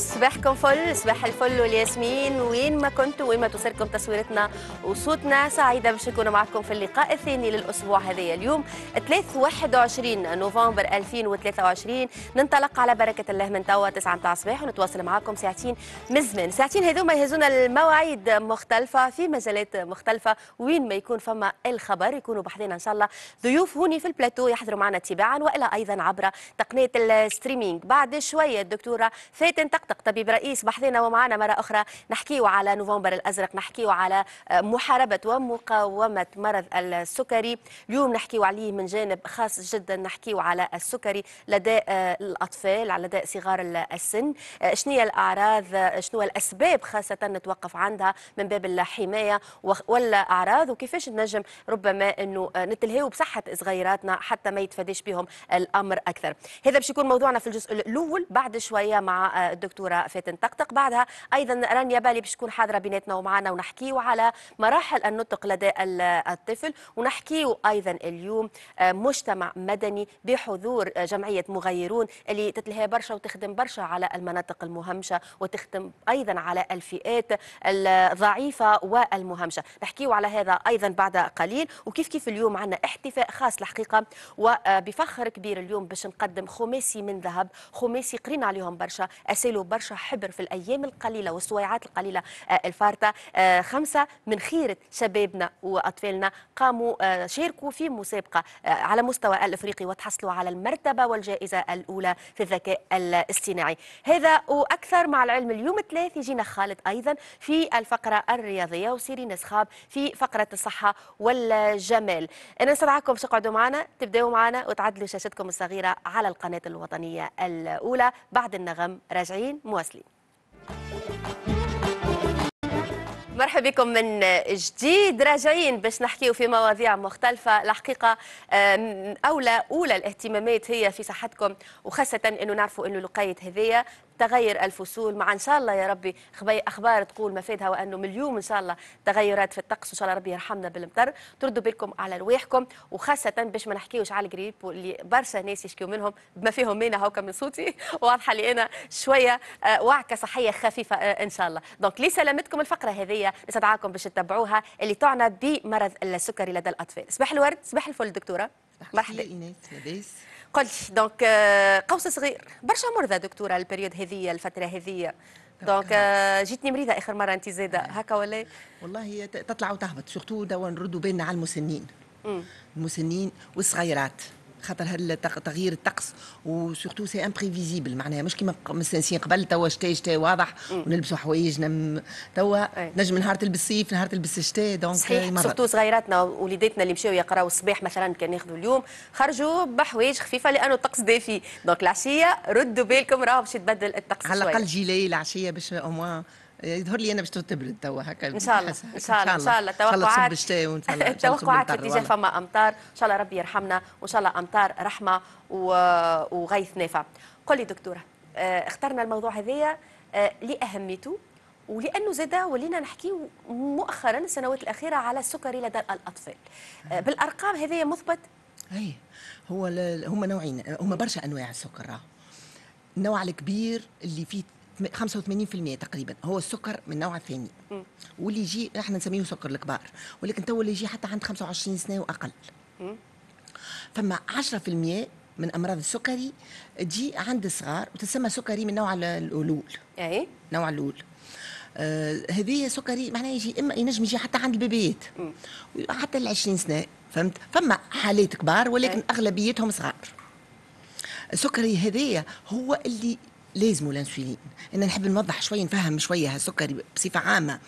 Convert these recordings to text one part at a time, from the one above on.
صباحكم فل صباح الفل والياسمين. وين ما كنتوا وين ما تسركم تصويرتنا وصوتنا سعيدة باش نكون معكم في اللقاء الثاني للأسبوع هذا اليوم 21 نوفمبر 2023 ننطلق على بركة الله من توا 9 متاع الصباح ونتواصل معكم ساعتين من زمان. ساعتين هذوما يهزونا المواعيد مختلفة في مجالات مختلفة. وين ما يكون فما الخبر يكونوا بحذنا إن شاء الله. ضيوف هوني في البلاتو يحضروا معنا تباعا وإلا أيضا عبر تقنية الستريمينج بعد شوية الدكتورة فاتن طقطق طبيب رئيس بحثنا ومعنا مرة أخرى. نحكيو على نوفمبر الأزرق نحكيو على محاربة ومقاومة مرض السكري. اليوم نحكيو عليه من جانب خاص جدا نحكيو على السكري لدى الأطفال لدى صغار السن. شنو هي الأعراض شنو الأسباب خاصة نتوقف عندها من باب الحماية ولا أعراض وكيفاش نجم ربما أنه نتلهيو بصحة صغيراتنا حتى ما يتفاديش بهم الأمر أكثر. هذا باش يكون موضوعنا في الجزء الأول. بعد شوية مع الدكتورة فاتن. طقطق بعدها أيضا رانيا بالي باش تكون حاضرة بيناتنا ومعنا ونحكيو على مراحل النطق لدى الطفل ونحكيو أيضا اليوم مجتمع مدني بحضور جمعية مغيرون اللي تتلهي برشا وتخدم برشا على المناطق المهمشة وتخدم أيضا على الفئات الضعيفة والمهمشة. نحكيو على هذا أيضا بعد قليل. وكيف كيف اليوم عندنا احتفاء خاص الحقيقة وبفخر كبير اليوم باش نقدم خماسي من ذهب خماسي قرينا عليهم برشا أسالوا برشا حبر في الأيام القليلة والسويعات القليلة الفارطة. خمسة من خيرة شبابنا وأطفالنا قاموا شاركوا في مسابقة على مستوى الأفريقي وتحصلوا على المرتبة والجائزة الأولى في الذكاء الاصطناعي. هذا وأكثر مع العلم اليوم الثلاث يجينا خالد أيضا في الفقرة الرياضية وسيرين صخاب في فقرة الصحة والجمال. أنا نستدعاكم تقعدوا معنا تبدأوا معنا وتعدلوا شاشتكم الصغيرة على القناة الوطنية الأولى. بعد النغم راجعين. مواصلين مرحبا بكم من جديد راجعين باش نحكيو في مواضيع مختلفة. الحقيقة أولى أولى الاهتمامات هي في صحتكم وخاصة أنه نعرفوا أنه لقاية هذية تغير الفصول. مع إن شاء الله يا ربي أخبار تقول مفادها وأنه من اليوم إن شاء الله تغيرات في الطقس. وان شاء الله ربي يرحمنا بالمطر. تردوا بالكم على رواحكم وخاصة باش ما نحكيوش على الجريب واللي برشا ناس يشكيو منهم بما فيهم مينا هوكا من صوتي. واضحة لي أنا شوية وعكة صحية خفيفة إن شاء الله. donc لسلامتكم الفقرة هذه نستدعاكم باش تتبعوها اللي تعنى بمرض السكري لدى الأطفال. صباح الورد صباح الفل دكتورة. مرحبا. ايناس لاباس. قل donc قوس صغير. برشا مرضى دكتورة ال période هذه الفترة هذه. donc جيتني مريضة آخر مرة أنت زاده هكا ولا؟ والله تطلع وتهبط surtout توا نردوا بالنا على المسنين. المسنين والصغيرات. خاطر تغيير الطقس و surtout c'est imprévisible معناها مش كيما مستانسين قبل توا شتاء شتاء واضح ونلبسوا حوايج نم توا نجم نهار تلبس صيف نهار تلبس شتاء donc صحيح. surtout صغيراتنا وليداتنا اللي مشاو يقراوا الصباح مثلا كان ياخذوا اليوم خرجوا بحوايج خفيفة لأنه الطقس دافي. دونك العشية ردوا بالكم راهو باش يتبدل الطقس على الأقل جيلي العشية باش أو يظهر لي أنا باش تبرد توا هكا. إن شاء الله إن شاء الله. إن شاء الله. توقعات. التوقعات اتجاه فما أمطار. إن شاء الله ربي يرحمنا. وإن شاء الله أمطار رحمة وغيث نافع. قل لي دكتورة اخترنا الموضوع هذايا لأهميته ولأنه زاد ولينا نحكي مؤخرا السنوات الأخيرة على السكري لدى الأطفال. بالأرقام هذه مثبت؟ أي. هو هم نوعين. هم برشا أنواع السكر. النوع الكبير اللي فيه 85% تقريبا هو السكر من النوع الثاني م. واللي يجي إحنا نسميه سكر الكبار ولكن تو اللي يجي حتى عند 25 سنة وأقل. م. فما 10% من أمراض السكري تجي عند الصغار وتسمى سكري من نوع الأول اي نوع الأول آه هذه سكري معناها يجي إما ينجم يجي حتى عند البيبيات. حتى ال 20 سنة فهمت؟ فما حالات كبار ولكن أي. أغلبيتهم صغار. السكري هذايا هو اللي لازم الانسولين أنا نحب نوضح شوية نفهم شوية السكري بصفة عامة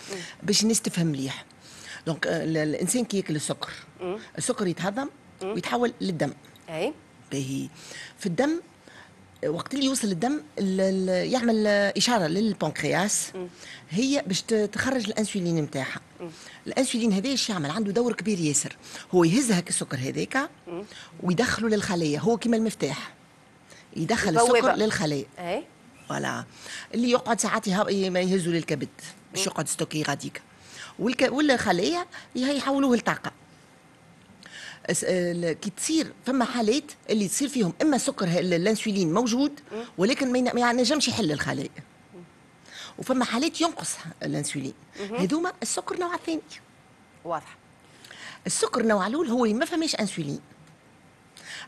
باش الناس تفهم مليح. donc الإنسان كي ياكل السكر السكر يتهضم ويتحول للدم. أي. باهي. في الدم وقت اللي يوصل الدم يعمل إشارة للبنكرياس. هي باش تخرج الأنسولين نتاعها الأنسولين هذا إيش يعمل عنده دور كبير ياسر. هو يهز هكا السكر هذاك ويدخله للخليه هو كما المفتاح. يدخل السكر للخلايا. أي. voilà اللي يقعد ساعات ما يهزوا للكبد باش يقعد stocké غاديك. والك... والخلايا يحولوه لطاقة. كي تصير فما حالات اللي تصير فيهم إما سكر الإنسولين موجود ولكن ما ينجمش يحل الخلايا. وفما حالات ينقص الإنسولين. هذوما السكر نوع ثاني. واضح. السكر نوع الأول هو اللي ما فماش إنسولين.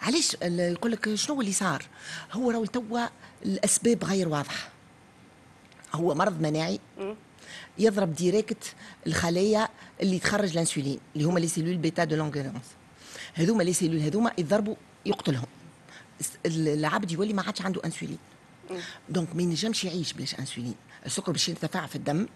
علاش؟ يقول لك شنو اللي صار؟ هو راهو توا الأسباب غير واضحة. هو مرض مناعي يضرب direct الخلايا اللي تخرج الانسولين اللي هما les cellules bêta de Langerhans هذوما les cellules هذوما يضربوا يقتلهم. العبد يولي ما عادش عنده انسولين donc ما ينجمش يعيش بلاش انسولين السكر باش يرتفع في الدم.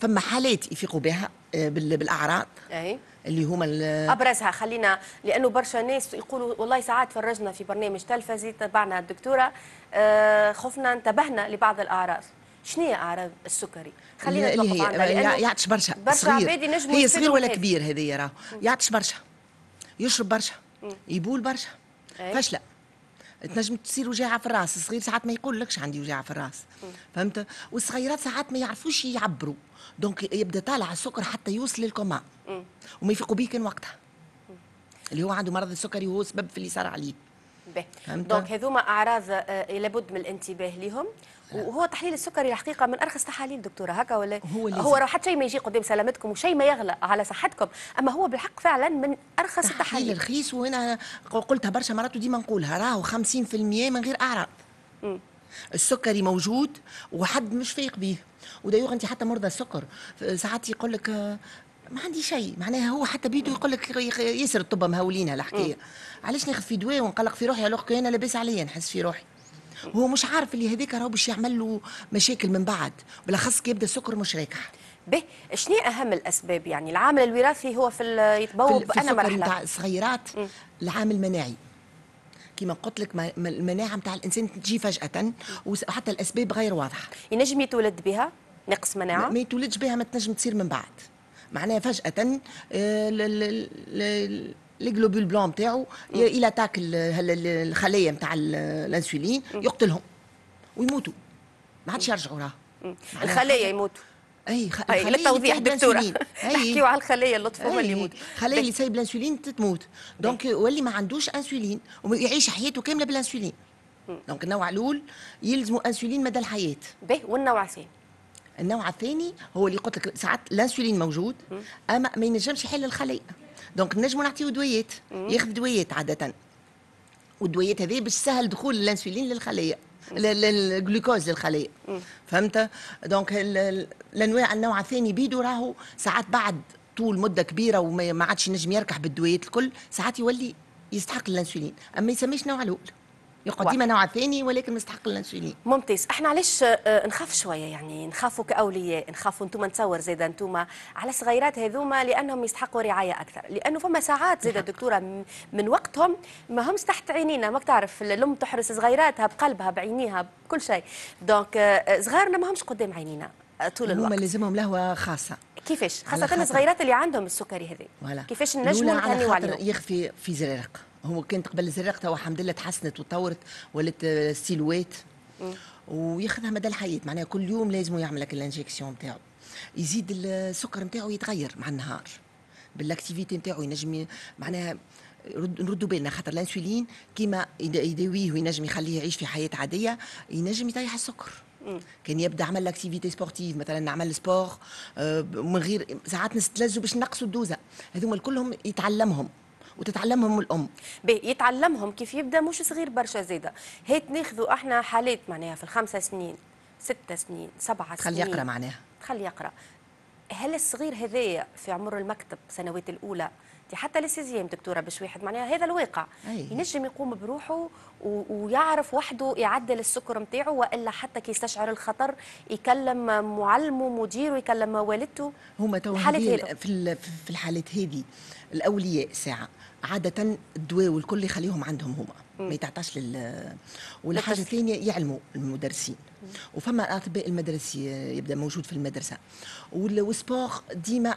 فما حالات يفيقوا بها آه، بال- بالأعراض. أي. اللي هما أبرزها خلينا لأنه برشا ناس يقولوا والله ساعات فرجنا في برنامج تلفزي تبعنا الدكتورة آه، خفنا انتبهنا لبعض الأعراض شنو هي أعراض السكري خلينا نتوقف عنها يعطش برشا برشا. عباد ينجموا هي صغير ولا. كبير هذه راه يعطش برشا يشرب برشا يبول برشا أي. تنجم تصير وجاعة في الراس. الصغير ساعات ما يقول لكش عندي وجاعة في الراس. فهمت؟ والصغيرات ساعات ما يعرفوش يعبروا. donc يبدأ طالع السكر حتى يوصل للكوما. وما يفيقوا بيه كان وقتها. اللي هو عنده مرض السكري وهو سبب في اللي صار عليه. باهي؟ donc هذوما أعراض آه، لابد من الانتباه لهم وهو تحليل السكري الحقيقة من أرخص تحاليل دكتورة. هكا ولا هو. هو راه حتى شيء ما يجي قدام سلامتكم وشيء ما يغلى على صحتكم أما هو بالحق فعلا من أرخص تحليل التحاليل. رخيص وهنا قلتها برشا مرات وديما نقولها راهو 50% من غير أعراض. السكري موجود وحد مش فايق بيه. ودايوغ أنت حتى مرضى السكر ساعات يقول لك آه، ما عندي شيء. معناها هو حتى بيدو يقول لك ياسر الطب مهولينها الحكاية علاش ناخذ في دواء ونقلق في روحي alors أنا لاباس عليا نحس في روحي. هو مش عارف اللي هذاك راهو باش يعمل له مشاكل من بعد بالأخص كي يبدأ السكر مش راكح به شنو أهم الأسباب يعني؟ العامل الوراثي هو في type un مرحله نتاع الصغيرات العامل المناعي. كما قلت لك المناعة نتاع الإنسان تجي فجأة وحتى الأسباب غير واضحة. ينجم يتولد بها نقص مناعة؟ ما يتولدش بها ما تنجم تصير من بعد. معناها فجأة آه، ال globules blancs نتاعو ils attaquent الخلايا نتاع ال- الإنسولين يقتلهم ويموتوا. ما عادش يرجعوا راه. الخلايا يموتوا. أي خ... الخلايا للتوضيح دكتورة. نحكيو على الخلايا اللطف هما اللي أي. يموتوا. خلايا اللي تسيب الإنسولين تتموت donc يولي ما عندوش إنسولين ويعيش حياته كاملة بالإنسولين. donc النوع الأول يلزموا إنسولين مدى الحياة. باهي والنوع الثاني؟ النوع الثاني هو اللي قلت لك ساعات الإنسولين موجود أما ما ينجمش يحل الخلية. donc نجموا نعطيو دويات ياخذ دويات عادة. والدويات هذه باش سهل دخول الانسولين للخليه ل- ل- الجلوكوز للخليه فهمت؟ دونك ال- ال- الانواع النوع الثاني بيدو راهو ساعات بعد طول مدة كبيرة وما ما عادش ينجم يركح بالدويات الكل ساعات يولي يستحق الانسولين. أما يسميش نوع الأول. ديما نوع ثاني ولكن مستحق الانسولين ممتاز. إحنا علاش آه، نخاف شوية يعني؟ نخافوا كأولياء نخافوا أنتم نتصور زيد أنتم على الصغيرات هذوما لأنهم يستحقوا رعاية أكثر. لأنه فما ساعات زيد دكتورة من وقتهم ما همش تحت عينينا. ماك تعرف الام تحرس صغيراتها بقلبها بعينيها بكل شيء. donc آه، صغارنا ما همش قدام عينينا آه، طول هما الوقت. لازمهم لهوة خاصة. كيفاش؟ خاصة الصغيرات اللي عندهم السكري هذا كيفاش نجموا نهنيو عليهم يخفي في زرارق. هو كانت قبل الزرارق توا الحمد لله تحسنت وتطورت ولات ستيلوات وياخذها مدى الحياة معناها كل يوم لازم يعمل لك ال injection نتاعو. يزيد السكر نتاعو يتغير مع النهار. بال activité نتاعو ينجم معناها رد- نردوا بالنا خاطر الإنسولين كيما يد- يداويه وينجم يخليه يعيش في حياة عادية ينجم يطيح السكر. كان يبدأ عمل activité sportive مثلا نعمل sport آه، من غير ساعات نستلزوا باش نقصوا الدوزة. هذوما كلهم يتعلمهم. وتتعلمهم الأم. يتعلمهم كيف يبدأ مش صغير برشا زيدا. هيك ناخذوا إحنا حالات معناها في الخمسة سنين ستة سنين سبعة سنين يقرأ معناها. تخلي يقرأ. هل الصغير هذايا في عمر المكتب سنوات الأولى حتى لل sixième دكتورة باش واحد معناها هذا الواقع. أي. ينجم يقوم بروحه و... ويعرف وحده يعدل السكر نتاعو وإلا حتى كي يستشعر الخطر يكلم معلمه مديره يكلم والدته. هما تو. في في الحالات هذه الأولياء ساعة. عادة الدواء والكل يخليهم عندهم هما ما يتعطاش لل والحاجة للطفل. الثانية يعلموا المدرسين. وفما أطباء المدرسي يبدأ موجود في المدرسة. وال- وال sport ديما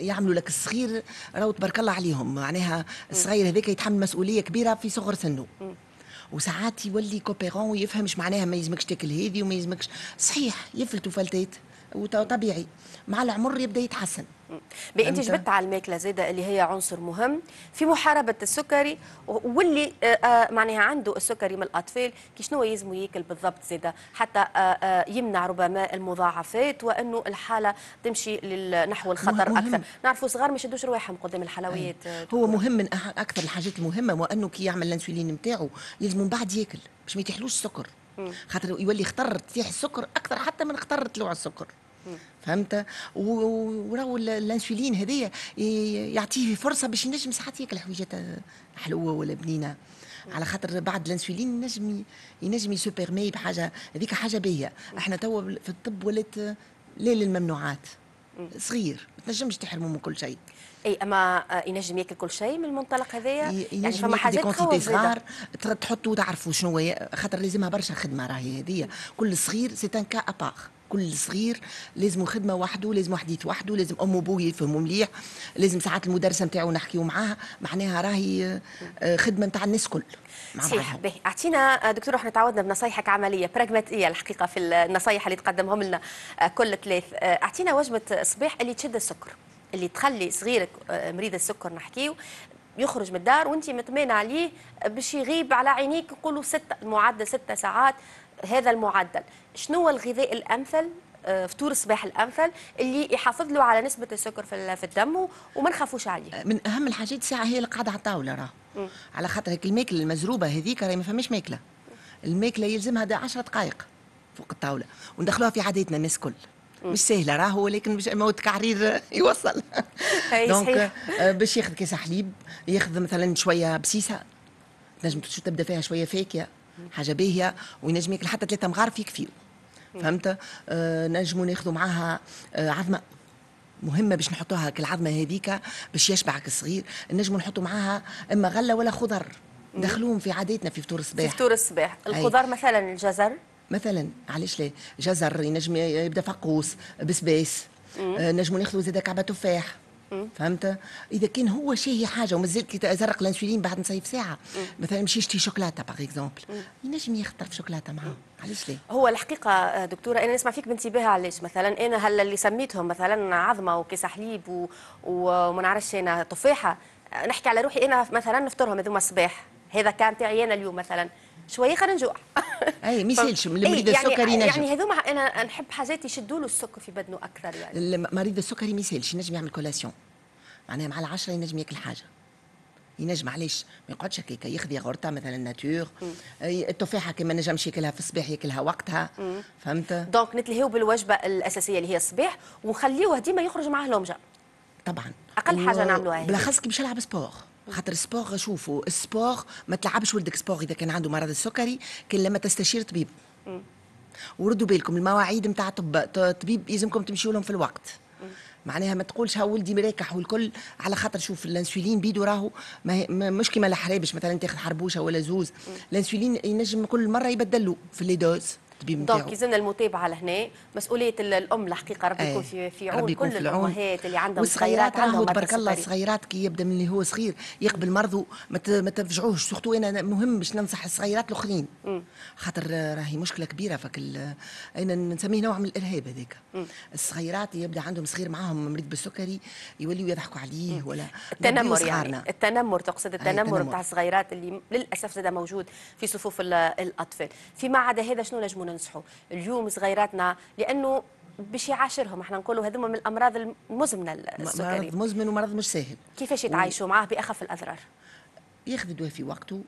يعملوا لك الصغير راهو تبارك الله عليهم. معناها الصغير هذاك يتحمل مسؤولية كبيرة في صغر سنه. وساعات يولي coopérant ويفهمش معناها ما يلزمكش تاكل هذه وما يلزمكش. صحيح يفلتوا فلتات وطبيعي مع العمر يبدأ يتحسن. انت فهمت؟ جبت على الماكلة زاده اللي هي عنصر مهم في محاربة السكري واللي آه، آه، معناها عنده السكري من الأطفال كي شنو يلزموا ياكل بالضبط زاده حتى آه، يمنع ربما المضاعفات وإنه الحالة تمشي نحو الخطر مهم. أكثر نعرفوا صغار ما يشدوش رواحهم قدام الحلويات هو. مهم من أكثر الحاجات المهمة وإنه كي يعمل الإنسولين نتاعو لازم من بعد ياكل باش ما يتيحلوش السكر خاطر يولي خطر تطيح السكر أكثر حتى من خطر طلوع السكر فهمت؟ وراهو ال- الانسولين هذايا يعطيه فرصة باش ينجم ساعات ياكل حويجات حلوة ولا بنينة. على خاطر بعد الانسولين ينجم ينجم يسوبرمي بحاجة هذيك حاجة باهية. إحنا توا في الطب ولات لا للممنوعات صغير ما تنجمش تحرمه من كل شيء. أي أما ينجم ياكل كل شيء من المنطلق هذايا؟ يعني فما حاجات صغار. تحطوا تعرفوا شنو هي. خاطر لازمها برشا خدمة راهي هذيا. كل صغير سي ان كا ابار كل صغير لازم خدمة وحده لازم حديث وحده لازم أمه وبوه يفهموا مليح. لازم ساعات المدرسة نتاعو نحكيو معاها. معناها راهي آه، خدمة نتاع الناس كل. صحيح. باهي. أعطينا آه، دكتور إحنا تعودنا بنصايحك عملية براغماتيه الحقيقة في النصايح اللي تقدمهم لنا آه، كل ثلاث. أعطينا وجبة صباح اللي تشد السكر. اللي تخلي صغيرك آه، مريض السكر نحكيو يخرج من الدار وانت مطمئنة عليه باش يغيب على عينيك نقولوا ستة المعدل ستة ساعات هذا المعدل. شنو هو الغذاء الأمثل آه، فطور الصباح الأمثل اللي يحافظ له على نسبة السكر في ال- في الدم وما نخافوش عليه؟ من أهم الحاجات ساعه هي القعده على الطاولة راه. على خاطر هيك الماكلة المزروبة هذيك راهي ما فماش ماكلة. الماكلة يلزمها دا 10 دقائق فوق الطاولة وندخلوها في عاداتنا الناس كل مش سهلة راهو ولكن مش موت كعرير يوصل. دونك. آه، باش ياخذ كاس حليب ياخذ مثلا شوية بسيسة. تنجم تبدأ فيها شوية فاكهة حاجة باهية وينجم ياكل حتى ثلاثة مغارف يكفيو. فهمت؟ آه نجموا ناخذوا معاها آه عظمة مهمة باش نحطوها كالعظمه هذيك باش يشبعك الصغير. نجموا نحطوا معاها إما غلة ولا خضر. ندخلوهم في عاداتنا في فطور في الصباح فطور الصباح. الخضار مثلا الجزر. مثلا علاش لا جزر ينجم يبدأ فقوس بسباس آه، نجموا ناخذوا زاد كعبة تفاح. فهمت؟ إذا كان هو شاهي حاجة ومازال كي ازرق الإنسولين بعد نصيف ساعة. مثلا مشي يشتي شوكولاتة par exemple ينجم ياخذ طرف شوكولاتة معاه. علاش لا هو الحقيقة آه، دكتورة أنا نسمع فيك بانتباه علاش؟ مثلا أنا هلا اللي سميتهم مثلا عظمة وكيس حليب و- وما نعرفش أنا تفاحة. آه، نحكي على روحي أنا مثلا نفطرهم هذوما الصباح. هذا كان تاعي أنا اليوم مثلا. شوية خلينا نجوع. أي، ما يسالش، المريض إيه، السكري يعني ينجم. يعني هذوما أنا نحب حاجات يشدوا له السكر في بدنه أكثر يعني. الم- مريض السكري ما يسالش ينجم يعمل collation معناها مع العشرة ينجم ياكل حاجة. ينجم علاش؟ ما يقعدش هكاك ياخذ ياغورتا مثلا nature التفاحة كما نجمش ياكلها في الصباح ياكلها وقتها. فهمت؟ donc نتلهيو بالوجبة الأساسية اللي هي الصباح ونخليوه ديما يخرج معاه لومجة طبعا. أقل حاجة نعملوها. بالأخص كي باش يلعب sport خاطر ال sport شوفوا ال sport ما تلعبش ولدك sport إذا كان عنده مرض السكري كان لما تستشير طبيب. وردوا بالكم المواعيد نتاع طب طبيب يلزمكم تمشيوا لهم في الوقت. معناها ما تقولش ها ولدي مراكح والكل على خاطر شوف الانسولين بيدو راهو ما هي- ما- مش كيما الحرابش مثلا تاخذ حربوشة ولا زوز. الانسولين ينجم كل مرة يبدلوا في les doses. الطبيب donc نتاعو يلزمنا المتابعه لهنا مسؤولية ال- الأم الحقيقة ربي. يكون في في عون كل في العون. الأمهات اللي عندهم صغيرات عندهم تبارك الله. الصغيرات كي يبدأ من اللي هو صغير يقبل مرضه ما ت- ما تفجعوش surtout أنا مهم باش ننصح الصغيرات الأخرين خاطر راهي مشكلة كبيرة فك أنا نسميه نوع من الإرهاب هذاك الصغيرات يبدأ عندهم صغير معاهم مريض بالسكري يوليوا يضحكوا عليه ولا التنمر يعني. التنمر تقصد التنمر. بتاع الصغيرات اللي للأسف زاد موجود في صفوف ال- الأطفال فيما عدا هذا شنو نجموا ننصحوا اليوم صغيراتنا لأنه باش يعاشرهم إحنا نقولوا هذوما من الأمراض المزمنة السكري. مرض مزمن ومرض مش سهل. كيفاش يتعايشوا معاه بأخف الأضرار؟ ياخذ الدواء في وقته.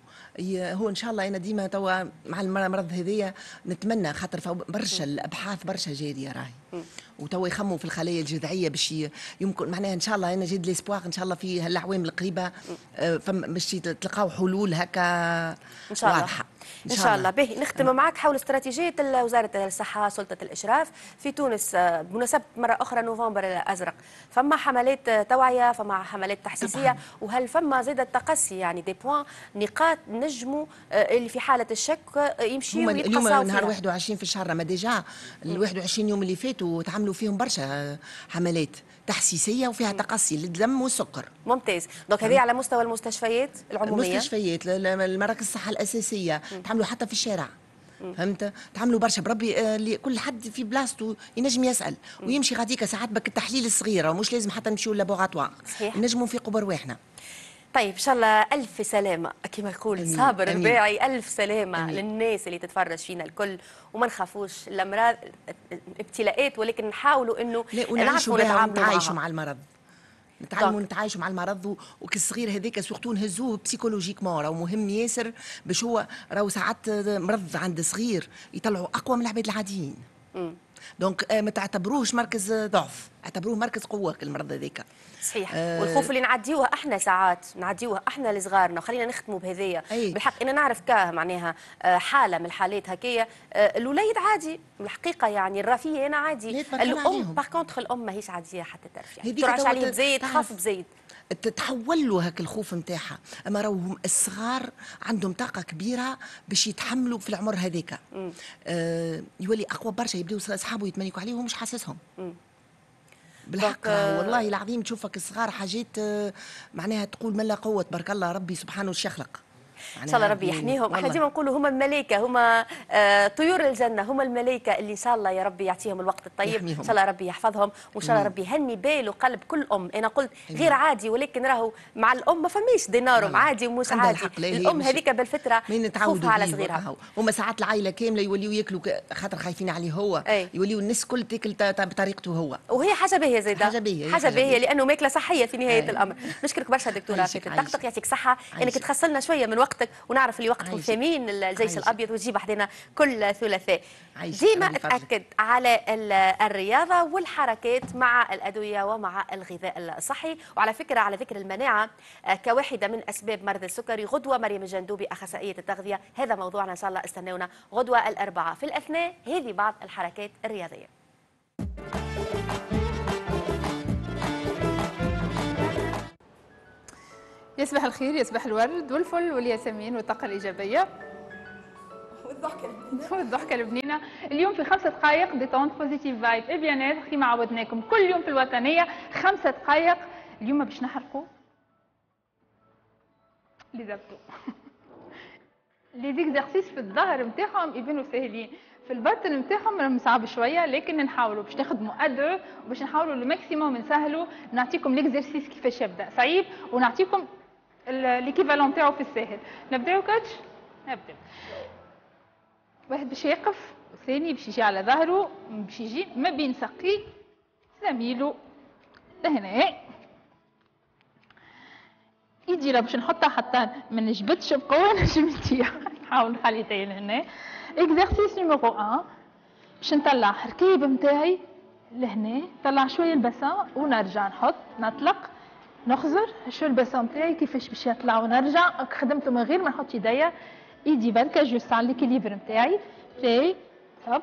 هو إن شاء الله أنا ديما توا مع المرض هذيا نتمنى خاطر برشا الأبحاث برشا جاريه راهي. وتوا يخموا في الخلايا الجذعية باش يمكن معناها إن شاء الله أنا جد ليسبواغ إن شاء الله في هالأعوام القريبة آه، فم باش تلقاو حلول هكا إن شاء الله. واضحة. إن شاء الله. به نختم معك حول استراتيجية وزارة الصحة سلطة الإشراف في تونس. آه، بمناسبة مرة أخرى نوفمبر الأزرق. فما حملات آه، توعية؟ فما حملات تحسيسية؟ طبعاً. وهل فما زاد التقصي يعني دي بوان نقاط نجموا آه، اللي في حالة الشك آه، يمشيوا اليوم نهار فيها 21 في الشهر ما déjà ال 21 يوم اللي فاتوا تعملوا فيهم برشا حملات. تحسيسية وفيها تقصي للدم والسكر. ممتاز. donc هذه على مستوى المستشفيات العمومية؟ المستشفيات المراكز الصحة الأساسية. تعملوا حتى في الشارع. فهمت؟ تعملوا برشا. بربي آه، كل حد في بلاصته ينجم يسأل. ويمشي غاديك ساعات بك التحليل الصغيرة. ومش لازم حتى نمشيو laboratoire صحيح. نجموا نفيقوا برواحنا طيب إن شاء الله ألف سلامة كما يقول صابر. الرباعي ألف سلامة أمين. للناس اللي تتفرج فينا الكل وما نخافوش الامراض ابتلاءات ولكن نحاولوا إنه نعرفوا معها مع المرض نتعلموا. نتعايشوا مع المرض و- وكالصغير هذاك surtout نهزوه psychologiquement راهو مهم ياسر باش هو راهو ساعات مرض عند صغير يطلعوا أقوى من العباد العاديين donc آه، ما تعتبروهش مركز ضعف. اعتبروه مركز قوة المرض هذاك صحيح. آه. والخوف اللي نعديوها إحنا ساعات نعديوها إحنا لصغارنا. وخلينا نختموا بهذيا أي. بالحق أنا نعرف cas معناها آه، حالة من الحالات هكايا آه، الوليد عادي. الحقيقة يعني الرفيه أنا عادي. الأم. باغ كونتخ الأم ماهيش عادية حتى تعرف يعني هذيك ترعش عليه بزيد. تخاف بزيد تتحول له هاك الخوف نتاعها أما راهم الصغار عندهم طاقة كبيرة باش يتحملوا في العمر هذاك آه يولي أقوى برشا يبداو اصحابه يتمنيكوا عليه وهو مش حاسسهم. بالحق آه، والله العظيم تشوفك الصغار حاجات آه، معناها تقول من لا قوة تبارك الله ربي سبحانه وش يخلق. إن شاء الله ربي يحميهم. إحنا ديما نقولوا هما الملائكة هما آه، طيور الجنة هما الملائكة اللي إن شاء الله يا ربي يعطيهم الوقت الطيب. إن شاء الله ربي يحفظهم وإن شاء الله ربي يهني بال وقلب كل أم. أنا قلت غير عادي ولكن راهو مع الأم ما فماش دينارهم. عادي ومش عادي. الأم هذيك بالفترة خوفها على صغيرها. هما ساعات العائلة كاملة يوليو ياكلوا خاطر خايفين عليه هو. يوليو الناس كل تاكل بطريقته هو. وهي حاجة باهية زيدا. حاجة باهية، هي حاجة باهية. لأنه ماكلة صحية في نهاية. الأمر. نشكرك برشا دكتورة يعطيك صحة. إنك. تخصلنا شوية من وقتك ونعرف اللي عايشك. ثمين الجيش. الأبيض وتجيب حدنا كل ثلاثاء. ديما. اتاكد على ال- الرياضة والحركات مع الأدوية ومع الغذاء الصحي. وعلى فكرة على ذكر المناعة آه، كواحدة من أسباب مرض السكري غدوة مريم الجندوبي اخصائيه التغذية. هذا موضوعنا إن شاء الله. استنونا. غدوة الأربعاء في الأثناء. هذه بعض الحركات الرياضية. يصبح الخير يصبح الورد والفل والياسمين والطاقة الإيجابية. والضحكة البنينة. اليوم في خمسة دقائق détente positive vibe et bien كيما عودناكم كل يوم في الوطنية. خمسة دقائق. اليوم باش نحرقوا. les abdos. les exercices في الظهر نتاعهم يبانوا ساهلين. في البطن نتاعهم راهم صعب شوية لكن نحاولوا باش نخدموا à deux وباش نحاولوا الماكسيموم نسهلوا. نعطيكم ليكزرسيس كيفاش يبدأ. صعيب ونعطيكم ليكيفالون تاعو في الساهل نبداو كاتش نبداو واحد باش يقف والثاني باش يجي على ظهره باش يجي ما بين ساقيه زميله لهنا يجي له باش نحطها حتى ما نجبدش بقوة نجم نحاول نخلي تاين هنا. exercice numéro 1 باش نطلع الركيب نتاعي لهنا. نطلع شوية ال bassin ونرجع نحط نطلق. نخزر شو ال bassin نتاعي كيفاش باش يطلع ونرجع خدمته من غير ما نحط يديا. ايدي بركه juste على l'équilibre نتاعي. بلاي هوب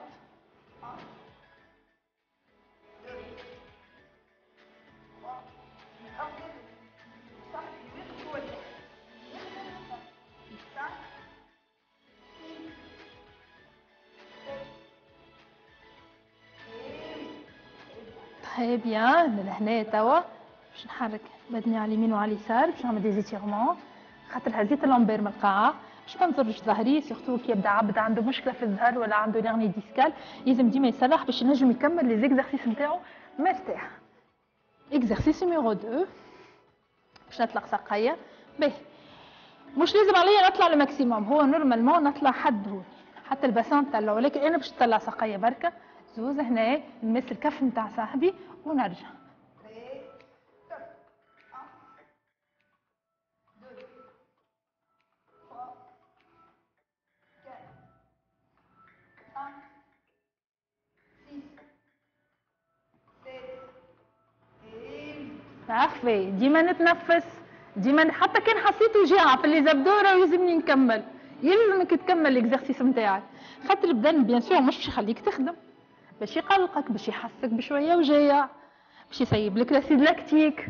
très bien لهنا توا. باش نحرك بدني على اليمين وعلى اليسار باش نعمل des étirements خاطر هزيت ال lombaires من القاعة. باش ما نضرش ظهري surtout كي يبدأ عبد عنده مشكلة في الظهر ولا عنده l'hernie discale لازم ديما يصلح باش ينجم يكمل les exercices نتاعو مرتاح exercice numéro 2 باش نطلق ساقية. باهي. مش لازم عليا نطلع ال maximum هو normalement نطلع حد هون حتى ال bassin طلع ولكن أنا باش نطلع ساقية بركة. زوز هنا نمس الكف نتاع صاحبي ونرجع. عفي ديما نتنفس. ديما حتى كان حسيت وجاعة في اللي زبدورة ويلزمني نكمل. يلزمك تكمل ال exercice نتاعك خاطر البدن bien sûr مش يخليك تخدم. باش يقلقك باش يحسك بشوية وجاية باش يسيب لك l'acide lactique.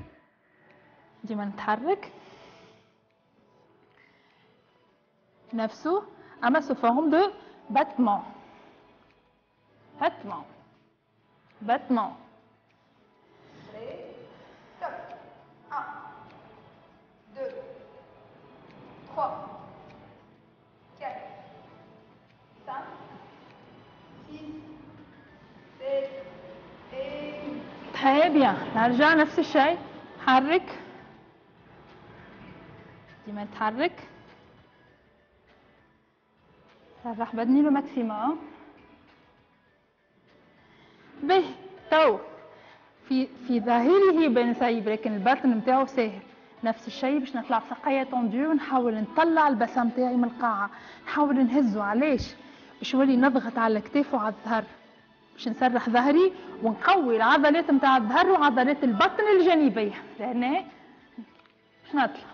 ديما نتحرك. نفسه أما sous forme de battements battements battements Très bien. نرجع نفس الشيء حرك ديما تحرك سرح بدني له maximum به تو في في ظاهره بين صعيب لكن الباطن نتاعو ساهل نفس الشيء باش نطلع بساقية tendus ونحاول نطلع ال bassin تاعي من القاعة. نحاول نهزه علاش؟ باش نولي نضغط على الكتاف وعلى الظهر. باش نسرح ظهري ونقوي العضلات نتاع الظهر وعضلات البطن الجانبية. لهنا باش نطلع.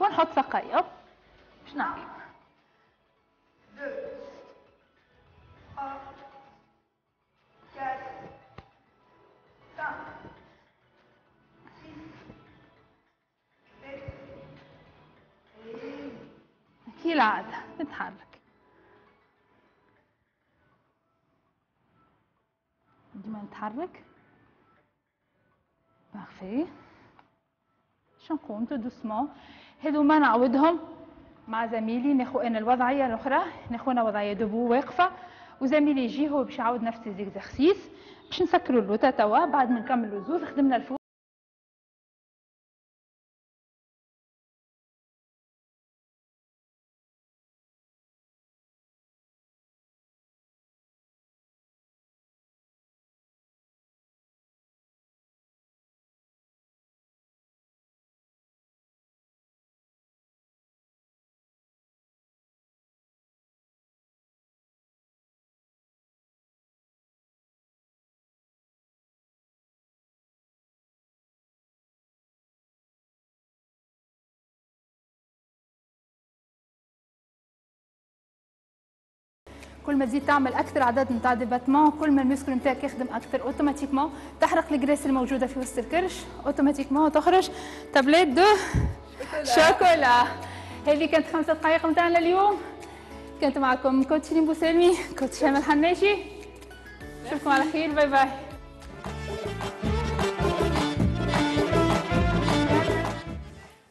ونحط ساقية باش نعمل 2 3 كالعادة نتحرك ديما ما نتحرك. parfait changement tout doucement هذو ما نعودهم مع زميلي ناخو أنا الوضعية الأخرى. ناخو أنا وضعية debout واقفة. وزميلي يجي هو باش يعاود نفس les exercices باش نسكروا اللوطه توا. بعد ما نكملوا زوز خدمنا الفوق كل ما تزيد تعمل أكثر عدد نتاع des battements كل ما ال muscle نتاعك يخدم أكثر automatiquement تحرق ال graisse الموجودة في وسط الكرش automatiquement تخرج. tablette de chocolat هذه كانت خمسة دقائق نتاعنا اليوم. كنت معكم coach نيمبو سلمي coach شامل حناشي نشوفكم على خير. bye bye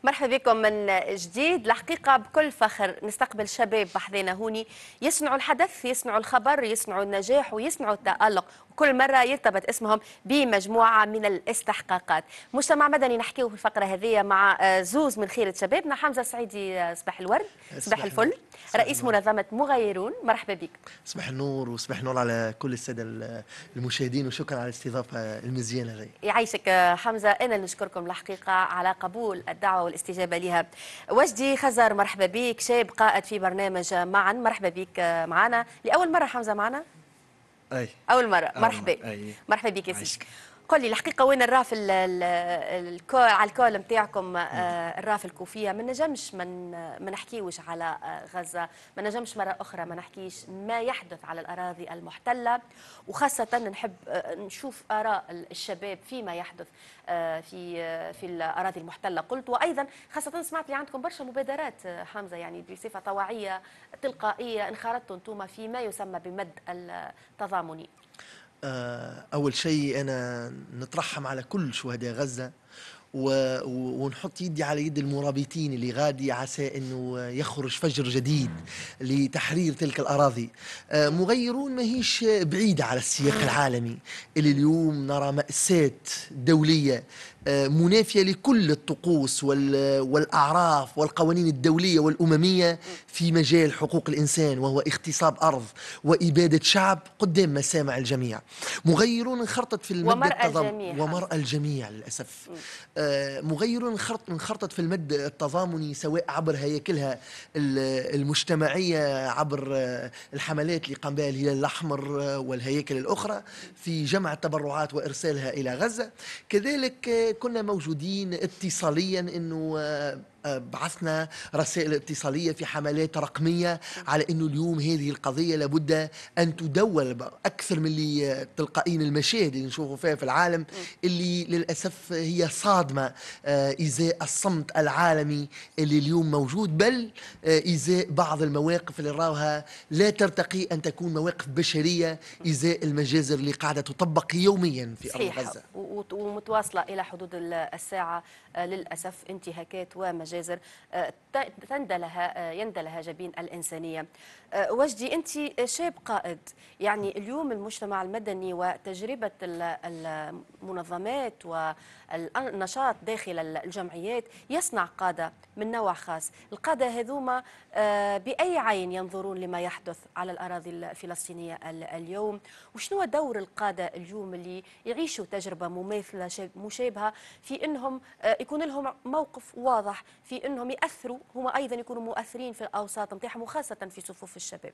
مرحبا بكم من جديد. الحقيقة بكل فخر نستقبل شباب بحذنا هوني يصنعوا الحدث يصنعوا الخبر يصنعوا النجاح ويصنعوا التألق. وكل مرة يرتبط اسمهم بمجموعة من الاستحقاقات. مجتمع مدني نحكيه في الفقرة هذه مع آه، زوز من خيرة شبابنا حمزة سعيدي آه، صباح الورد صباح الفل. رئيس منظمة مغيرون مرحبا بك. صباح النور وصباح النور على كل السادة المشاهدين وشكرا على الاستضافة المزيانة هذه. يعيشك حمزة أنا نشكركم الحقيقة على قبول الدعوة والاستجابة لها. وجدي خزر مرحبا بك. شاب قائد في برنامج معا مرحبا بك آه، معنا لأول مرة حمزة معنا أول مرة. أول مرحبا. أي. مرحبا بك يا سيدي. قل لي الحقيقة وين الراف على الكول نتاعكم آه، الراف الكوفية؟ ما نجمش من ما نحكيوش على آه، غزة ما نجمش مرة أخرى ما نحكيش ما يحدث على الأراضي المحتلة وخاصة نحب آه، نشوف آراء الشباب فيما يحدث في في الأراضي المحتلة. قلت وأيضا خاصة سمعت لي عندكم برشا مبادرات حمزة يعني بصفة طوعية تلقائية انخرطتم أنتم فيما يسمى بمد التضامني. آه، أول شيء أنا نترحم على كل شهداء. و- ونحط يدي على يد المرابطين اللي غادي عسى إنه يخرج فجر جديد لتحرير تلك الأراضي آه، مغيرون ماهيش بعيدة على السياق العالمي اللي اليوم نرى مأساة دولية آه، منافية لكل الطقوس وال... والأعراف والقوانين الدولية والأممية في مجال حقوق الإنسان وهو اغتصاب أرض وإبادة شعب قدام مسامع الجميع. مغيرون انخرطت في المد ومرأى التضام- الجميع. ومرأى الجميع للأسف. آه، مغير انخرط- انخرطت في المد التضامني سواء عبر هياكلها ال- المجتمعية عبر آه، الحملات اللي قام بها الهلال الأحمر آه، والهياكل الأخرى في جمع التبرعات وإرسالها إلى غزة. كذلك كنا موجودين اتصاليا إنه آه، بعثنا رسائل اتصالية في حملات رقمية على إنه اليوم هذه القضية لابد أن تدول أكثر من اللي تلقائيا المشاهد اللي نشوفوا فيها في العالم اللي للأسف هي صادمة آه، إزاء الصمت العالمي اللي اليوم موجود بل آه، إزاء بعض المواقف اللي راوها لا ترتقي أن تكون مواقف بشرية إزاء المجازر اللي قاعدة تطبق يوميا في و- و- ومتواصلة إلى حدود ال- الساعة للأسف انتهاكات ومجازر آه، تندلها آه، يندلها جبين الإنسانية. آه، وجدي أنت شاب قائد يعني اليوم المجتمع المدني وتجربة ال- المنظمات والنشاط داخل الجمعيات يصنع قادة من نوع خاص. القادة هذوما آه، بأي عين ينظرون لما يحدث على الأراضي الفلسطينية ال- اليوم؟ وشنو دور القادة اليوم اللي يعيشوا تجربة مماثلة شاب- مشابهة في أنهم آه، يكون لهم موقف واضح في أنهم يأثروا؟ هم أيضا يكونوا مؤثرين في الأوساط نتاعهم وخاصة في صفوف الشباب.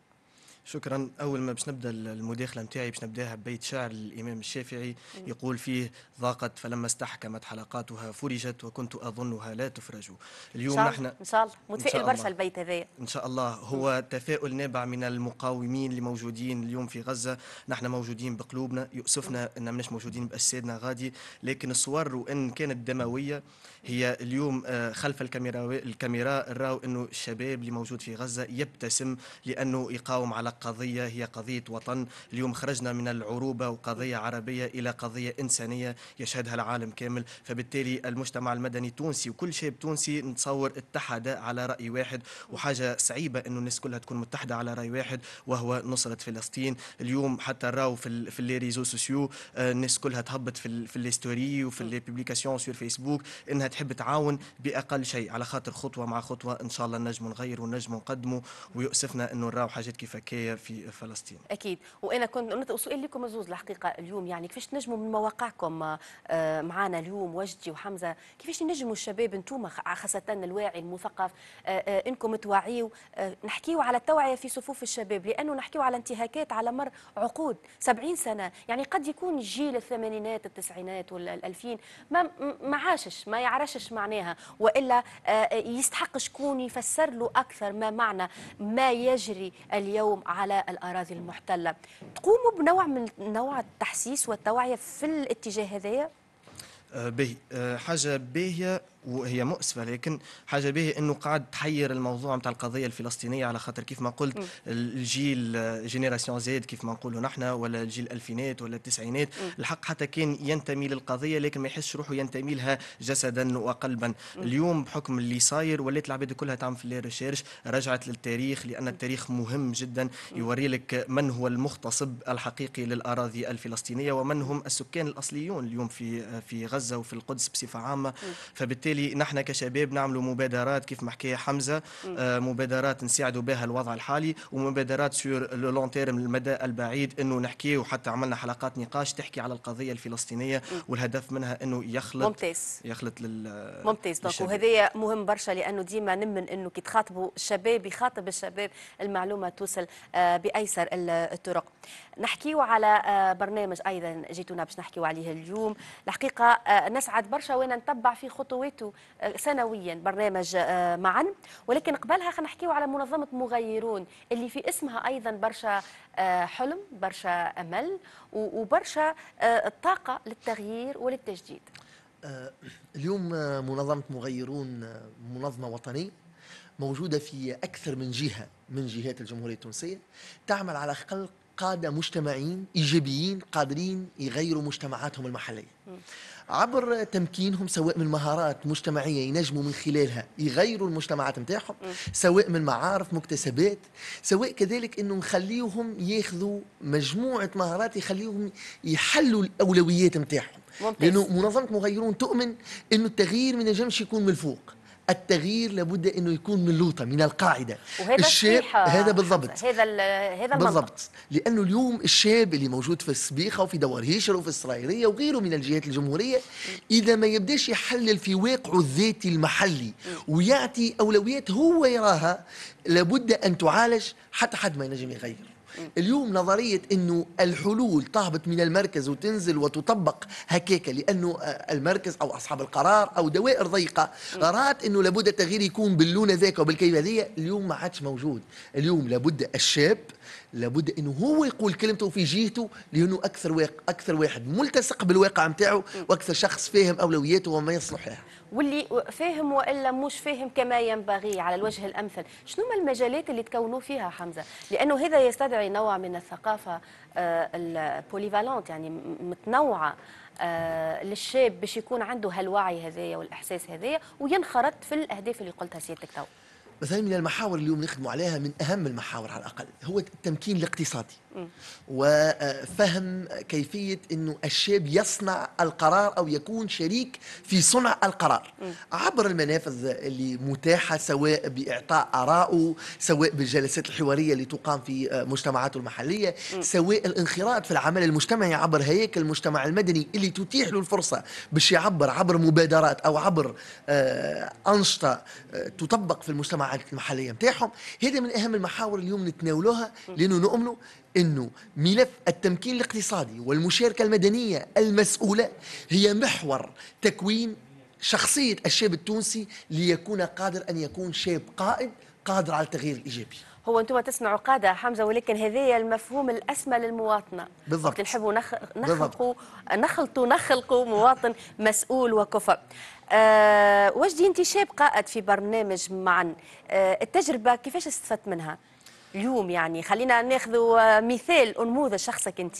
شكرا. أول ما باش نبدأ المداخلة نتاعي باش نبدأها ببيت شعر للامام الشافعي يقول فيه ضاقت فلما استحكمت حلقاتها فرجت وكنت أظنها لا تفرج. اليوم نحن إن شاء الله. متفائل برشا. البيت هذايا. إن شاء الله. هو تفاؤل نابع من المقاومين اللي موجودين اليوم في غزة. نحن موجودين بقلوبنا. يؤسفنا إن مش موجودين بأجسادنا غادي. لكن الصور وإن كانت دموية هي اليوم آه، خلف الكاميرا الكاميرا نراو إنه الشباب اللي موجود في غزة يبتسم لأنه يقاوم على قضية هي قضية وطن. اليوم خرجنا من العروبة وقضية عربية إلى قضية إنسانية يشهدها العالم كامل. فبالتالي المجتمع المدني التونسي وكل شاب تونسي نتصور اتحد على رأي واحد. وحاجة صعيبة إنه الناس كلها تكون متحدة على رأي واحد وهو نصرة فلسطين. اليوم حتى راو في في les réseaux sociaux الناس كلها تهبط في في les stories وفي les publications sur Facebook إنها تحب تعاون بأقل شيء على خاطر خطوة مع خطوة إن شاء الله نجم نغير ونجم نقدموا ويؤسفنا إنه نراو حاجات كيف هكايا في فلسطين. أكيد. وأنا كنت سؤال لكم زوز الحقيقة اليوم يعني كيفاش تنجموا من مواقعكم آه، معنا اليوم وجدي وحمزة كيفاش نجموا الشباب أنتم خاصة الواعي المثقف آه، آه، إنكم توعيوا نحكيوا على التوعية في صفوف الشباب لأنه نحكيوا على انتهاكات على مر عقود 70 سنة يعني قد يكون جيل الثمانينات التسعينات والألفين ما ما عاشش ما يعرفش معناها وإلا آه، يستحق شكون يفسر له أكثر ما معنى ما يجري اليوم على الأراضي المحتلة. تقوموا بنوع من نوع التحسيس والتوعية في الاتجاه هذايا؟ آه، باهي. آه، حاجة باهية وهي مؤسفة لكن حاجة باهيه إنه قاعد تحير الموضوع نتاع القضية الفلسطينية على خاطر كيف ما قلت الجيل génération Z كيف ما نقولوا نحن ولا الجيل الالفينات ولا التسعينات. الحق حتى كان ينتمي للقضية لكن ما يحسش روحه ينتمي لها جسدا وقلبا. اليوم بحكم اللي صاير ولات العباد كلها تعمل في les recherches رجعت للتاريخ لأن التاريخ مهم جدا. يوري لك من هو المغتصب الحقيقي للأراضي الفلسطينية ومن هم السكان الأصليون اليوم في في غزة وفي القدس بصفة عامة. فبالتالي نحن كشباب نعملوا مبادرات كيف ما حكى حمزة آه، مبادرات نساعدوا بها الوضع الحالي ومبادرات sur le long terme المدى البعيد إنه نحكي وحتى عملنا حلقات نقاش تحكي على القضية الفلسطينية والهدف منها إنه يخلط ممتاز. يخلط لل ممتاز. donc. وهذايا مهم برشا لأنه ديما نمن إنه كي تخاطبوا الشباب يخاطب الشباب المعلومة توصل آه، بأيسر ال- الطرق. نحكيو على آه، برنامج أيضا جيتونا باش نحكيو عليه اليوم. الحقيقة آه، نسعد برشا وأنا نتبع في خطواته آه، سنويا برنامج معا. ولكن قبلها خلينا نحكيو على منظمة مغيرون اللي في اسمها أيضا برشا حلم برشا أمل وبرشا آه، طاقة للتغيير وللتجديد. اليوم منظمة مغيرون منظمة وطنية موجودة في أكثر من جهة من جهات الجمهورية التونسية تعمل على خلق قادة مجتمعيين إيجابيين قادرين يغيروا مجتمعاتهم المحلية. عبر تمكينهم سواء من مهارات مجتمعية ينجموا من خلالها يغيروا المجتمعات متاعهم سواء من معارف مكتسبات سواء كذلك إنه نخليهم ياخذوا مجموعة مهارات يخليهم يحلوا الأولويات متاعهم ممتاز. لأنه منظمة مغيرون تؤمن إنه التغيير ما ينجمش يكون من الفوق. التغيير لابد إنه يكون من اللوطه من القاعدة. وهذا آه، هذا بالضبط. هذا هذا بالضبط. لأنه اليوم الشاب اللي موجود في السبيخه وفي دوار هيشر وفي السرايريه وغيره من الجهات الجمهورية إذا ما يبدأش يحلل في واقعه الذاتي المحلي ويعطي أولويات هو يراها لابد أن تعالج حتى حد ما ينجم يغير. اليوم نظرية أنه الحلول تهبط من المركز وتنزل وتطبق هكاك لأنه آه، المركز أو أصحاب القرار أو دوائر ضيقة. رات أنه لابد التغيير يكون باللون ذاك وبالكيف هذية اليوم ما عادش موجود. اليوم لابد الشاب لابد إنه هو يقول كلمته في جهته لأنه أكثر واقع أكثر واحد ملتصق بالواقع نتاعو وأكثر شخص فاهم أولوياته وما يصلح لها واللي فاهم وإلا مش فاهم كما ينبغي على الوجه الأمثل. شنو ما المجالات اللي تكونوا فيها حمزة؟ لأنه هذا يستدعي نوع من الثقافة آه، ال polyvalente يعني متنوعة آه للشاب باش يكون عنده هالوعي هذايا والإحساس هذايا وينخرط في الأهداف اللي قلتها سيادتك تو. مثلا من المحاور اليوم نخدموا عليها من أهم المحاور على الأقل هو التمكين الاقتصادي وفهم كيفية إنه الشاب يصنع القرار أو يكون شريك في صنع القرار. عبر المنافذ اللي متاحة سواء بإعطاء ارائه سواء بالجلسات الحوارية اللي تقام في مجتمعاته المحلية سواء الانخراط في العمل المجتمعي عبر هياكل المجتمع المدني اللي تتيح له الفرصة باش يعبر عبر مبادرات أو عبر آه، أنشطة آه، تطبق في المجتمعات المحلية نتاعهم هذا من أهم المحاور اليوم نتناولوها لأنه نؤمنوا إنه ملف التمكين الاقتصادي والمشاركة المدنية المسؤولة هي محور تكوين شخصية الشاب التونسي ليكون قادر أن يكون شاب قائد قادر على التغيير الإيجابي. هو أنتم تسمعوا قادة حمزة ولكن هذايا المفهوم الأسمى للمواطنة. بالضبط. نحبوا نخ... نخلقوا نخلطوا نخلقوا مواطن مسؤول وكفء. أه وجدي انت شاب قائد في برنامج معا أه التجربة كيفاش استفدت منها؟ اليوم يعني خلينا ناخذ مثال ونموذج شخصك أنت.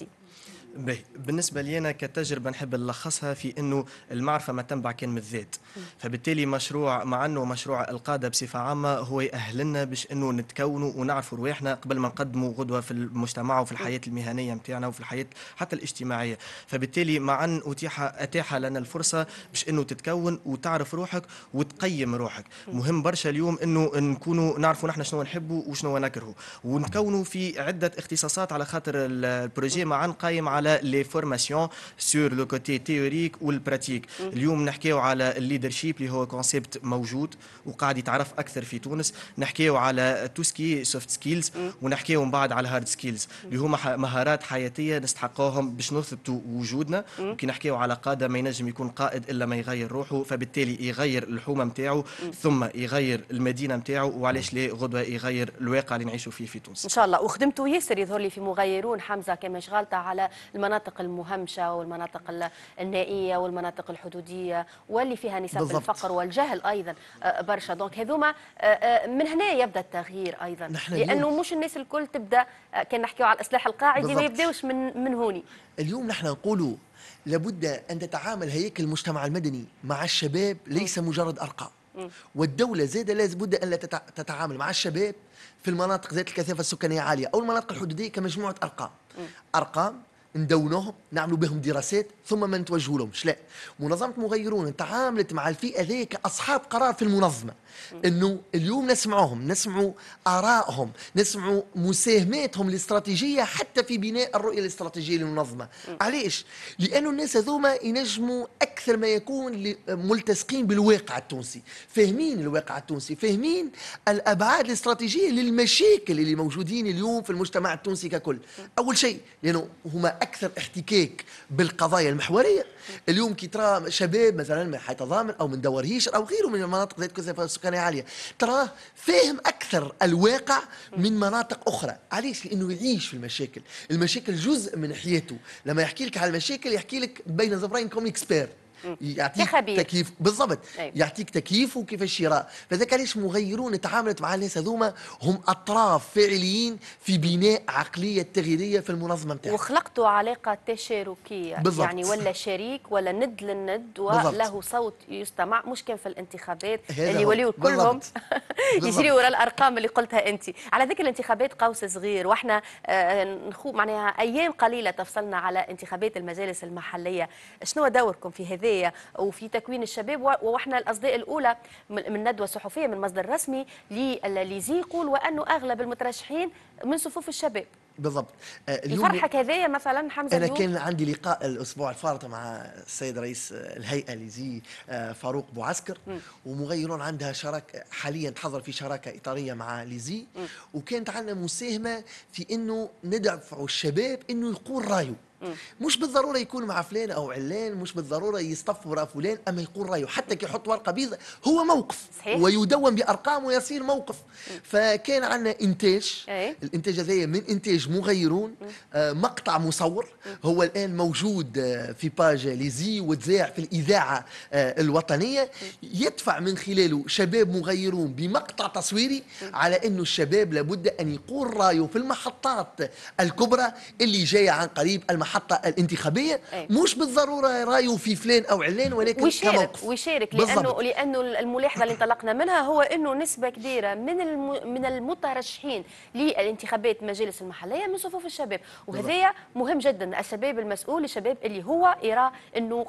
بالنسبة لي أنا كتجربة نحب نلخصها في إنه المعرفة ما تنبع كان من الذات. فبالتالي مشروع مع إنه مشروع القادة بصفة عامة هو يأهلنا باش إنه نتكونوا ونعرفوا رواحنا قبل ما نقدموا غدوة في المجتمع وفي الحياة المهنية نتاعنا وفي الحياة حتى الاجتماعية. فبالتالي مع إن أتيح اتاح لنا الفرصة باش إنه تتكون وتعرف روحك وتقيم روحك. مهم برشا اليوم إنه نكونوا نعرفوا نحن شنو نحبوا وشنو نكرهوا ونكونوا في عدة اختصاصات على خاطر ال projet. معا قايم على على les formations sur le côté théorique وال pratique اليوم نحكيو على ال leadership اللي هو concept موجود وقاعد يتعرف أكثر في تونس. نحكيو على tout ce qui soft skills ونحكيو من بعد على hard skills اللي هما مهارات حياتية نستحقوهم باش نثبتوا وجودنا. وكي نحكيو على قائد ما ينجم يكون قائد إلا ما يغير روحه فبالتالي يغير الحومة نتاعو ثم يغير المدينة نتاعو وعلاش ليه غدوة يغير الواقع اللي نعيشوا فيه في تونس. إن شاء الله. وخدمتوا ياسر يظهر لي في مغيرون. حمزة كما شغالته على المناطق المهمشة والمناطق النائية والمناطق الحدودية واللي فيها نسب بالضبط. الفقر والجهل أيضا آه، برشا. دونك هذوما آه، آه، من هنا يبدأ التغيير أيضا. لأنه مش الناس الكل تبدأ كان نحكيو على الإصلاح القاعدي ما يبدأوش من من هوني. اليوم نحن نقولوا لابد أن تتعامل هيكل المجتمع المدني مع الشباب ليس مجرد أرقام. والدولة زاده لابد أن لا تتعامل مع الشباب في المناطق ذات الكثافة السكانية عالية أو المناطق الحدودية كمجموعة أرقام. أرقام ندونوهم نعملوا بهم دراسات ثم ما نتوجهوا لهمش لا منظمة مغيرون تعاملت مع الفئة ذي كاصحاب قرار في المنظمة. إنه اليوم نسمعوهم نسمعوا آرائهم نسمعوا مساهماتهم الاستراتيجية حتى في بناء الرؤية الاستراتيجية للمنظمة. علاش لأنه الناس هذوما ينجموا أكثر ما يكون ملتصقين بالواقع التونسي. فاهمين الواقع التونسي فاهمين الأبعاد الاستراتيجية للمشاكل اللي موجودين اليوم في المجتمع التونسي ككل. أول شيء لأنه هما أكثر احتكاك بالقضايا المحورية. اليوم كي ترى شباب مثلا من حي تضامن أو من دور هيشر أو غيره من المناطق ذات كثافه سكانيه عالية تراه فاهم أكثر الواقع من مناطق أخرى. علاش؟ لأنه يعيش في المشاكل. المشاكل جزء من حياته. لما يحكي لك على المشاكل يحكي لك بين ظفرين comme expert. يعطيك تكييف. بالضبط. أيوة. يعطيك تكييف وكيف الشراء. فذاك علاش مغيرون تعاملت مع الناس هذوما؟ هم أطراف فاعليين في بناء عقلية تغييرية في المنظمة نتاعهم. وخلقتوا علاقة تشاركية. بالضبط. يعني ولا شريك ولا ند للند وله صوت يستمع. مش كان في الانتخابات اللي يوليوا كلهم يجري وراء الأرقام اللي قلتها أنت. على ذكر الانتخابات قوس صغير. وإحنا آه، نخو معناها أيام قليلة تفصلنا على انتخابات المجالس المحلية. شنو دوركم في هذه التغذيه وفي تكوين الشباب وإحنا الأصداء الأولى من ندوة صحفية من مصدر رسمي لليزي يقول وأنه أغلب المترشحين من صفوف الشباب. بالضبط. آه، يفرحك هذايا مثلا حمزة أنا؟ كان عندي لقاء الأسبوع الفارط مع السيد رئيس الهيئة لزي آه، فاروق بوعسكر ومغيرون عندها شراكة حاليا تحضر في شراكة إطارية مع ليزي. وكانت عندنا مساهمة في إنه ندفعوا الشباب إنه يقول رأيه. مش بالضرورة يكون مع فلان أو علان مش بالضرورة يصطف وراء فلان أما يقول رأيه. حتى كي يحط ورقة بيضاء هو موقف. صحيح. ويدون بأرقام ويصير موقف. فكان عندنا إنتاج. أي. الإنتاج هذايا من إنتاج مغيرون. آه مقطع مصور. هو الآن موجود آه في باج ليزي وتذاع في الإذاعة آه الوطنية. يدفع من خلاله شباب مغيرون بمقطع تصويري على إنه الشباب لابد أن يقول رأيه في المحطات الكبرى اللي جاية عن قريب المحطات المحطة الانتخابية أي. مش بالضرورة رأيه في فلان أو علان ولكن ويشارك كموقف. ويشارك لأنه بالضبط. لأنه الملاحظة اللي انطلقنا منها هو إنه نسبة كبيرة من الم من المترشحين للانتخابات مجالس المحلية من صفوف الشباب. وهذايا مهم جدا الشباب المسؤول الشباب اللي هو يرى إنه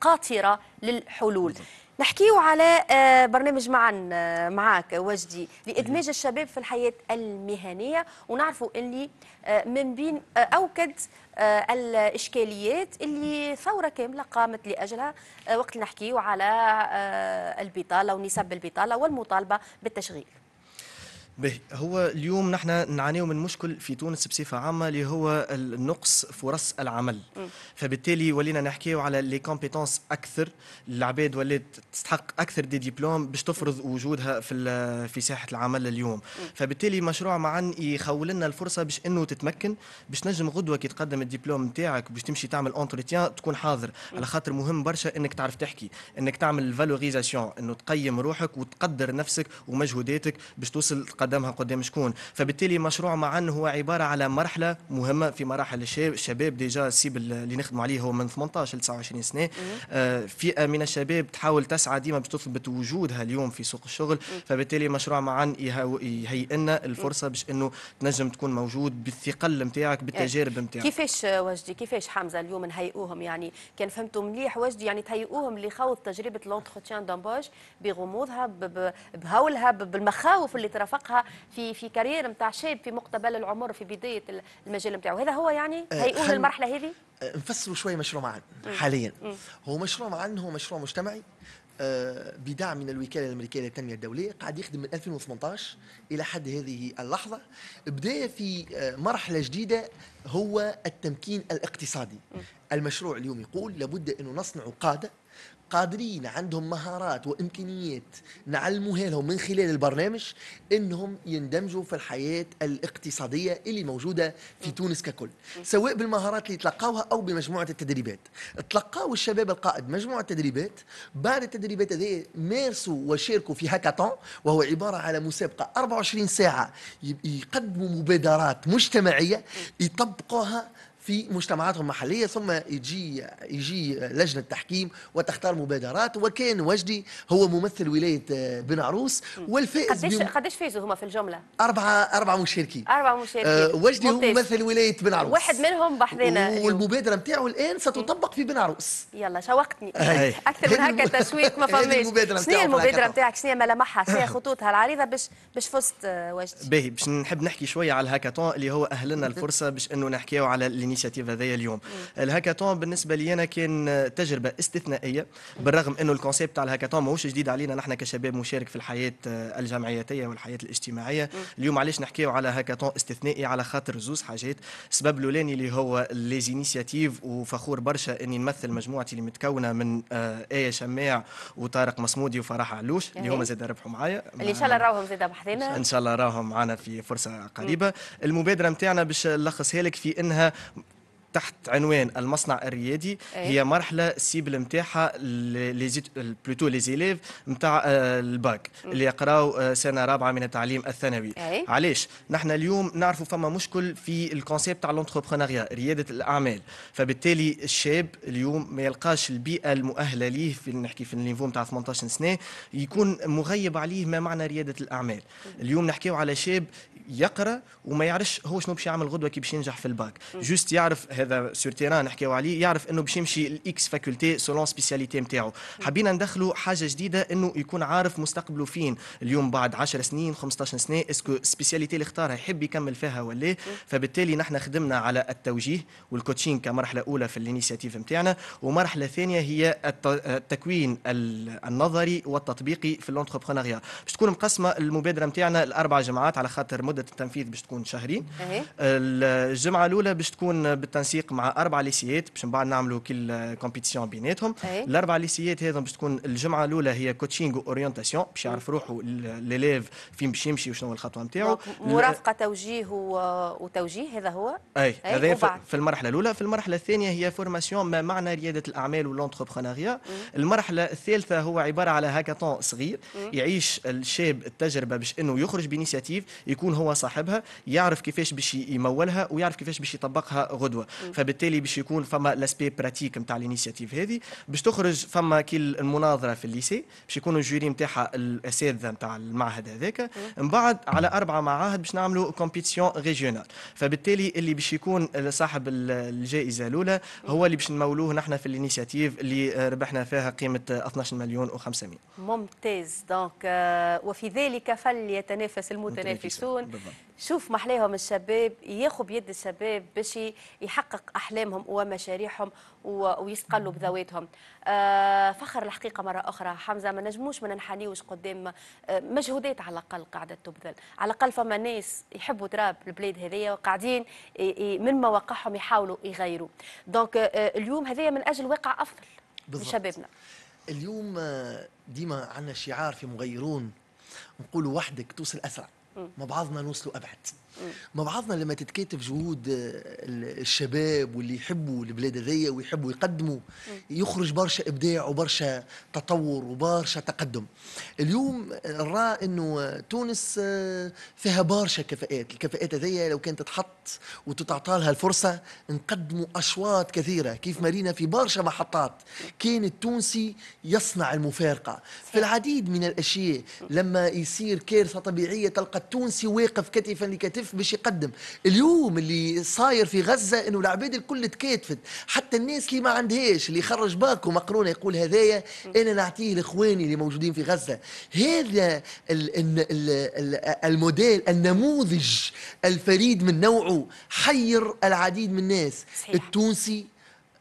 قاطرة للحلول. نحكيو على آه، برنامج معا آه، معاك وجدي لإدماج الشباب في الحياة المهنية. ونعرفوا اللي آه، من بين أوكد الإشكاليات اللي ثورة كاملة قامت لأجلها. وقت نحكيو على البطالة ونسب البطاله والمطالبة بالتشغيل. باهي هو اليوم نحن نعانيو من مشكل في تونس بصفة عامة اللي هو النقص فرص العمل. فبالتالي ولينا نحكيو على les compétences أكثر. العباد ولات تستحق أكثر des diplômes باش تفرض وجودها في في ساحة العمل اليوم. فبالتالي مشروع معا يخول لنا الفرصة باش أنه تتمكن باش نجم غدوة كي تقدم الدبلوم نتاعك باش تمشي تعمل entretien تكون حاضر. على خاطر مهم برشا إنك تعرف تحكي إنك تعمل valorisation إنه تقيم روحك وتقدر نفسك ومجهوداتك باش توصل تقدمها قدام شكون. فبالتالي مشروع معا هو عبارة على مرحلة مهمة في مراحل الشباب déjà ال cible اللي نخدموا عليه هو من 18 ل 29 سنة. آه، فئة من الشباب تحاول تسعى ديما باش تثبت وجودها اليوم في سوق الشغل. فبالتالي مشروع معا يهيئ لنا الفرصة باش أنه تنجم تكون موجود بالثقل نتاعك بالتجارب نتاعك كيفاش آه، وجدي؟ كيفاش حمزة اليوم نهيئوهم؟ يعني كان فهمتوا مليح. وجدي يعني تهيئوهم لخوض تجربة l'entretien d'embauche بغموضها بهولها بالمخاوف اللي ترافقها في في carrière نتاع شاب في مقتبل العمر في بداية المجال نتاعو هذا هو يعني آه، تهيئوه خل- للمرحله هذه؟ آه، نفسروا شوي مشروع معا حاليا. هو مشروع معا هو مشروع مجتمعي آه، بدعم من الوكالة الأمريكية للتنمية الدولية قاعد يخدم من 2018 إلى حد هذه اللحظة. بدا في مرحلة جديدة هو التمكين الاقتصادي. المشروع اليوم يقول لابد انه نصنع قادة قادرين عندهم مهارات وإمكانيات نعلموها لهم من خلال البرنامج إنهم يندمجوا في الحياة الاقتصادية اللي موجودة في تونس ككل سواء بالمهارات اللي تلقاوها أو بمجموعة التدريبات. تلقاو الشباب القائد مجموعة تدريبات بعد التدريبات هذه مارسوا وشاركوا في هاكاثون وهو عبارة على مسابقة 24 ساعة يقدموا مبادرات مجتمعية يطبقوها في مجتمعاتهم المحلية ثم يجي يجي لجنة تحكيم وتختار مبادرات وكان وجدي هو ممثل ولاية آه، بن عروس والفائز قديش بيوم قديش فازوا هما في الجملة؟ أربعة أربعة مشاركين. أربع آه، مشاركين وجدي هو. ممثل ولاية بن عروس. واحد منهم بحذنا اليوم. والمبادرة نتاعو الآن ستطبق في بن عروس. يلا شوقتني. أي. أكثر من هكا تشويق ما فماش. المبادرة شنو هي الهاكاثون. نتاعك شنو هي ملامحها؟ شنو هي خطوطها العريضة؟ باش باش فزت آه، وجدي. باهي باش نحب نحكي شوية على الهاكاثون اللي هو أهل لنا الفرصة باش إنه نحكيو على الـ initiative هذايا اليوم. الهاكاثون بالنسبة لي أنا كان تجربة استثنائية. بالرغم إنه الـ concept تاع الهاكاثون ماهوش جديد علينا نحن كشباب مشارك في الحياة الجمعياتية والحياة الاجتماعية. اليوم علاش نحكيو على هاكاثون استثنائي على خاطر زوز حاجات؟ السبب الأولاني اللي هو les initiatives وفخور برشا إني نمثل مجموعتي اللي متكونة من إيه شماع وطارق مصمودي وفرح علوش اللي هما. زاد ربحوا معايا. اللي إن شاء الله نراوهم زاده بحذنا إن شاء الله راهم معنا في فرصة قريبة. المبادرة نتاعنا باش نلخصها لك في إنها تحت عنوان المصنع الريادي. أي. هي مرحلة الـ cible نتاعها plutôt les élèves نتاع الباك اللي يقراو آه، سنة رابعة من التعليم الثانوي. أي. علاش؟ نحن اليوم نعرفوا فما مشكل في الـ concept تاع l'entrepreneuriat ريادة الأعمال. فبالتالي الشاب اليوم ما يلقاش البيئة المؤهلة ليه في نحكي في الـ niveau نتاع 18 سنة يكون مغيب عليه ما معنى ريادة الأعمال. اليوم نحكيو على شاب يقرأ وما يعرفش هو شنو باش يعمل غدوة كي باش ينجح في الـ bac. juste يعرف هذا sur terrain نحكيو عليه يعرف إنه باش يمشي ال X faculté selon spécialité نتاعو حبينا ندخلوا حاجة جديدة إنه يكون عارف مستقبله فين. اليوم بعد 10 سنين 15 سنة est-ce que spécialité اللي اختارها يحب يكمل فيها ولا فبالتالي نحن خدمنا على التوجيه والـ coaching كمرحلة أولى في الـ initiative نتاعنا ومرحلة ثانية هي الت- التكوين ال- النظري والتطبيقي في الـ entrepreneuriat باش تكون مقسمة المبادرة نتاعنا لاربع جمعات على خاطر مدة التنفيذ باش تكون شهرين. أهي. الجمعة الأولى باش تكون بالتنسيق مع أربع ليسيات باش من بعد نعملوا كل compétition بيناتهم. أي. الأربع ليسيات هذم باش تكون الجمعة الأولى هي coaching orientation باش يعرف روحه l'élève فين باش يمشي وشنو الخطوة نتاعو. مرافقة توجيه وتوجيه هذا هو؟ أي أي، هذا في- المرحلة الأولى. في المرحلة الثانية هي formation ما معنى ريادة الأعمال والـ entrepreneuriat المرحلة الثالثة هو عبارة على هاكاثون صغير. يعيش الشاب التجربة باش إنه يخرج ب initiative يكون هو صاحبها يعرف كيفاش باش يمولها ويعرف كيفاش باش يطبقها غدوة. فبالتالي باش يكون فما l'aspect pratique نتاع الـ initiative هذه. باش تخرج فما كي المناظرة في الليسي باش يكونوا الـ jury نتاعها الأساتذة نتاع المعهد هذاك. من بعد على أربعة معاهد باش نعملوا compétition régionale فبالتالي اللي باش يكون صاحب الجائزة الأولى هو اللي باش نمولوه نحن في الـ initiative اللي ربحنا فيها قيمة 12 مليون و500 ممتاز. donc آه، وفي ذلك فليتنافس المتنافسون بالضبط. شوف محلاهم الشباب ياخذ بيد الشباب باش يحقق أحلامهم ومشاريعهم ويستقلوا بذواتهم. آه، فخر الحقيقة مرة أخرى. حمزة ما نجموش ما ننحنيوش قدام آه، مجهودات على الأقل قاعدة تبذل. على الأقل فما ناس يحبوا تراب البلاد هذيا وقاعدين من مواقعهم يحاولوا يغيروا. donc آه، اليوم هذايا من أجل واقع أفضل بالضبط. لشبابنا اليوم آه، ديما عندنا شعار في مغيرون. نقولوا وحدك توصل أسرع. مع بعضنا نوصلوا أبعد. مع بعضنا لما تتكاتف جهود آه، ال- الشباب واللي يحبوا البلاد هذيا ويحبوا يقدموا يخرج برشا إبداع وبرشا تطور وبرشا تقدم. اليوم نرى إنه تونس آه، فيها برشا كفاءات. الكفاءات هذيا لو كانت تتحط وتتعطى لها الفرصة نقدموا أشواط كثيرة. كيف مارينا في برشا محطات. كان التونسي يصنع المفارقة. في العديد من الأشياء لما يصير كارثة طبيعية تلقى التونسي واقف كتفا لكتف باش يقدم. اليوم اللي صاير في غزة إنه العباد الكل تكاتفت حتى الناس اللي ما عندهاش اللي يخرج باكو مقرونة يقول هذايا أنا نعطيه لإخواني اللي موجودين في غزة. هذا ال- ال- ال- الموديل النموذج الفريد من نوعه حير العديد من الناس. صحيح. التونسي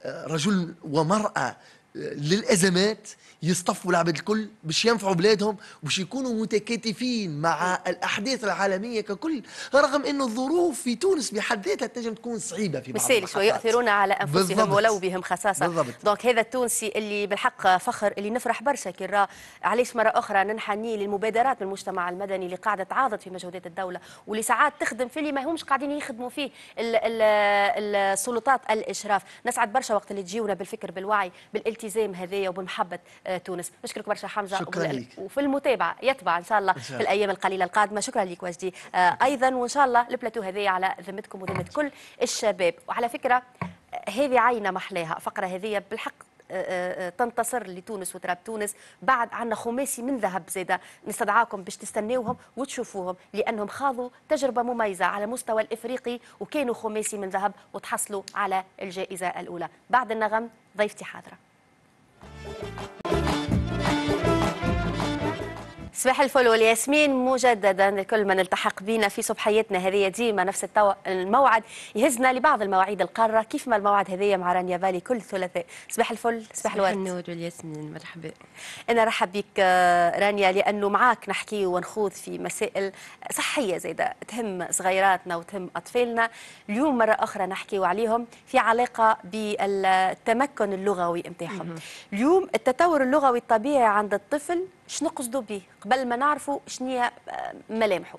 آه، رجل ومرأة آه، للأزمات يصطفوا العباد الكل باش ينفعوا بلادهم وباش يكونوا متكاتفين مع الأحداث العالمية ككل رغم أن الظروف في تونس بحد ذاتها تنجم تكون صعيبة في بعض بالتالي شوي المحطات. يؤثرون على أنفسهم بالضبط. ولو بهم خصاصة بالضبط. donc هذا التونسي اللي بالحق فخر اللي نفرح برشا كي نرى علاش مرة أخرى ننحني للمبادرات من المجتمع المدني اللي قاعدة تعاضد في مجهودات الدولة واللي ساعات تخدم في اللي ما همش قاعدين يخدموا فيه ال ال السلطات الإشراف نسعد برشا وقت اللي تجيونا بالفكر بالوعي بالالتزام هذايا وبمحبة آه، تونس. نشكرك برشا حمزة شكراً ليك. وفي المتابعة يتبع إن شاء الله في. الأيام القليلة القادمة. شكرا لك وجدي آه، أيضا وإن شاء الله البلاتو هذه على ذمتكم وذمة كل الشباب. وعلى فكرة آه، هذه عينة محلاها. فقرة هذه بالحق آه، تنتصر لتونس وتراب تونس. بعد عنا خماسي من ذهب زادة. نستدعاكم باش تستناوهم وتشوفوهم لأنهم خاضوا تجربة مميزة على المستوى الإفريقي وكانوا خماسي من ذهب وتحصلوا على الجائزة الأولى. بعد النغم ضيفتي حاضرة. صباح الفل والياسمين. مجددا لكل من التحق بنا في صبحيتنا هذه ديما نفس التو... الموعد يهزنا لبعض المواعيد القارة. كيف ما الموعد هذه مع رانيا فالي؟ كل ثلاثاء صباح الفل صباح الورد. النور والياسمين مرحبا. أنا رحب بك آه، رانيا لأنه معاك نحكي ونخوض في مسائل صحية زيدا تهم صغيراتنا وتهم أطفالنا. اليوم مرة أخرى نحكي عليهم في علاقة بالتمكن اللغوي نتاعهم. اليوم التطور اللغوي الطبيعي عند الطفل شنو قصدوا به قبل ما نعرفوا شنو هي آه، ملامحه.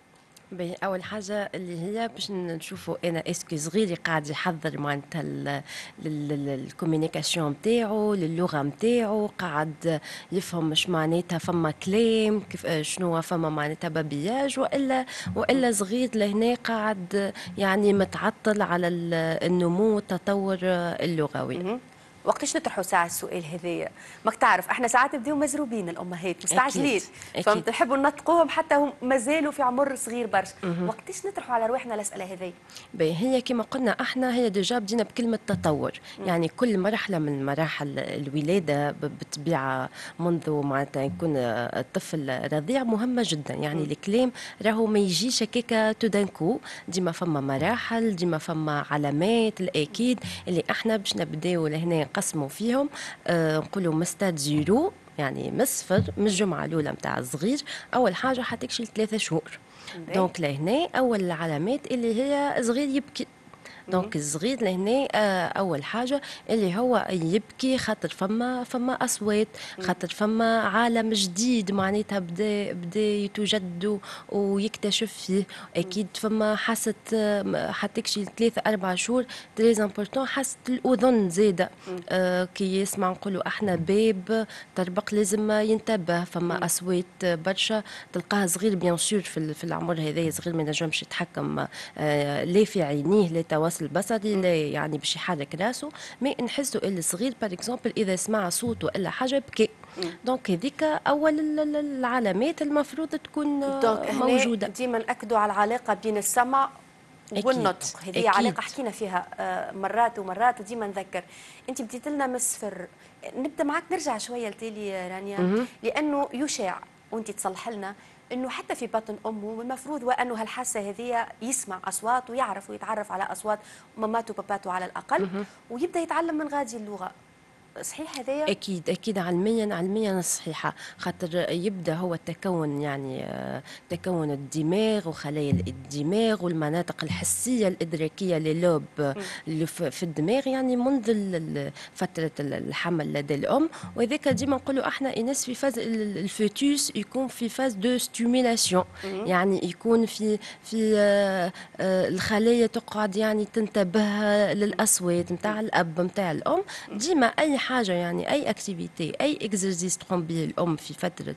باهي أول حاجة اللي هي باش نشوفوا أنا اسكو صغيري قاعد يحضر معناتها ال- لل- لل- الـ communication نتاعو للغة نتاعو قاعد يفهم مش معناتها فما كلام كيف آه، شنو فما معناتها بابياج وإلا وإلا صغير لهنا قاعد يعني متعطل على ال- النمو والتطور اللغوي. وقتاش نطرحوا ساعة السؤال هذايا ماك تعرف إحنا ساعات نبداو مزروبين الامهات مستعجلين. فهمت؟ نحبوا نطقوهم حتى هم مازالوا في عمر صغير برشا. وقتاش نطرحوا على رواحنا الأسئلة هذه باهي هي كما قلنا إحنا هي déjà بدينا بكلمة تطور. يعني كل مرحلة من مراحل الولادة بالطبيعة منذ معناتها يكون الطفل رضيع مهمة جدا. يعني الكلام راهو ما يجيش هكاكا tout d'un coup ديما فما مراحل ديما فما علامات الأكيد اللي إحنا باش نبداو لهنا نقسموا فيهم آه نقولوا من stade zéro يعني من الصفر من الجمعة الأولى نتاع الصغير أول حاجة حتى كشي لثلاثة شهور. donc لهنا أول العلامات اللي هي صغير يبكي. donc الصغير لهنا آه، أول حاجة اللي هو يبكي خاطر فما فما أصوات خاطر فما عالم جديد معناتها بدا بدا يتجد ويكتشف فيه. أكيد فما حاسه آه، حتى كشي ثلاثة أربعة شهور très important حاسه الأذن زاده آه كي يسمع نقولوا إحنا باب طربق لازم ينتبه. فما أصوات برشا تلقاه صغير bien sûr في ال- في العمر هذا صغير ما ينجمش يتحكم آه لا في عينيه لا توا الحواس البصري لا يعني باش يحرك راسه mais نحسوا اللي الصغير par exemple إذا سمع صوت والا حاجة بكى donc هذيك أول ال- ال- العلامات المفروض تكون موجودة. ديما نأكدوا على العلاقة بين السمع. والنطق. هذه. علاقة حكينا فيها آه، مرات ومرات وديما نذكر. أنت بديت لنا من الصفر. نبدأ معك نرجع شوية لتالي يا رانيا لأنه يشاع وأنت تصلح لنا. إنه حتى في بطن أمه المفروض وأنه هالحاسة هذه يسمع أصوات ويعرف ويتعرف على أصوات ماماته وباباته على الأقل ويبدأ يتعلم من غادي اللغة. صحيح هذايا؟ أكيد أكيد. علميا علميا صحيحه خاطر يبدأ هو التكون يعني آه، تكون الدماغ وخلايا الدماغ والمناطق الحسية الإدراكية للوب اللي في في الدماغ يعني منذ فترة ال- الحمل لدى الأم. وذاك ديما نقولوا إحنا اناس في phase ال- ال fœtus يكون في phase de stimulation يعني يكون في في آه، آه، الخلايا تقعد يعني تنتبه للأصوات نتاع الأب نتاع الأم. ديما أي حاجة يعني أي activité أي exercice تقوم به الأم في فترة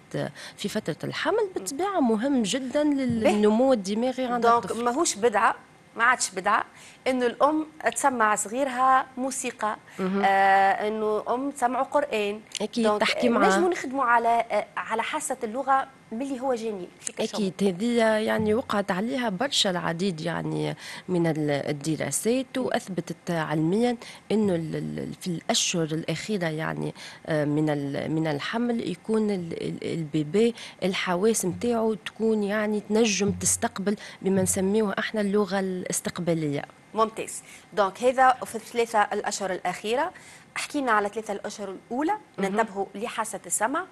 في فترة الحمل بالطبيعه مهم جدا للنمو الدماغي عند donc ماهوش بدعة ما عادش بدعة إنه الأم تسمع صغيرها موسيقى آه إنه أم تسمعه قرآن. donc تحكي معاه. نجموا نخدموا على آه على حاسة اللغة ملي هو جاني. أكيد هذه يعني وقعت عليها برشا العديد يعني من ال- الدراسات وأثبتت علميا ال- في الأشهر الأخيرة يعني آه، من من الحمل يكون ال- ال- ال bébé الحواس نتاعو تكون يعني تنجم تستقبل بما نسميه إحنا اللغة الاستقبالية. ممتاز. donc هذا في الثلاثة الأشهر الأخيرة حكينا على ثلاثة الأشهر الأولى ننتبهوا لحاسة السمع.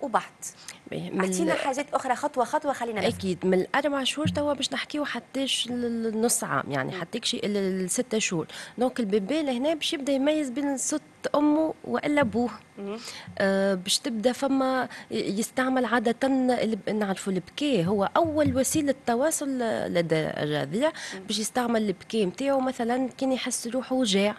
وبعد أعطينا حاجات أخرى خطوة خطوة خلينا نفهم. أكيد من الأربع شهور توا باش نحكيو حتى شي النص عام يعني حتى شيء الستة شهور. donc ال bébé لهنا باش يبدأ يميز بين صوت أمه وإلا أبوه. آه باش تبدأ فما يستعمل عادة نعرفوا البكاء هو أول وسيلة تواصل لدى الرضيع باش يستعمل البكاء نتاعو مثلا كان يحس روحه جاع.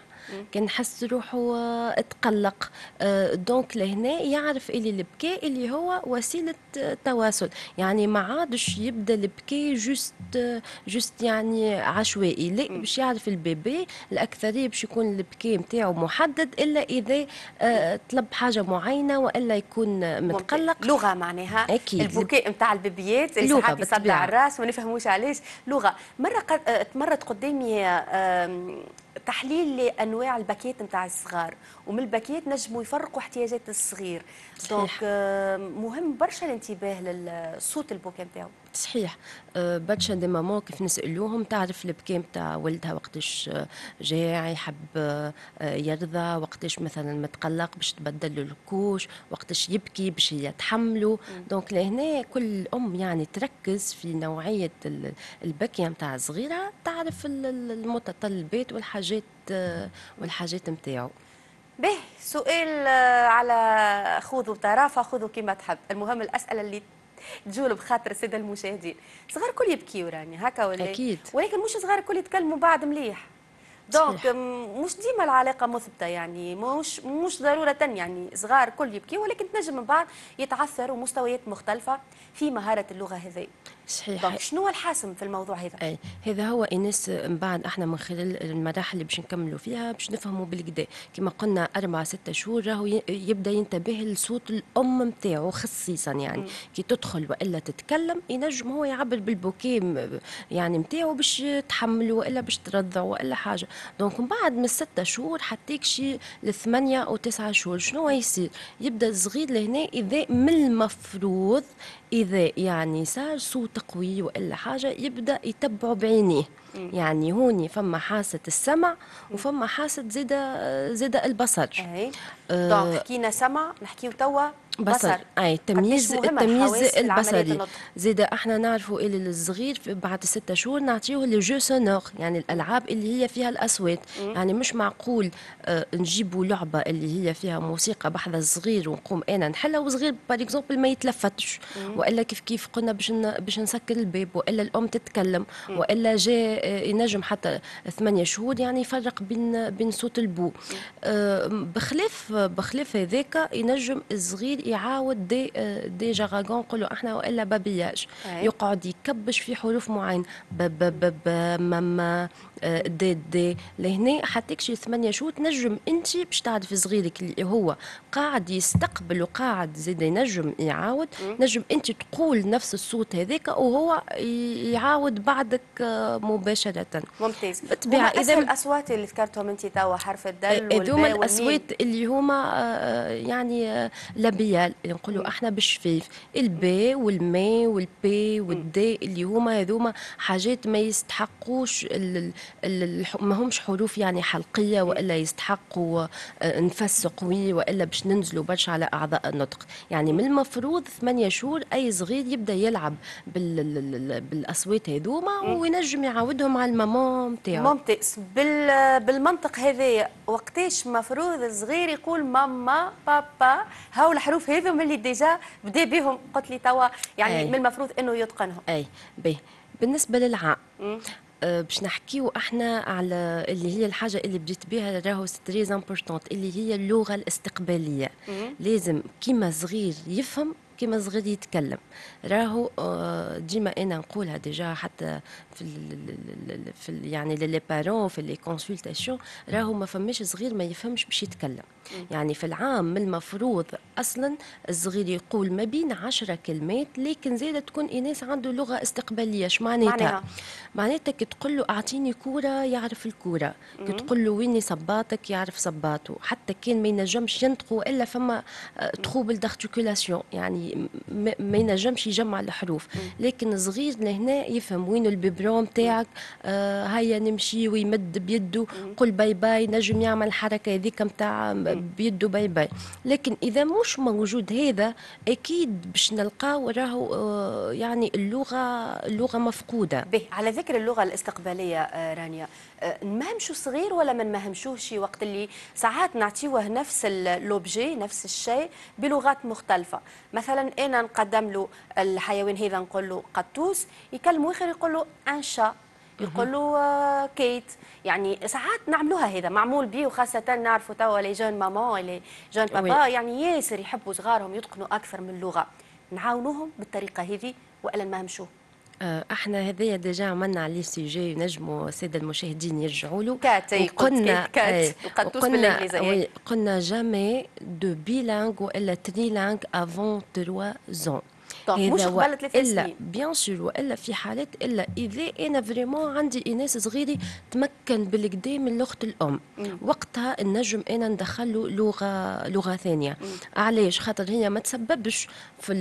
كان حس روحه آه، اتقلق. آه، donc لهنا يعرف اللي البكاء اللي هو وسيلة آه، تواصل يعني ما عادش يبدأ البكاء juste آه، juste يعني عشوائي. لا باش يعرف ال bébé الأكثرية باش يكون البكاء نتاعو محدد إلا إذا آه، طلب حاجة معينة وإلا يكون آه،. متقلق لغة معناها. أكيد. البكاء نتاع البيبيات اللي ساعات يصدع. الراس وما نفهموش علاش لغة. مرة قد آه، تمرت قدامي آم، تحليل لأنواع البكيات نتاع الصغار ومن البكيات نجموا يفرقوا احتياجات الصغير. donc آم، مهم برشا الانتباه للصوت البكا نتاعو صحيح. آه، برشا des mamans كيف نسألوهم. تعرف البكاء نتاع ولدها وقتاش آه، جاع يحب آه، يرضى وقتاش مثلا متقلق باش تبدل له ال couche وقتاش يبكي باش هي تحمله donc لهنا كل أم يعني تركز في نوعية ال- البكيه نتاع صغيرها تعرف ال- ال- المتطلبات والحاجات والحاجات نتاعو باهي سؤال على خذوا طرافة خذوا كما تحب. المهم الأسئلة اللي تجول بخاطر السادة المشاهدين. صغار كل يبكيوا راني هكا ولا؟ أكيد. ولكن مش صغار الكل يتكلموا بعد مليح. donc مش ديما العلاقة مثبتة يعني مش مش ضرورة يعني صغار كل يبكيوا ولكن تنجم من بعد يتعثروا مستويات مختلفة في مهارة اللغة هذه صحيح. donc شنو الحاسم في الموضوع هذا؟ أي هذا هو إنس من بعد إحنا من خلال المراحل اللي باش نكملوا فيها باش نفهموا بالقدا كما قلنا أربع ستة شهور راهو يبدأ ينتبه لصوت الأم نتاعو خصيصا يعني. كي تدخل وإلا تتكلم ينجم هو يعبر بالبكي يعني نتاعو باش تحمله وإلا باش ترضع وإلا حاجة. donc من بعد من الستة شهور حتى كشي لثمانية أو تسعة شهور شنو يصير؟ يبدأ الصغير لهنا إذا من المفروض إذا يعني صار صوت قوي وإلا حاجة يبدأ يتبعه بعينيه. يعني هوني فما حاسة السمع وفما حاسة زادا زادا البصر. اي آه، donc حكينا سمع نحكيو توا بصر أي التمييز التمييز البصري؟ زادا إحنا نعرفوا اللي الصغير بعد الستة شهور نعطيه les jeux sonores يعني الألعاب اللي هي فيها الأصوات. يعني مش معقول آه نجيبوا لعبة اللي هي فيها موسيقى بحذا الصغير ونقوم أنا نحلها وصغير par exemple ما يتلفتش. وإلا كيف كيف قلنا باش باش نسكر الباب وإلا الأم تتكلم وإلا جاء آه، ينجم حتى ثمانية شهور يعني يفرق بين بين صوت البو. آه، بخلاف بخلاف هذاك ينجم الصغير يعاود دي دي جاراغون نقولوا إحنا وإلا بابياج. يقعد يكبش في حروف معينة ب ب ب ب ماما آه، دي دي لهنا. حتى شي ثمانية شهور تنجم انت باش تعرف صغيرك اللي هو قاعد يستقبل وقاعد زيد ينجم يعاود. نجم انت تقول نفس الصوت هذاك وهو يعاود بعدك آه، مباشرة. ممتاز. بالطبيعة، أسهل الأصوات اللي ذكرتهم انت توا حرف الدل هذوما والباء والميم. الأصوات اللي هما آه، يعني آه، labiales اللي نقولوا إحنا بالشفيف البي والمي والبي والدي اللي هما هذوما حاجات ما يستحقوش ما همش حروف يعني حلقية وإلا يستحقوا آه، نفس قوي وإلا باش ننزلوا برشا على أعضاء النطق. يعني من المفروض ثمانية شهور أي صغير يبدأ يلعب بال ال- ال- بالأصوات هذوما وينجم يعاودهم على الماما نتاعو ممتاز. بال... بالمنطق هذايا وقتاش مفروض الصغير يقول ماما بابا هاو الحروف هذو اللي déjà بدا بهم قلت لي توا يعني أي. من المفروض إنه يتقنهم. أي. باهي. بالنسبة للعام آه، باش نحكيو إحنا على اللي هي الحاجة اللي بديت بها راهو très importante اللي هي اللغة الاستقبالية. لازم كيما صغير يفهم كيما صغير يتكلم. راهو آه، ديما أنا نقولها déjà حتى في ال في ال يعني les parents في les consultations راهو ما فماش صغير ما يفهمش باش يتكلم. يعني في العام من المفروض أصلا الصغير يقول ما بين عشرة كلمات لكن زيادة تكون اناس عنده لغة استقبالية. اش معناتها؟ معناتها كي تقول له أعطيني كورة يعرف الكورة. كي تقول له ويني صباطك يعرف صباطه. حتى كان ما ينجمش ينطقوا إلا فما trouble d'articulation يعني م- ما ينجمش يجمع الحروف. لكن صغير لهنا يفهم وين ال biberon تاعك آه هيا نمشي ويمد بيده قل bye bye نجم يعمل الحركه هذيك نتاع بيده bye bye. لكن إذا مش موجود هذا أكيد باش نلقاو راهو آه يعني اللغة اللغة مفقودة. به على ذكر اللغة الاستقبالية آه، رانيا آه، نمهمشوا صغير ولا ما نمهمشوش وقت اللي ساعات نعطيوه نفس l'objet نفس الشيء بلغات مختلفة. مثلا أنا نقدم له الحيوان هذا نقول له قطوس يكلم آخر يقول له un chat. يقول له آه، cat. يعني ساعات نعملوها هذا معمول به وخاصة نعرفوا توا les jeunes mamans les jeunes papas. يعني ياسر يحبوا صغارهم يتقنوا أكثر من لغة نعاونوهم بالطريقة هذه وإلا نمهمشوه آه، إحنا هذايا déjà عملنا عليه sujet ينجموا السادة المشاهدين يرجعوا له. وقلنا بالإنجليزية. oui، قلنا jamais de bilingue والا trilingue avant 3 ans donc مش قبل ثلاث إلا سنين. bien sûr وإلا في حالات إلا إذا أنا vraiment عندي إناس صغيري تمكن بالقدا من لغه الأم. وقتها النجم أنا ندخل له لغة لغة ثانية. علاش؟ خاطر هي ما تسببش في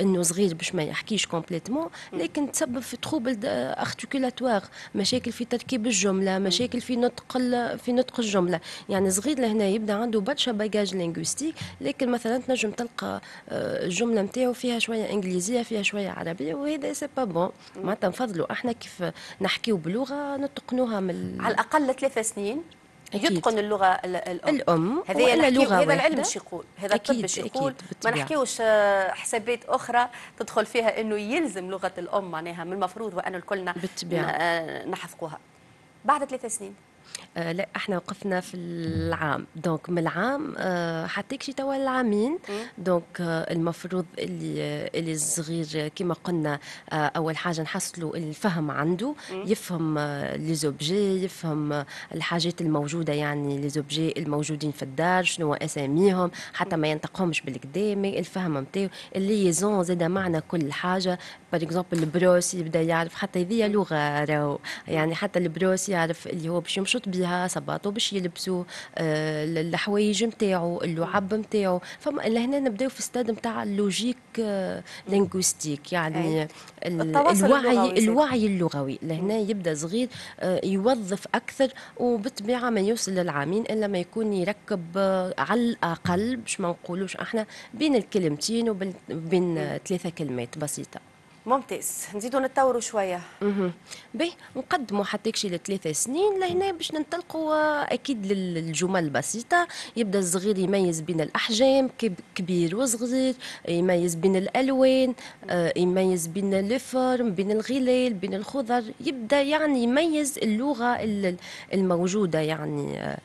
إنه صغير باش ما يحكيش complètement لكن تسبب في trouble articulatoire مشاكل في تركيب الجملة مشاكل في نطق في نطق الجملة. يعني صغير لهنا يبدأ عنده برشا bagage linguistique لكن مثلا تنجم تلقى آه، الجملة نتاعو فيها شوية انجليزيه فيها شوية عربية وهذا c'est pas bon معناتها نفضلوا إحنا كيف نحكيو بلغة نتقنوها من على الأقل ثلاث سنين أكيد. يتقن اللغة ال- الأم. الأم. هذا لغة هذا العلم. إيش يقول. هذا الطب أكيد، يقول. ما. نحكيوش آه، حسابات أخرى تدخل فيها إنه يلزم لغة الأم معناها من المفروض وأن الكلنا آه، نحفظوها بعد ثلاث سنين. لا إحنا وقفنا في العام. donc من العام آه حتى شي توا العامين. donc آه المفروض اللي آه اللي الصغير كما قلنا آه أول حاجة نحصلوا الفهم عنده. يفهم آه les objets يفهم آه الحاجات الموجودة يعني les objets الموجودين في الدار شنو أساميهم حتى ما ينطقهمش بالقدا mais الفهم نتاعو الليزون زاد معنا كل حاجة. par exemple ال brosse يبدا يعرف حتى هذه لغة راهو. يعني حتى ال brosse يعرف اللي هو باش يمشط بها صباطه باش يلبسوا آه، الحوايج نتاعو اللعب نتاعو فما لهنا نبداو في ستاد نتاع ال logique آه، linguistique. يعني الوعي. الوعي اللغوي. لهنا يبدأ صغير آه، يوظف أكثر وبالطبيعة ما يوصل للعامين إلا ما يكون يركب على الأقل باش ما نقولوش إحنا بين الكلمتين وبين ثلاثة كلمات بسيطة. ممتاز. نزيدوا نتطوروا شوية. مهم. باهي نقدموا حتى شي لثلاثة سنين لهنا باش ننطلقوا آه، أكيد للجمل البسيطة. يبدأ الصغير يميز بين الأحجام كب- كبير وصغير يميز بين الألوان آه، يميز بين ال forme بين الغلال بين الخضر. يبدأ يعني يميز اللغة ال- الموجودة يعني آه،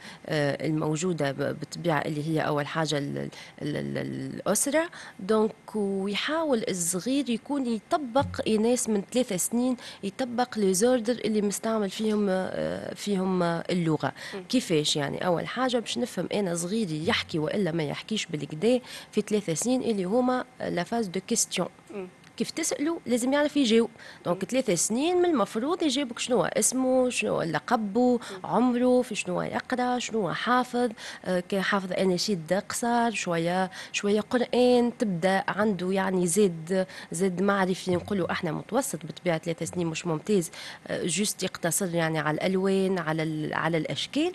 الموجودة بالطبيعة اللي هي أول حاجة ال- ال- ال- الأسرة. donc ويحاول الصغير يكون يطبق ناس من ثلاثة سنين يطبق les ordres اللي مستعمل فيهم آه، فيهم آه، اللغة. كيفاش؟ يعني أول حاجة باش نفهم أنا صغيري يحكي وإلا ما يحكيش بالقدا في ثلاثة سنين اللي هما la phase de question كيف تسألوا لازم يعرف يجاوب. donc ثلاثة سنين من المفروض يجاوبك شنو اسمه شنو لقبه عمره في شنو يقرأ شنو حافظ آه، حافظ اناشيد قصار شوية شوية قرآن تبدأ عنده يعني زاد زاد معرفي نقولوا إحنا متوسط بطبيعة ثلاثة سنين مش ممتاز آه، juste يقتصر يعني على الألوان على على الأشكال. آه،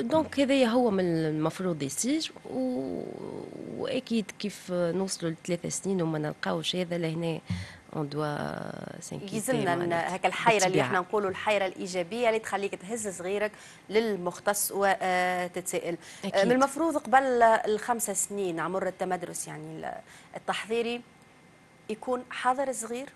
donc هذايا هو من المفروض يصير و... وأكيد كيف نوصلوا لثلاث سنين وما نلقاوش هذا لهنا on doit يلزمنا هكا الحيرة اللي إحنا نقولوا الحيرة الإيجابية اللي تخليك تهز صغيرك للمختص وتتسائل أكيد. من المفروض قبل الخمس سنين عمر التمدرس يعني ال- التحضيري يكون حاضر صغير؟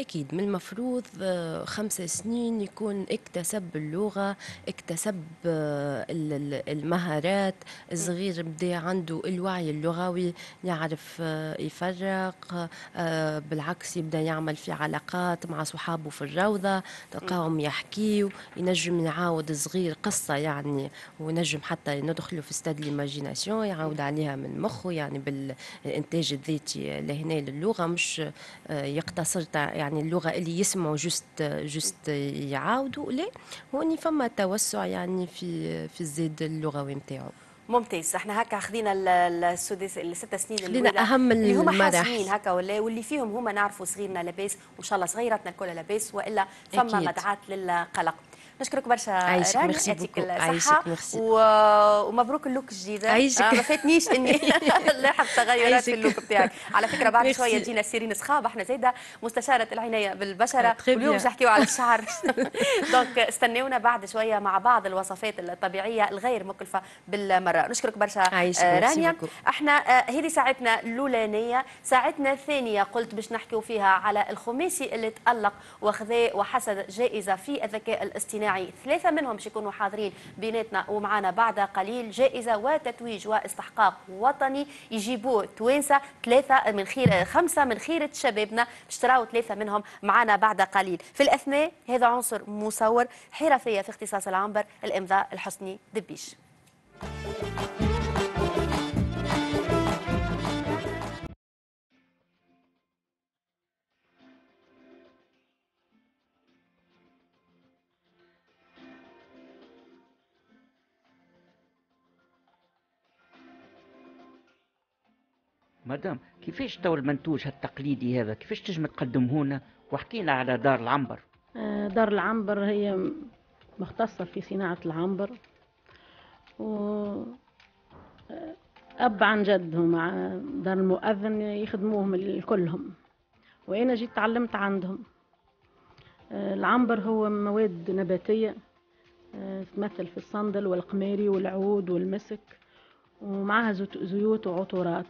أكيد من المفروض آه، خمس سنين يكون اكتسب اللغة اكتسب آه، ال- ال- المهارات. الصغير بدا عنده الوعي اللغوي يعرف آه، يفرق بالعكس يبدأ يعمل في علاقات مع صحابه في الروضة تلقاهم يحكيوا ينجم يعاود صغير قصة يعني ونجم حتى ندخله في استاد ليماجيناسيون يعاود عليها من مخه يعني بالإنتاج الذاتي لهنا للغة مش يقتصر يعني اللغة اللي يسمعوا juste juste يعاودوا لا هوني فما توسع يعني في في الزاد اللغوي نتاعو ممتاز إحنا هكا خذينا ال- ال- السدس الست سنين خلينا الأولى أهم اللي هما. حاسمين هكا ولا واللي فيهم هما نعرفوا صغيرنا لاباس وإن شاء الله صغيراتنا الكل لاباس وإلا فما. مدعاة للقلق نشكرك برشا ميرسي يعطيك ميرسي. و... ومبروك ال look الجديد. آه ما فاتنيش إني نلاحظ تغيرات. في ال look بتاعك على فكرة بعد. شوية تجينا سيرين سخاب إحنا زايدة مستشارة العناية بالبشرة آه، واليوم bien. باش نحكيو على الشعر donc استنونا بعد شوية مع بعض الوصفات الطبيعية الغير مكلفة بالمرة نشكرك برشا آه، رانيا. إحنا آه، هذه ساعتنا الأولانية ساعتنا الثانية قلت باش نحكيو فيها على الخماسي اللي تألق وخذا وحصد جائزة في الذكاء الاصطناعي ثلاثة منهم باش يكونوا حاضرين بيناتنا ومعنا بعد قليل جائزة وتتويج واستحقاق وطني. يجيبوه توانسة ثلاثة من خير خمسة من خيره شبابنا. باش تراو ثلاثة منهم معنا بعد قليل. في الأثناء هذا عنصر مصور حرفية في اختصاص العنبر الإمضاء الحسني دبيش. مدام كيفاش تو المنتوج التقليدي هذا؟ كيفاش تنجم تقدمه لنا؟ واحكينا على دار العنبر. آه، دار العنبر هي مختصة في صناعة العنبر. و آه، أب عن جد مع دار المؤذن يخدموهم كلهم وأنا جيت تعلمت عندهم. آه، العنبر هو مواد نباتية تمثل في الصندل والقماري والعود والمسك ومعها زيوت وعطورات.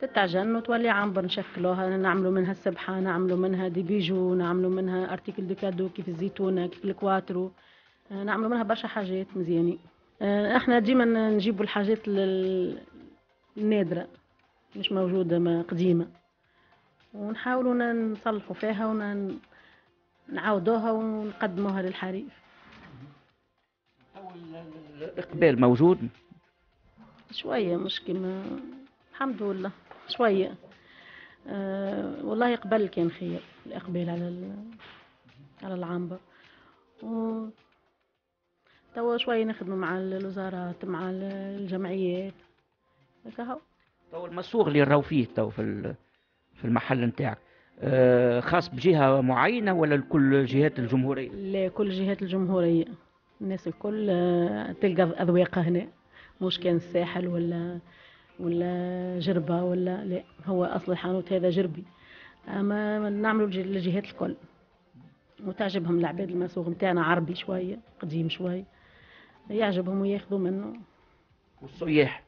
تتعجن وتولي عنبر نشكلوها نعملوا منها السبحة نعملوا منها des bijoux نعملوا منها articles de cadeau كيف الزيتونة كيف الكواترو. آه، نعملوا منها برشا حاجات مزيانين. آه، إحنا ديما نجيبوا الحاجات النادرة مش موجودة ما قديمة. ونحاولوا نصلحوا فيها ونعاودوها ونقدموها للحريف. الإقبال موجود؟ شوية مش كما الحمد لله. شوية. أه والله قبل كان خير الإقبال على على العنبر. و توا شوية نخدموا مع الوزارات مع الجمعيات. هكا هو. تو المسوق اللي راهو فيه تو في في المحل نتاعك. آه، خاص بجهة معينة ولا لكل جهات الجمهورية؟ لكل جهات الجمهورية. الناس الكل آه، تلقى أذواقها هنا. مش كان الساحل ولا ولا جربة ولا لا هو أصل الحانوت هذا جربي. أما نعملوا الجهات الكل وتعجبهم العباد المسوق نتاعنا عربي شوية قديم شوية يعجبهم وياخذوا منه والسياح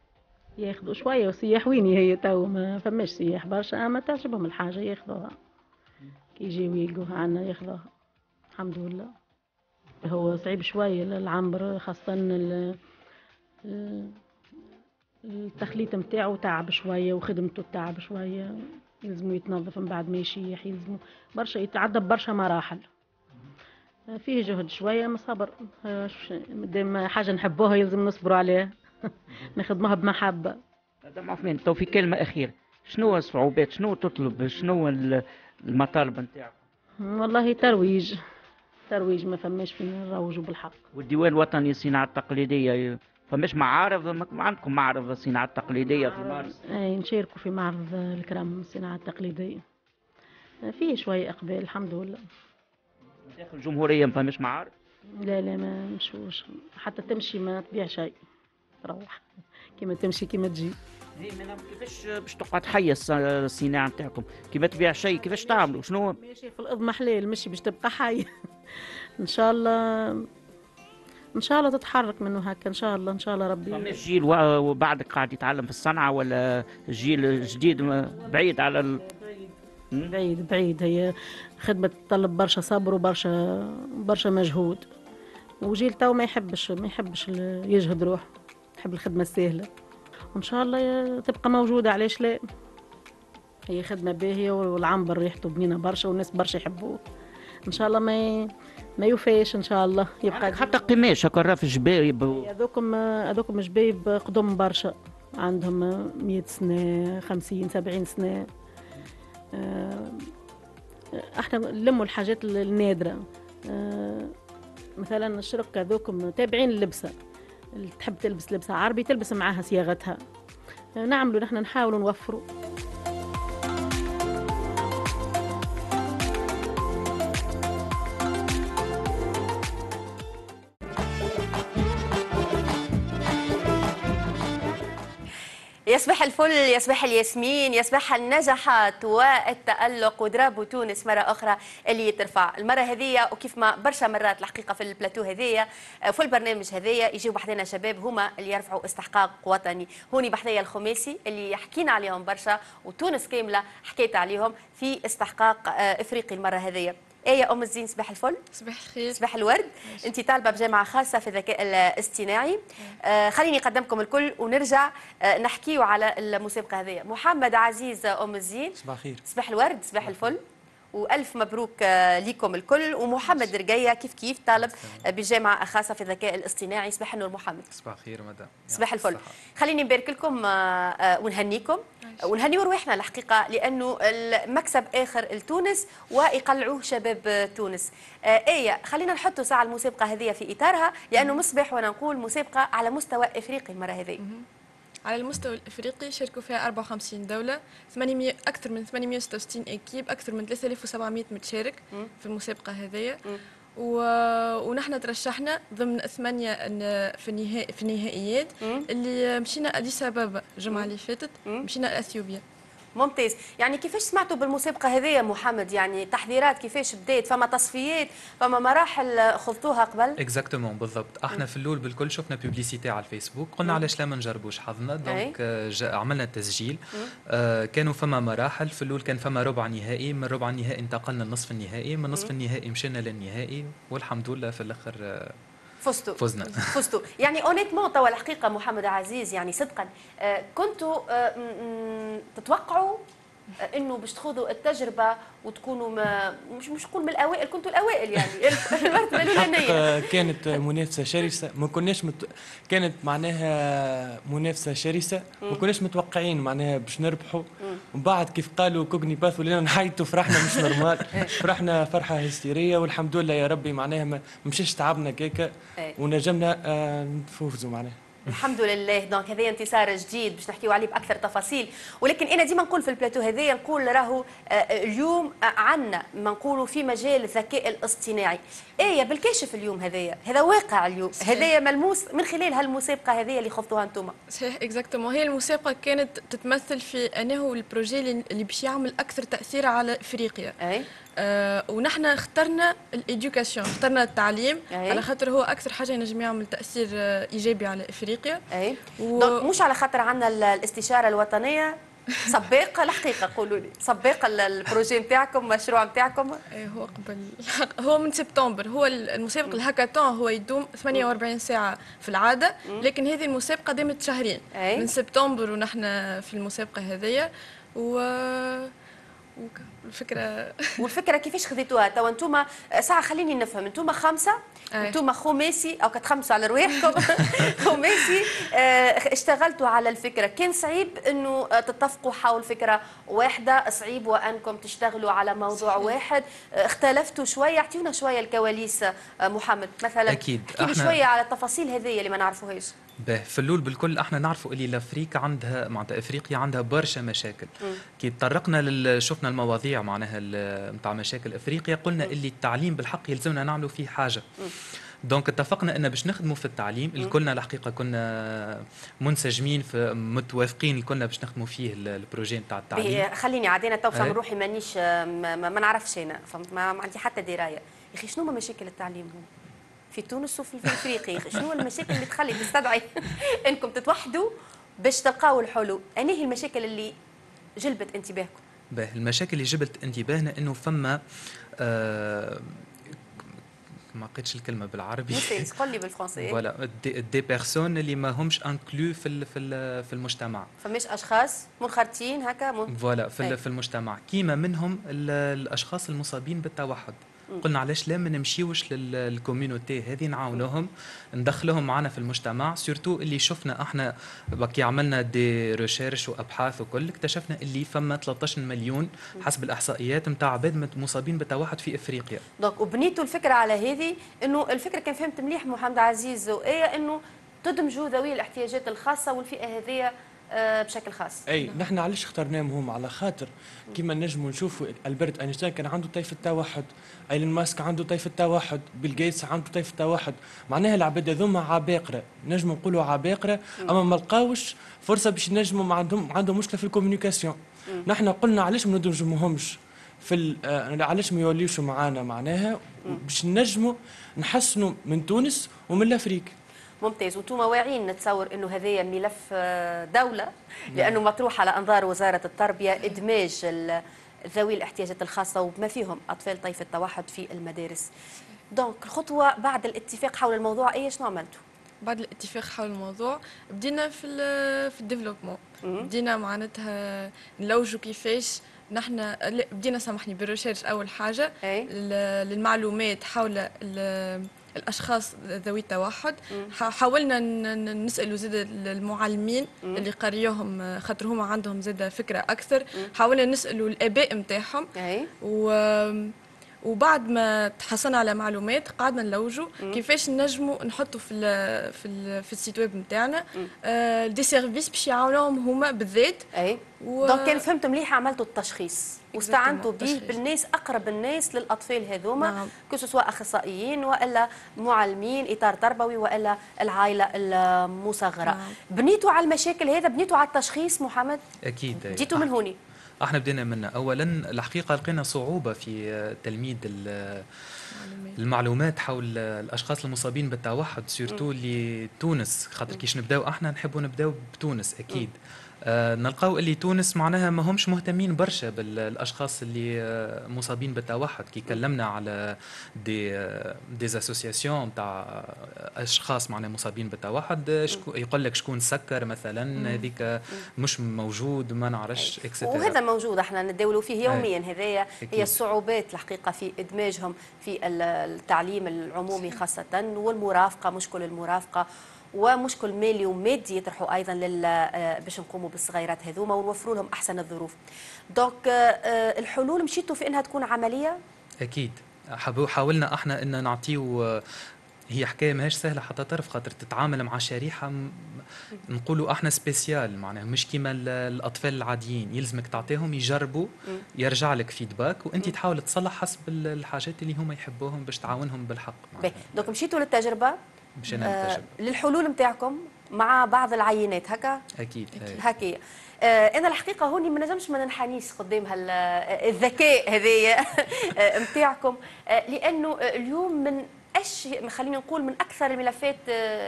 ياخذوا شوية وسياح وين هي تو؟ ما فماش سياح برشا أما تعجبهم الحاجة ياخذوها. كي يجيو يلقوها عنا ياخذوها. الحمد لله. هو صعيب شوية العنبر ال- التخليط نتاعو تعب شوية وخدمته تعب شوية يلزمو يتنظف من بعد ما يشيح يلزمو برشا يتعدى برشا مراحل. فيه جهد شوية ما صبر. مادام حاجة نحبوها يلزم نصبروا عليها. نخدموها بمحبة. مدام عثمان تو في كلمة أخيرة. شنو الصعوبات؟ شنو تطلب؟ شنو ال- المطالب نتاعك والله ترويج. ترويج ما فماش فين نروجوا بالحق. والديوان الوطني للصناعة التقليدية فماش معارض ما عندكم معرض الصناعة التقليدية في مارس أي نشاركوا في معرض الكرام الصناعة التقليدية. فيه شوية إقبال الحمد لله. داخل الجمهورية ما فماش معارض؟ لا لا ما مشوش حتى تمشي ما تبيع شيء. تروح. كيما تمشي كيما تجي. كيفاش باش تقعد حية الص- الصناعة نتاعكم. كيما تبيع شيء كيفاش تعملوا؟ شنو ماشي في الأرض محلال ماشي باش تبقى حي. إن شاء الله إن شاء الله تتحرك منه هكا إن شاء الله إن شاء الله ربي. فماش جيل و- وبعدك قاعد يتعلم في الصنعة ولا جيل جديد بعيد على ال... بعيد بعيد. هي خدمة تطلب برشا صبر وبرشا برشا مجهود. وجيل تو ما يحبش ما يحبش يجهد روحه. يحب الخدمة السهلة. وإن شاء الله تبقى موجودة علاش لا؟ هي خدمة باهية والعنبر ريحته بنينة برشا والناس برشا يحبوه. إن شاء الله ما ي... ما يوفاش إن شاء الله يبقى حتى قماش هكا راه في جبايب هذوكم هذوكم جبايب قدم برشا. عندهم مية سنة خمسين سبعين سنة. آه، إحنا نلموا الحاجات النادرة. آه، مثلا الشرق هذوكم تابعين اللبسة اللي تحب تلبس لبسة عربي تلبس معاها صياغتها. آه، نعملوا نحن نحاولوا نوفروا. يصبح الفل يصبح الياسمين يصبح النجاحات والتألق وضرب تونس مرة أخرى اللي ترفع المرة هذه وكيف ما برشا مرات الحقيقة في البلاتو هذية في البرنامج هذايا يجيو بحذنا شباب هما اللي يرفعوا استحقاق وطني. هوني بحذايا الخماسي اللي حكينا عليهم برشا وتونس كاملة حكيت عليهم في استحقاق آه، إفريقي المرة هذية. إيه يا أم الزين؟ صباح الفل. صباح الخير. صباح الورد. انت طالبة بجامعة خاصة في الذكاء الاصطناعي. آه خليني أقدمكم الكل ونرجع آه نحكيو على المسابقه هذه. محمد عزيز أم الزين. صباح الخير. صباح الورد. صباح الفل. وألف مبروك آه، ليكم الكل. ومحمد رقية كيف كيف؟ طالب آه، بجامعة خاصة في الذكاء الاصطناعي. صباح النور محمد. صباح الخير مدام. صباح الفل. خليني نبارك لكم آه، آه، ونهنيكم. ونهنيو رواحنا الحقيقة لأنه المكسب آخر لتونس ويقلعوه شباب تونس. آه، إيه خلينا نحطوا ساعة المسابقه هذه في إطارها لأنه مصبح وأنا نقول مسابقه على مستوى إفريقي المرة هذه. على المستوى الإفريقي شاركوا فيها 54 دولة 800 أكثر من 866 أكيب أكثر من 3700 متشارك في المسابقه هذه و... ونحن ترشحنا ضمن ثمانية في في النهائيات اللي مشينا اديس ابابا الجمعه اللي فاتت مشينا اثيوبيا ممتاز. يعني كيفاش سمعتوا بالمسابقه هذه محمد؟ يعني تحضيرات كيفاش بدات؟ فما تصفيات؟ فما مراحل خضتوها قبل؟ exactement بالضبط. إحنا في الأول بالكل شفنا publicité على الفيسبوك قلنا علاش لا ما نجربوش حظنا. donc آه، عملنا التسجيل آه كانوا فما مراحل. في الأول كان فما ربع نهائي. من ربع النهائي انتقلنا لنصف النهائي. من نصف النهائي مشينا للنهائي والحمد لله في الآخر آه، فزتوا فزنا. فزتوا يعني honnêtement توا الحقيقة محمد عزيز يعني صدقا. آه، كنتوا آه، تتوقعوا إنه باش تخوضوا التجربة وتكونوا ما مش مش نقول من الأوائل كنتوا الأوائل يعني. المرتبة الأولانية. كانت منافسة شرسة. ما كناش مت... كانت معناها منافسة شرسة. ما كناش متوقعين معناها باش نربحوا. ومن بعد كيف قالوا CogniPath ولينا نعيطوا فرحنا مش normal. فرحنا فرحة هستيرية. والحمد لله يا ربي معناها ما مشيش تعبنا كيكا إيه. ونجمنا آه، نفوزوا معناها. الحمد لله. donc هذا انتصار جديد باش نحكيو عليه بأكثر تفاصيل. ولكن أنا ديما نقول في البلاتو هذايا نقول راهو آه، اليوم عندنا ما نقولوا في مجال الذكاء الاصطناعي. إيه بالكاشف اليوم هذايا هذا واقع اليوم. هذايا ملموس من خلال هالمسابقه هذيا اللي خضتوها أنتم. صحيح exactement هي المسابقه كانت تتمثل في أنه ال projet اللي اللي باش يعمل أكثر تأثير على إفريقيا. اي آه ونحن اخترنا ال éducation اخترنا التعليم أي. على خاطر هو أكثر حاجة ينجم يعمل تأثير إيجابي على إفريقيا. أي. و- donc مش على خاطر عندنا ال- الاستشارة الوطنية سباق الحقيقة قولوا لي. سباق ال- ال projet نتاعكم المشروع نتاعكم. إيه هو قبل. هو من سبتمبر. هو المسابقة الهاكاثون هو يدوم 48 ساعة في العادة لكن هذه المسابقة دامت شهرين. أي. من سبتمبر ونحن في المسابقة هذية و وك- الفكرة. والفكرة كيفاش خذيتوها توا أنتم ساعة خليني نفهم. أنتم خمسة. أنتم خماسي أو كتخمسوا على رواحكم. خماسي آه، اشتغلتوا على الفكرة. كان صعيب إنه آه، تتفقوا حول فكرة واحدة. صعيب وأنكم تشتغلوا على موضوع واحد. آه، اختلفتوا شوية. اعطيونا شوية الكواليس آه، محمد. مثلا أكيد. احكي إحنا- شوية على التفاصيل هذه اللي ما نعرفوهاش. به. في اللول بالكل إحنا نعرفوا اللي لافريكا عندها معناتها أفريقيا عندها برشا مشاكل. كي تطرقنا لل... شفنا المواضيع معناها نتاع مشاكل أفريقيا قلنا اللي التعليم بالحق يلزمنا نعملوا فيه حاجة. donc اتفقنا إن باش نخدموا في التعليم الكلنا الحقيقة كنا منسجمين في متوافقين الكلنا باش نخدموا فيه ال- ال projet نتاع التعليم. خليني عادي تو فهم أي. روحي مانيش ما, ما, نعرفش أنا. فهمت ما, ما عندي حتى دراية. يا أخي شنو مشاكل التعليم هم في تونس وفي في افريقيا شنو المشاكل اللي تخلي تستدعي إنكم تتوحدوا باش تلقاو الحلول؟ أنهي هي المشاكل اللي جلبت انتباهكم؟ به المشاكل اللي جبت انتباهنا إنه فما آه ما لقيتش الكلمة بالعربي. نسيت قول لي بالفرنسي voilà des, personnes اللي ما همش inclus في ال- في ال- في المجتمع. فماش أشخاص منخرطين هكا. voilà في, في المجتمع. كيما منهم ال- الأشخاص المصابين بالتوحد. قلنا علاش لا ما نمشيوش لل community. هذه نعاونوهم ندخلوهم معنا في المجتمع surtout اللي شفنا إحنا كي عملنا des recherches وابحاث وكل اكتشفنا اللي فما 13 مليون حسب الإحصائيات نتاع عباد مصابين بالتوحد في إفريقيا. donc وبنيتوا الفكرة على هذه إنه الفكرة كان فهمت مليح محمد عزيز وايه إنه تدمجوا ذوي الاحتياجات الخاصة والفئة هذه بشكل خاص. أي نحن علاش اخترناهم هم؟ على خاطر كيما نجموا نشوفوا ألبرت أينشتاين كان عنده طيف التوحد إيلون ماسك عنده طيف التوحد بيل جيتس عنده طيف التوحد. معناها العباد هذوما عباقرة نجموا نقولوا عباقرة أما ما لقاوش فرصة باش نجموا ما عندهم عندهم مشكلة في ال communication. نحن قلنا علاش ما ندمجوهمش في ال- آه، علاش ما يوليوش معانا معناها؟ باش نجموا نحسنوا من تونس ومن ال Afrique ممتاز. وأنتم واعيين نتصور إنه هذايا ملف آه، دولة لأنه مطروح على أنظار وزارة التربية إدماج ذوي الاحتياجات الخاصة وبما فيهم أطفال طيف التوحد في المدارس. donc الخطوه بعد الاتفاق حول الموضوع إيه شنو عملتوا؟ بعد الاتفاق حول الموضوع بدينا في ال في ال développement. بدينا معناتها نلوجوا كيفاش نحن بدينا سامحني بال recherche أول حاجة. أي. للمعلومات حول الأشخاص ذوي التوحد. حاولنا نسألوا زاد المعلمين اللي قريوهم خاطر هما عندهم زاد فكرة أكثر. حاولنا نسألوا الآباء نتاعهم و وبعد ما تحصلنا على معلومات قعدنا نلوجوا كيفاش نجموا نحطوا في ال في ال في ال site web نتاعنا. آه des services باش يعاونوهم هما بالذات. أي. و- donc كان فهمت مليح عملتوا التشخيص. واستعنتوا به. بالناس أقرب الناس للأطفال هذوما. نعم. que ce soit أخصائيين وإلا معلمين إطار تربوي وإلا العائلة المصغرة. نعم. بنيتوا على المشاكل هذا بنيتوا على التشخيص محمد؟ أكيد. جيتوا من هوني. إحنا بدينا منا اولا الحقيقة لقينا صعوبة في تلميذ ال- المعلومات. حول الأشخاص المصابين بالتوحد surtout لتونس. خاطر كيش نبداو إحنا نحبوا نبداو بتونس أكيد. آه نلقاو اللي تونس معناها ما همش مهتمين برشا بالاشخاص اللي آه مصابين بالتوحد. كي كلمنا على des آه des associations تاع أشخاص معناها مصابين بالتوحد آه، شكو يقول لك شكون سكر مثلا هذيك مش موجود ما نعرفش et cetera وهذا موجود إحنا نتداولوا فيه يوميا. هذايا. هي الصعوبات الحقيقة في إدماجهم في ال- التعليم العمومي خاصة والمرافقة مشكل المرافقة. ومشكل مالي ومادي يطرحوا أيضا لل آه، باش نقوموا بالصغيرات هذوما ونوفروا لهم أحسن الظروف. donc آه، آه، الحلول مشيتوا في إنها تكون عملية؟ أكيد. حاولنا إحنا إن نعطيو هي حكاية ماهيش سهلة حتى طرف خاطر تتعامل مع شريحة نقولوا إحنا spéciale معناها مش كيما ال- الأطفال العاديين. يلزمك تعطيهم يجربوا يرجع لك feedback وأنت تحاول تصلح حسب ال- الحاجات اللي هما يحبوهم باش تعاونهم بالحق donc مشيتوا للتجربة؟ مشينا آه للحلول نتاعكم مع بعض العينات هكا؟ أكيد. هكايا آه أنا الحقيقة هوني ما نجمش ما ننحنيش قدام آه، الذكاء هذايا نتاعكم آه لأنه اليوم من اش خلينا نقول من أكثر الملفات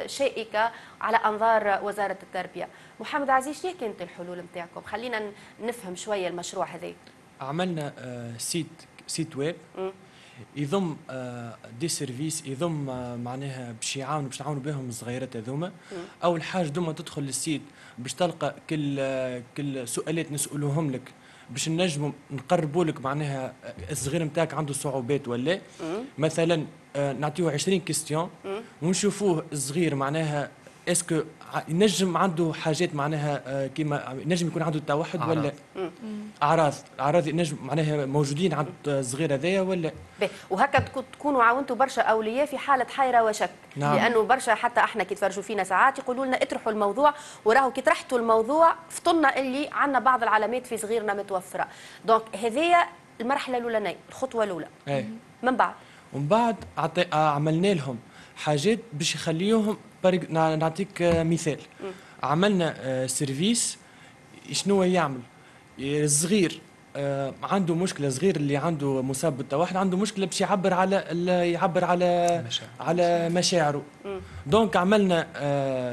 شائكة على أنظار وزارة التربية. محمد عزيز شنو كانت الحلول نتاعكم خلينا نفهم شوية المشروع هذا. عملنا site site web. يضم آه، des services يضم آه، معناها باش يعاونوا باش نعاونوا بهم الصغيرات هذوما. أول حاجة دوما تدخل لل site باش تلقى كل آه، كل سؤالات نسألوهم لك باش نجموا نقربوا لك معناها الصغير نتاعك عنده صعوبات ولا مثلا نعطيوه 20 questions ونشوفوه الصغير معناها est-ce que ينجم عنده حاجات معناها آه، كيما ينجم يكون عنده توحد ولا؟ أعراض. أعراض ينجم معناها موجودين عند الصغير هذايا ولا؟ وهكا تكون- تكونوا عاونتوا برشا أولياء في حالة حيرة وشك. نعم. لأنه برشا حتى إحنا كي تفرجوا فينا ساعات يقولوا لنا اطرحوا الموضوع وراهو كي طرحتوا الموضوع فطنا اللي عندنا بعض العلامات في صغيرنا متوفرة. donc هذيا المرحلة الاولانيه الخطوة الأولى. إيه. من بعد؟ ومن بعد آه، عملنا لهم. حاجات باش يخليوهم نعطيك آه، مثال. عملنا آه، service شنو يعمل؟ الصغير آه، عنده مشكلة صغير اللي عنده مصاب بالتوحد عنده مشكلة باش يعبر على يعبر على مشاعر. على مشاعره. donc عملنا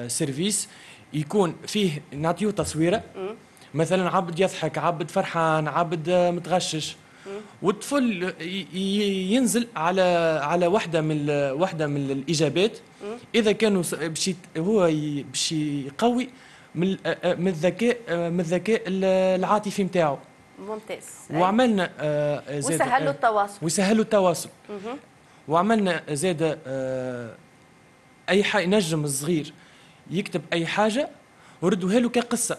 service يكون فيه نعطيو تصويرة. مثلا عبد يضحك عبد فرحان عبد متغشش. والطفل ينزل على على واحدة من واحدة من الإجابات. إذا كانوا باش هو باش يقوي من من الذكاء من الذكاء ال- العاطفي نتاعو. ممتاز. وعملنا آه، زاد- وسهلوا آه، التواصل. ويسهلوا التواصل. وعملنا زاد آه، أي حاجة ينجم الصغير يكتب أي حاجة وردوها له كقصة.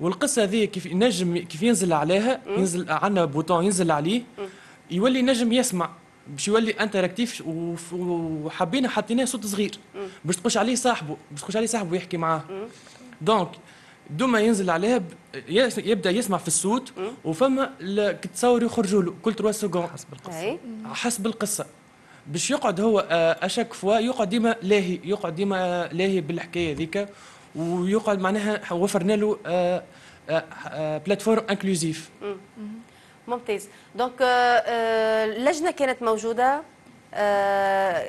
والقصة هذه كيف ينجم كيف ينزل عليها ينزل عندنا bouton ينزل عليه يولي ينجم يسمع باش يولي interactif وحبينا حطيناه صوت صغير. باش تخش عليه صاحبه باش تخش عليه صاحبه يحكي معاه. donc دوما ينزل عليها يبدأ يسمع في الصوت وفما تصور يخرجوا له كل 3 secondes حسب القصة. حسب القصة. باش يقعد هو آه، à chaque fois يقعد ديما لاهي يقعد ديما آه، لاهي بالحكاية ذيك ويقعد معناها وفرنا له آه، آه، آه، plateforme inclusive. ممتاز. donc اللجنة كانت موجودة؟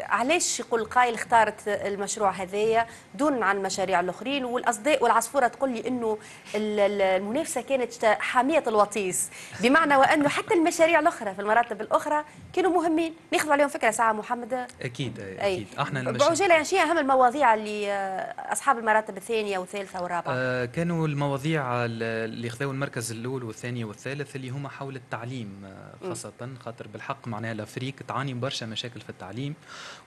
علاش يقول القائل اختارت المشروع هذايا دون عن المشاريع الأخرين؟ والأصداء والعصفورة تقول لي إنه ال- ال- المنافسة كانت حامية الوطيس. بمعنى وأنه حتى المشاريع الأخرى في المراتب الأخرى كانوا مهمين. ناخذ عليهم فكرة ساعة محمد. أكيد أكيد. أحنا المش... بعجاله يعني شنو أهم المواضيع اللي آه، أصحاب المراتب الثانية والثالثة والرابعة. آه، كانوا المواضيع ال- اللي خذوا المركز الأول والثاني والثالث اللي هما حول التعليم آه، خاصة خاطر بالحق معناها الأفريق تعاني برشا مشاكل في التعليم.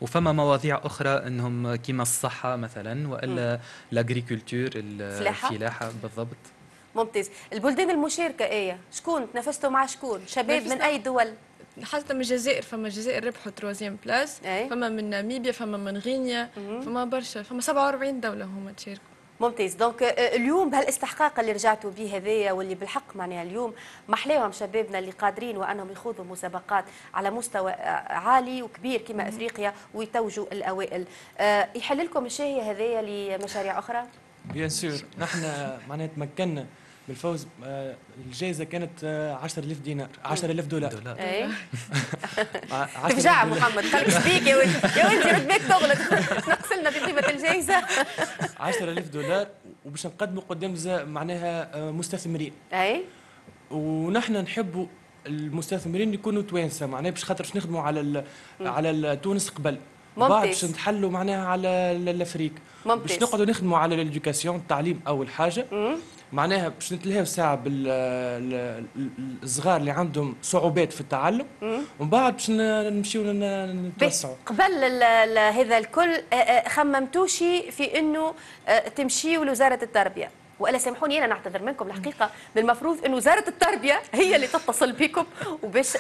وفما مواضيع أخرى إنهم كيما الصحة مثلا وإلا l'agriculture الفلاحة. الفلاحة بالضبط. ممتاز. البلدان المشاركة إيه؟ شكون؟ تنافستوا مع شكون؟ شباب من أي دول؟ حتى من الجزائر فما الجزائر ربحوا troisième place. فما من ناميبيا فما من غينيا فما برشا فما 47 دولة هما تشاركوا. ممتاز. donc آه، اليوم بهالاستحقاق اللي رجعتوا به هذايا واللي بالحق معناها اليوم محلاهم شبابنا اللي قادرين وأنهم يخوضوا مسابقات على مستوى آه، عالي وكبير كما أفريقيا ويتوجوا الأوائل. آه، يحل لكم الشاهية هذايا لمشاريع أخرى؟ بيان سور نحن معناها تمكنا بالفوز آه، الجائزة كانت آه، 10000 دينار 10000 دولار. دولار. اي ع- 10,000 تفجع. محمد خليك شبيك يا ولدي يا ولدي رتبك تغلط نقص لنا في قيمه الجائزة. 10000 دولار وباش نقدموا قدام معناها آه، مستثمرين. اي ونحن نحبوا المستثمرين يكونوا توانسة معناها باش خاطر باش نخدموا على ال على تونس قبل. ممتاز. بعد باش نتحلوا معناها على ال- الأفريق. ممتاز. باش نقعدوا نخدموا على الاديوكاسيون التعليم أول حاجة. معناها باش نتلهاو ساعة بالصغار اللي عندهم صعوبات في التعلم ومن بعد باش نمشيو نتوسعوا قبل هذا الكل خممتوشي في إنه تمشيوا لوزارة التربية. وإلا سامحوني أنا نعتذر منكم الحقيقة. من المفروض انه وزارة التربية هي اللي تتصل بكم وباش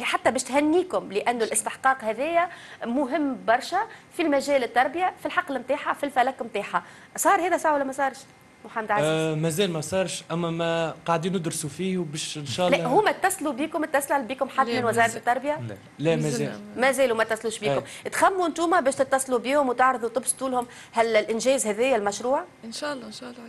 حتى باش تهنيكم لأنه الاستحقاق هذايا مهم برشا في المجال التربية في الحقل نتاعها في الفلك نتاعها. صار هذا ساعه ولا ما صارش؟ محمد عزيز. آه مازال ما صارش أما ما قاعدين ندرسوا فيه وباش إن شاء الله لا هما اتصلوا بكم اتصل بكم حد من وزارة. التربية؟ لا, لا مازال. ما زالوا ما اتصلوش بكم تخموا أنتم باش تتصلوا بهم وتعرضوا تبسطوا لهم هل الإنجاز هذايا المشروع؟ إن شاء الله إن شاء الله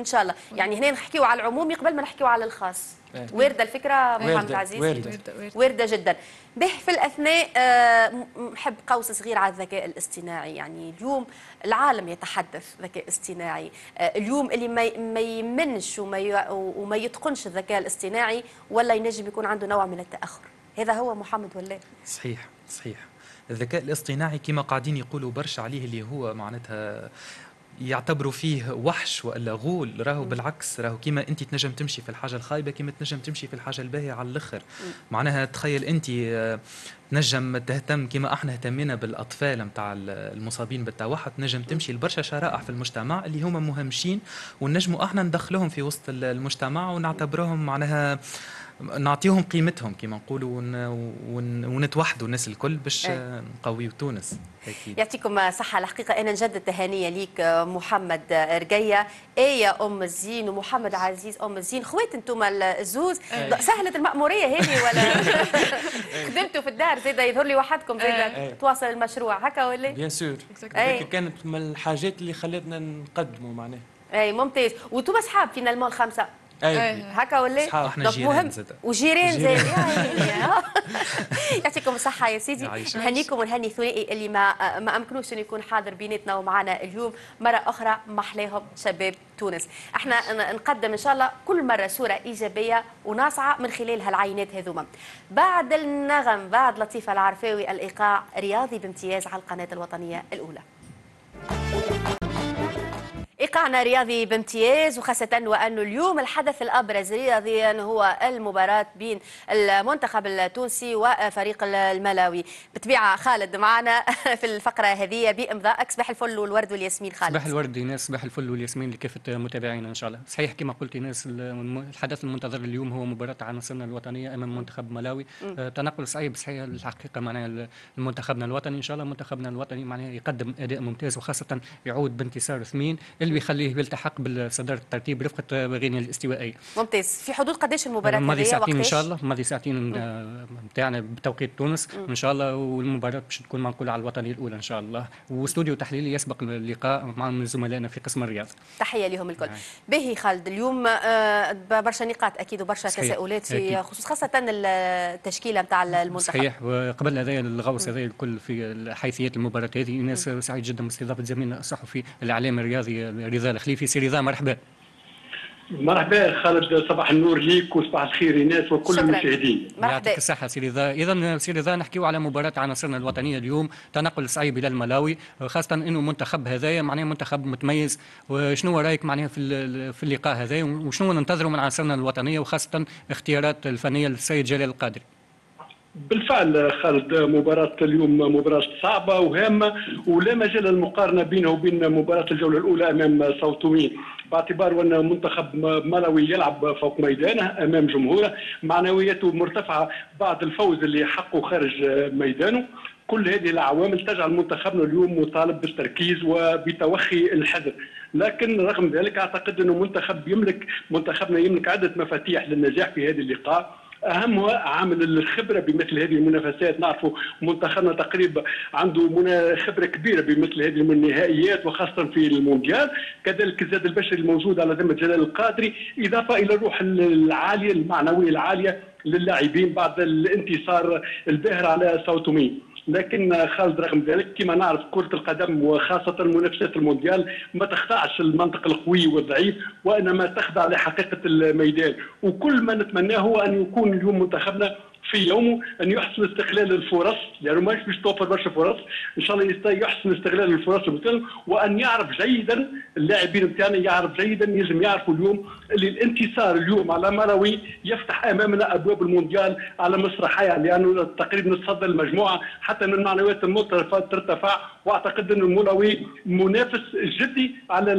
إن شاء الله. يعني هنا نحكيو على العمومي قبل ما نحكيو على الخاص. إيه. وارده الفكرة محمد واردة، عزيز. وارده وارده جدا. به في الأثناء آه، نحب قوس صغير على الذكاء الاصطناعي. يعني اليوم العالم يتحدث ذكاء اصطناعي. آه، اليوم اللي ما يمنش وما ي- وما يتقنش الذكاء الاصطناعي ولا ينجم يكون عنده نوع من التأخر. هذا هو محمد ولا؟ صحيح صحيح. الذكاء الاصطناعي كما قاعدين يقولوا برشا عليه اللي هو معناتها يعتبروا فيه وحش وألا غول. راهو بالعكس راهو كيما أنت تنجم تمشي في الحاجة الخايبة كيما تنجم تمشي في الحاجة الباهية على الأخر. معناها تخيل أنت آه، تنجم تهتم كما أحنا اهتمينا بالأطفال نتاع المصابين بالتوحد تنجم تمشي لبرشا شرائح في المجتمع اللي هما مهمشين ونجموا أحنا ندخلوهم في وسط المجتمع ونعتبروهم معناها نعطيهم قيمتهم كما نقولوا ون... ون... ونتوحدوا الناس الكل باش أي. آه، نقويو تونس. يعطيكم صحة الحقيقة أنا نجدد تهانية ليك محمد رقية. آية أم الزين ومحمد عزيز أم الزين. خوات أنتم الزوز. سهلة المأمورية هذه ولا؟ خدمتوا في الدار زيد يظهر لي وحدكم أي. تواصل المشروع. هكا ولا؟ بيان سور. أي. كانت من الحاجات اللي خلتنا نقدموا معناها. أي ممتاز. وأنتم أصحاب فينا المول خمسة. اي هكا ولا أصحاب. إحنا جيران زاد. وجيران جيران. زاد عيني. يعطيكم الصحة يا سيدي. نهنيكم ونهني ثنائي اللي ما ما أمكنوش إنه يكون حاضر بيناتنا ومعنا اليوم مرة أخرى محلاهم شباب تونس إحنا نقدم إن شاء الله كل مرة صورة إيجابية وناصعة من خلال هالعينات هذوما بعد النغم بعد لطيفة العرفاوي الإيقاع رياضي بامتياز على القناة الوطنية الأولى إيقاعنا رياضي بامتياز وخاصة وأنه اليوم الحدث الأبرز رياضيا هو المباراة بين المنتخب التونسي وفريق الملاوي. بطبيعة خالد معنا في الفقرة هذه بإمضائك صباح الفل والورد والياسمين خالد. صباح الورد ايناس صباح الفل والياسمين لكافة متابعينا إن شاء الله. صحيح كما قلت ايناس الم- الحدث المنتظر اليوم هو مباراة عناصرنا الوطنية أمام منتخب ملاوي. آه، تنقل صعيب صحيح الحقيقة معناها منتخبنا الوطني إن شاء الله. منتخبنا الوطني معناها يقدم أداء ممتاز وخاصة يعود بانتصار ثمين اللي بيخليه يلتحق بالصداره الترتيب رفقة غينيا الاستوائية. ممتاز. في حدود قديش المباراة ماضي ساعتين إن؟ شاء الله ماضي ساعتين آه، بتاعنا بتوقيت تونس. إن شاء الله والمباراة باش تكون منقوله على الوطنية الأولى إن شاء الله. واستوديو تحليلي يسبق اللقاء مع من زملائنا في قسم الرياض. تحية لهم الكل. نعم. باهي خالد اليوم آه، برشا نقاط أكيد وبرشا. تساؤلات في. خصوص خاصة التشكيلة نتاع المنتخب. صحيح. وقبل هذا الغوص هذا الكل في حيثيات المباراة هذه ناس سعيد جدا باستضافة زميلنا الصحفي الاعلامي الرياضي رضا الخليفي سي رضا مرحبا. مرحبا خالد صباح النور ليك وصباح الخير ايناس وكل. المشاهدين. مرحبا. يعطيك الصحة سي رضا، إذا سي رضا نحكيو على مباراة عناصرنا الوطنية اليوم، تنقل صعيب إلى الملاوي، خاصة إنه منتخب هذايا معناه منتخب متميز، وشنو رأيك معناه في ال- في اللقاء هذا وشنو ننتظروا من عناصرنا الوطنية وخاصة اختيارات الفنية للسيد جلال القادري؟ بالفعل خالد مباراة اليوم مباراة صعبة وهامة ولا مجال المقارنة بينه وبين مباراة الجولة الأولى أمام ساوتومين باعتبار أن منتخب ملاوي يلعب فوق ميدانه أمام جمهوره معنوياته مرتفعة بعد الفوز اللي حقه خارج ميدانه. كل هذه العوامل تجعل منتخبنا اليوم مطالب بالتركيز وبتوخي الحذر. لكن رغم ذلك أعتقد انه منتخب يملك منتخبنا يملك عدة مفاتيح للنجاح في هذه اللقاء. اهمها عامل الخبرة بمثل هذه المنافسات. نعرفوا منتخبنا تقريبا عنده خبرة كبيرة بمثل هذه النهائيات وخاصة في المونديال. كذلك الزاد البشري الموجود على ذمة جلال القادري. إضافة إلى الروح العالية المعنوية العالية للاعبين بعد الانتصار الباهر على ساوتومي لكن خالد رغم ذلك كما نعرف كرة القدم وخاصة منافسات المونديال ما تخضعش المنطق القوي والضعيف وإنما تخضع لحقيقة الميدان. وكل ما نتمناه هو أن يكون اليوم منتخبنا في يومه أن يحسن استغلال الفرص لأنه ما باش توفر برشا فرص. إن شاء الله يحسن استغلال الفرص وأن يعرف جيدا اللاعبين بتاعنا يعرف جيدا يلزم يعرفوا اليوم اللي الانتصار اليوم على ملاوي يفتح أمامنا أبواب المونديال على مسرحية لأنه تقريبا نتصدر المجموعة حتى من المعنويات ترتفع. وأعتقد أن المولوي منافس جدي على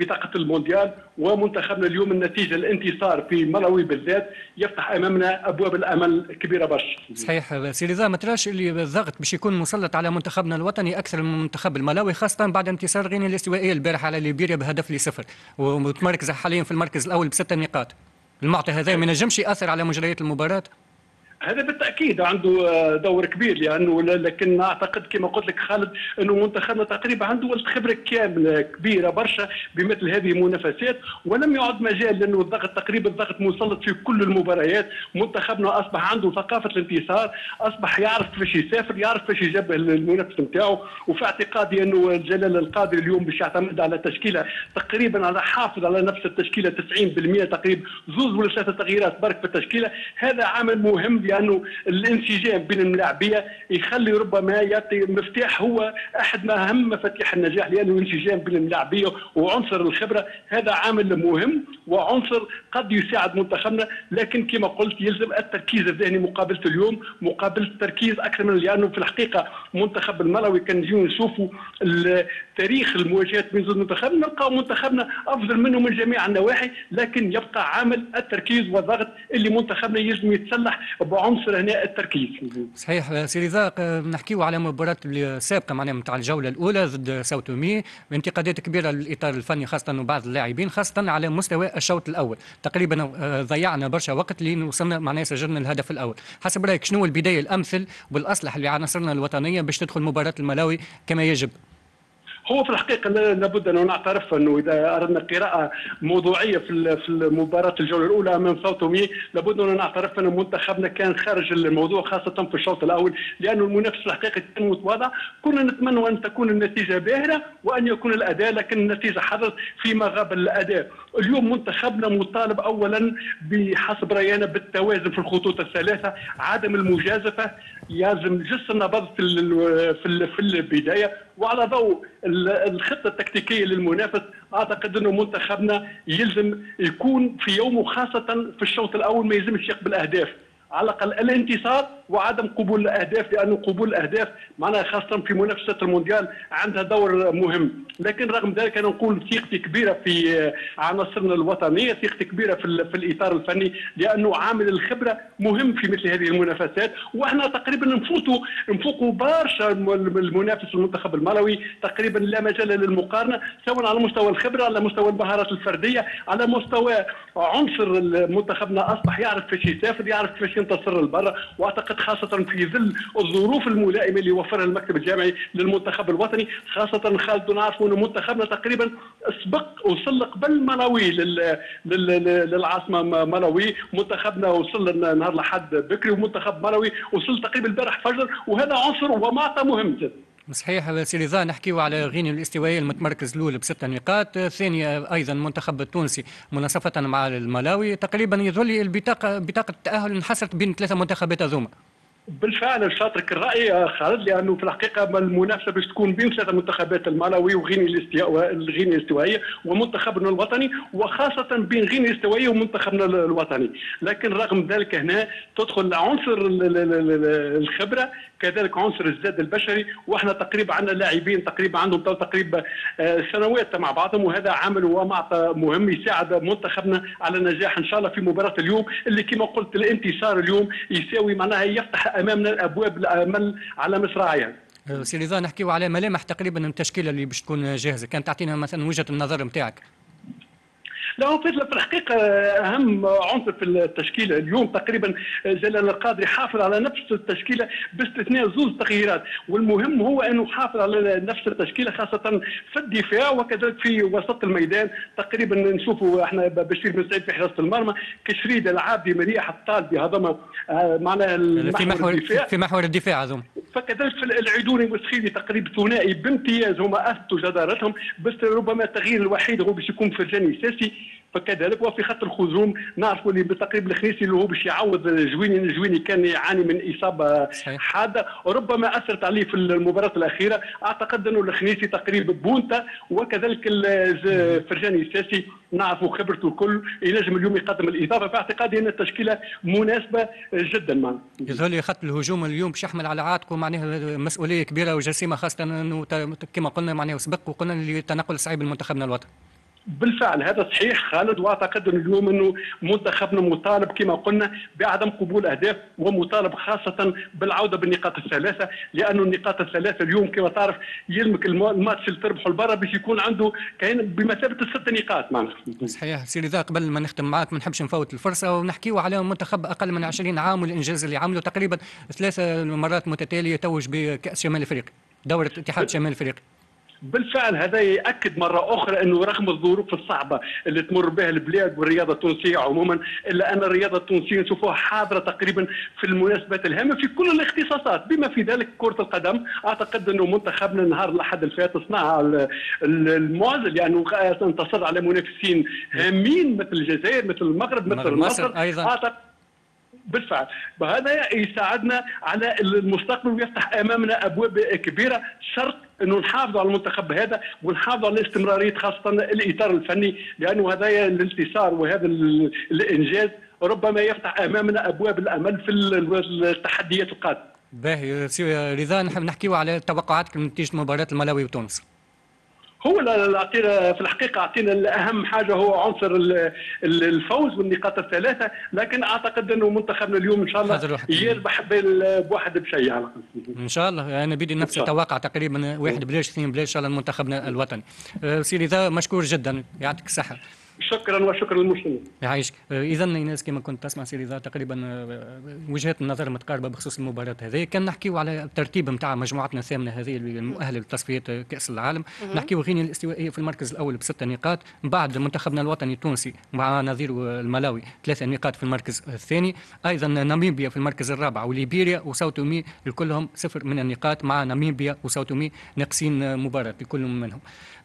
بطاقة المونديال. ومنتخبنا اليوم النتيجة الانتصار في ملاوي بالذات يفتح أمامنا أبواب الأمل كبيرة برشا. صحيح سي ما تراش اللي الضغط باش يكون مسلط على منتخبنا الوطني أكثر من المنتخب الملاوي خاصة بعد انتصار غينيا الاستوائيه البارح على ليبيريا بهدف لصفر. ومتمركز حاليا في المركز الأول بستة نقاط. المعطى هذا ما نجمش يأثر على مجريات المباراة هذا بالتأكيد عنده آه، دور كبير لأنه لكن أعتقد كما قلت لك خالد إنه منتخبنا تقريبا عنده خبرة كاملة كبيرة برشا بمثل هذه المنافسات ولم يعد مجال لأنه الضغط تقريبا الضغط مسلط في كل المباريات. منتخبنا أصبح عنده ثقافة الانتصار أصبح يعرف كيفاش يسافر يعرف كيفاش يجاب المنافس نتاعو. وفي اعتقادي إنه جلال القادر اليوم باش يعتمد على تشكيلة تقريبا على حافظ على نفس التشكيلة 90% تقريبا زوز ولا ثلاثة تغييرات برك في التشكيلة. هذا عامل مهم لأنه الانسجام بين الملاعبية يخلي ربما يعطي مفتاح هو أحد ما اهم مفاتيح النجاح لأنه الانسجام بين الملاعبية وعنصر الخبرة هذا عامل مهم وعنصر قد يساعد منتخبنا لكن كما قلت يلزم التركيز الذهني مقابلة اليوم مقابلة التركيز أكثر من لأنه في الحقيقة منتخب الملوي كان نشوفوا تاريخ المواجهات بين زوج منتخب نلقاو منتخبنا أفضل منه من جميع النواحي لكن يبقى عامل التركيز والضغط اللي منتخبنا يلزم يتسلح بعنصر هنا التركيز. صحيح سي رزاق نحكيو على مباراة السابقة معناها نتاع الجولة الأولى ضد ساوتومي بانتقادات كبيرة للإطار الفني خاصة بعض اللاعبين خاصة على مستوى الشوط الأول. تقريبا آه، ضيعنا برشا وقت لين وصلنا معناها سجلنا الهدف الأول. حسب رأيك شنو البداية الأمثل والأصلح لعناصرنا الوطنية باش تدخل مباراة الملاوي كما يجب؟ هو في الحقيقة لابد ان نعترف أنه إذا أردنا قراءة موضوعية في مباراه الجولة الأولى أمام ساوتومي لابد ان نعترف أن منتخبنا كان خارج الموضوع خاصة في الشوط الأول لأنه المنافس في الحقيقة كان متواضع. كنا نتمنى أن تكون النتيجة باهرة وأن يكون الأداء لكن النتيجة حدث فيما غاب الأداء. اليوم منتخبنا مطالب اولا بحسب رأينا بالتوازن في الخطوط الثلاثة عدم المجازفة. يلزم جس النبض في في البداية. وعلى ضوء الخطة التكتيكية للمنافس أعتقد أنه منتخبنا يلزم يكون في يومه خاصة في الشوط الأول ما يلزمش يقبل أهداف. على الأقل الانتصار وعدم قبول الأهداف لأنه قبول الأهداف معناها خاصة في منافسة المونديال عندها دور مهم. لكن رغم ذلك أنا نقول ثقتي كبيرة في عناصرنا الوطنية ثقتي كبيرة في, في الإطار الفني لأنه عامل الخبرة مهم في مثل هذه المنافسات. وإحنا تقريبا نفوتوا نفوقوا برشا المنافس المنتخب الملوي تقريبا لا مجال للمقارنة سواء على مستوى الخبرة على مستوى المهارات الفردية على مستوى عنصر منتخبنا أصبح يعرف كيفاش يسافر يعرف كيفاش ينتصر لبرا وأعتقد خاصة في ظل الظروف الملائمة اللي وفرها المكتب الجامعي للمنتخب الوطني خاصة خالد نعرفوا انه منتخبنا تقريبا سبق وصل قبل ملاوي للعاصمة ملاوي منتخبنا وصل نهار الأحد بكري ومنتخب ملاوي وصل تقريبا البارح فجر وهذا عنصر ومعطى مهم جدا. صحيح سي رضا نحكيو على غينيا الاستوائيه المتمركز الأول بست نقاط الثانية أيضا المنتخب التونسي مناصفة مع الملاوي. تقريبا يظل البطاقه بطاقة التأهل انحصرت بين ثلاثة منتخبات هذوما. بالفعل شاطرك الرأي خالد لأنه في الحقيقة المنافسة باش تكون بين ثلاثة منتخبات الملاوي وغينيا الاستوائيه الاستوائيه ومنتخبنا الوطني وخاصة بين غينيا الاستوائيه ومنتخبنا الوطني. لكن رغم ذلك هنا تدخل عنصر الخبرة كذلك عنصر الزاد البشري وإحنا تقريبا عندنا لاعبين تقريبا عندهم تقريبا آه، سنوات مع بعضهم وهذا عامل ومعطى مهم يساعد منتخبنا على النجاح إن شاء الله في مباراة اليوم اللي كما قلت الانتصار اليوم يساوي معناها يفتح أمامنا الأبواب الأمل على أه، سي رضا نحكيو على ملامح تقريبا التشكيله اللي باش تكون جاهزة. كان تعطينا مثلا وجهة النظر نتاعك. لا في الحقيقة أهم عنصر في التشكيله اليوم تقريبا جلال القادري حافظ على نفس التشكيله باستثناء زوج تغييرات. والمهم هو أنه حافظ على نفس التشكيله خاصة في الدفاع وكذلك في وسط الميدان. تقريبا نشوفوا إحنا بشير بن سعيد في حراسة المرمى كشريد العابدي مريح الطالبي هذا معناها في محور الدفاع. في محور الدفاع هذوم فكذلك في العيدوني والسخيلي تقريبا ثنائي بامتياز هما أثبتوا جدارتهم بس ربما التغيير الوحيد هو باش يكون فرجاني ساسي فكذلك وفي خط الخزوم نعرفوا اللي بالتقريب الخنيسي اللي هو باش يعوض جويني الجويني كان يعاني من إصابة حادة. وربما أثرت عليه في المباراة الأخيرة. أعتقد أنه الخنيسي تقريبا بونتا وكذلك فرجاني الساسي نعرفوا خبرته الكل ينجم اليوم يقدم الإضافة. باعتقادي أن التشكيلة مناسبة جدا معنا يظهر لي خط الهجوم اليوم باش يحمل على عاتقه معناها مسؤولية كبيرة وجسيمه خاصة أنه كما قلنا معناها سبق وقلنا اللي تنقل صعيب لمنتخبنا الوطني بالفعل هذا صحيح. خالد واعتقد انه اليوم أنه منتخبنا مطالب كما قلنا بعدم قبول أهداف ومطالب خاصة بالعودة بالنقاط الثلاثة لأنه النقاط الثلاثة اليوم كما تعرف يلمك الم- الماتش اللي تربحه لبرا باش يكون عنده كاين بمثابة الست نقاط معنا صحيح. سيدي ذا قبل ما نختم معك ما نحبش نفوت الفرصة ونحكيو على منتخب أقل من 20 عام والإنجاز اللي عمله. تقريبا ثلاثة مرات متتالية توج بكأس شمال أفريقيا دورة اتحاد شمال أفريقيا. بالفعل هذا يأكد مرة أخرى أنه رغم الظروف الصعبة اللي تمر بها البلاد والرياضة التونسية عموما إلا أن الرياضة التونسية نشوفوها حاضرة تقريبا في المناسبات الهامة في كل الاختصاصات. بما في ذلك كرة القدم أعتقد أنه منتخبنا النهار الأحد اللي فات صنع ال- ال- المعجزه لأنه انتصر على منافسين هامين مثل الجزائر مثل المغرب مثل مصر مصر. أيضاً. أعتقد بالفعل. وهذا يساعدنا على المستقبل ويفتح أمامنا أبواب كبيرة شرط إنه نحافظوا على المنتخب هذا ونحافظوا على الاستمرارية خاصة الإطار الفني لأنه هذا الانتصار وهذا ال- الإنجاز ربما يفتح أمامنا أبواب الأمل في ال- التحديات القادمة. باهي سي رضا نحكيو على توقعاتك من نتيجة مباراة الملاوي وتونس. هو أعطينا في الحقيقة أعطينا اهم حاجة هو عنصر ال- ال- الفوز بالنقاط الثلاثة لكن أعتقد أنه منتخبنا اليوم إن شاء الله. يربح بواحد بشيء على. إن شاء الله أنا بدي نفس. التوقع تقريبا واحد بلاش اثنين بلاش ان شاء الله منتخبنا الوطني أه، سيدي ذا مشكور جدا يعطيك الصحة شكرا وشكرا للمسلمين يعيشك. اذا الناس كما كنت تسمع سيدي تقريبا آه، وجهات النظر متقاربة بخصوص المباراة هذه. كان نحكيو على الترتيب نتاع مجموعتنا الثامنة هذه المؤهله لتصفيات آه، كأس العالم. نحكيو غينيا الاستوائية في المركز الأول بستة نقاط. بعد منتخبنا الوطني التونسي مع نظيره الملاوي ثلاثة نقاط في المركز الثاني. أيضا ناميبيا في المركز الرابع وليبيريا وساوتومي الكلهم صفر من النقاط مع ناميبيا وساوتومي ناقصين آه، مباراة لكل منهم.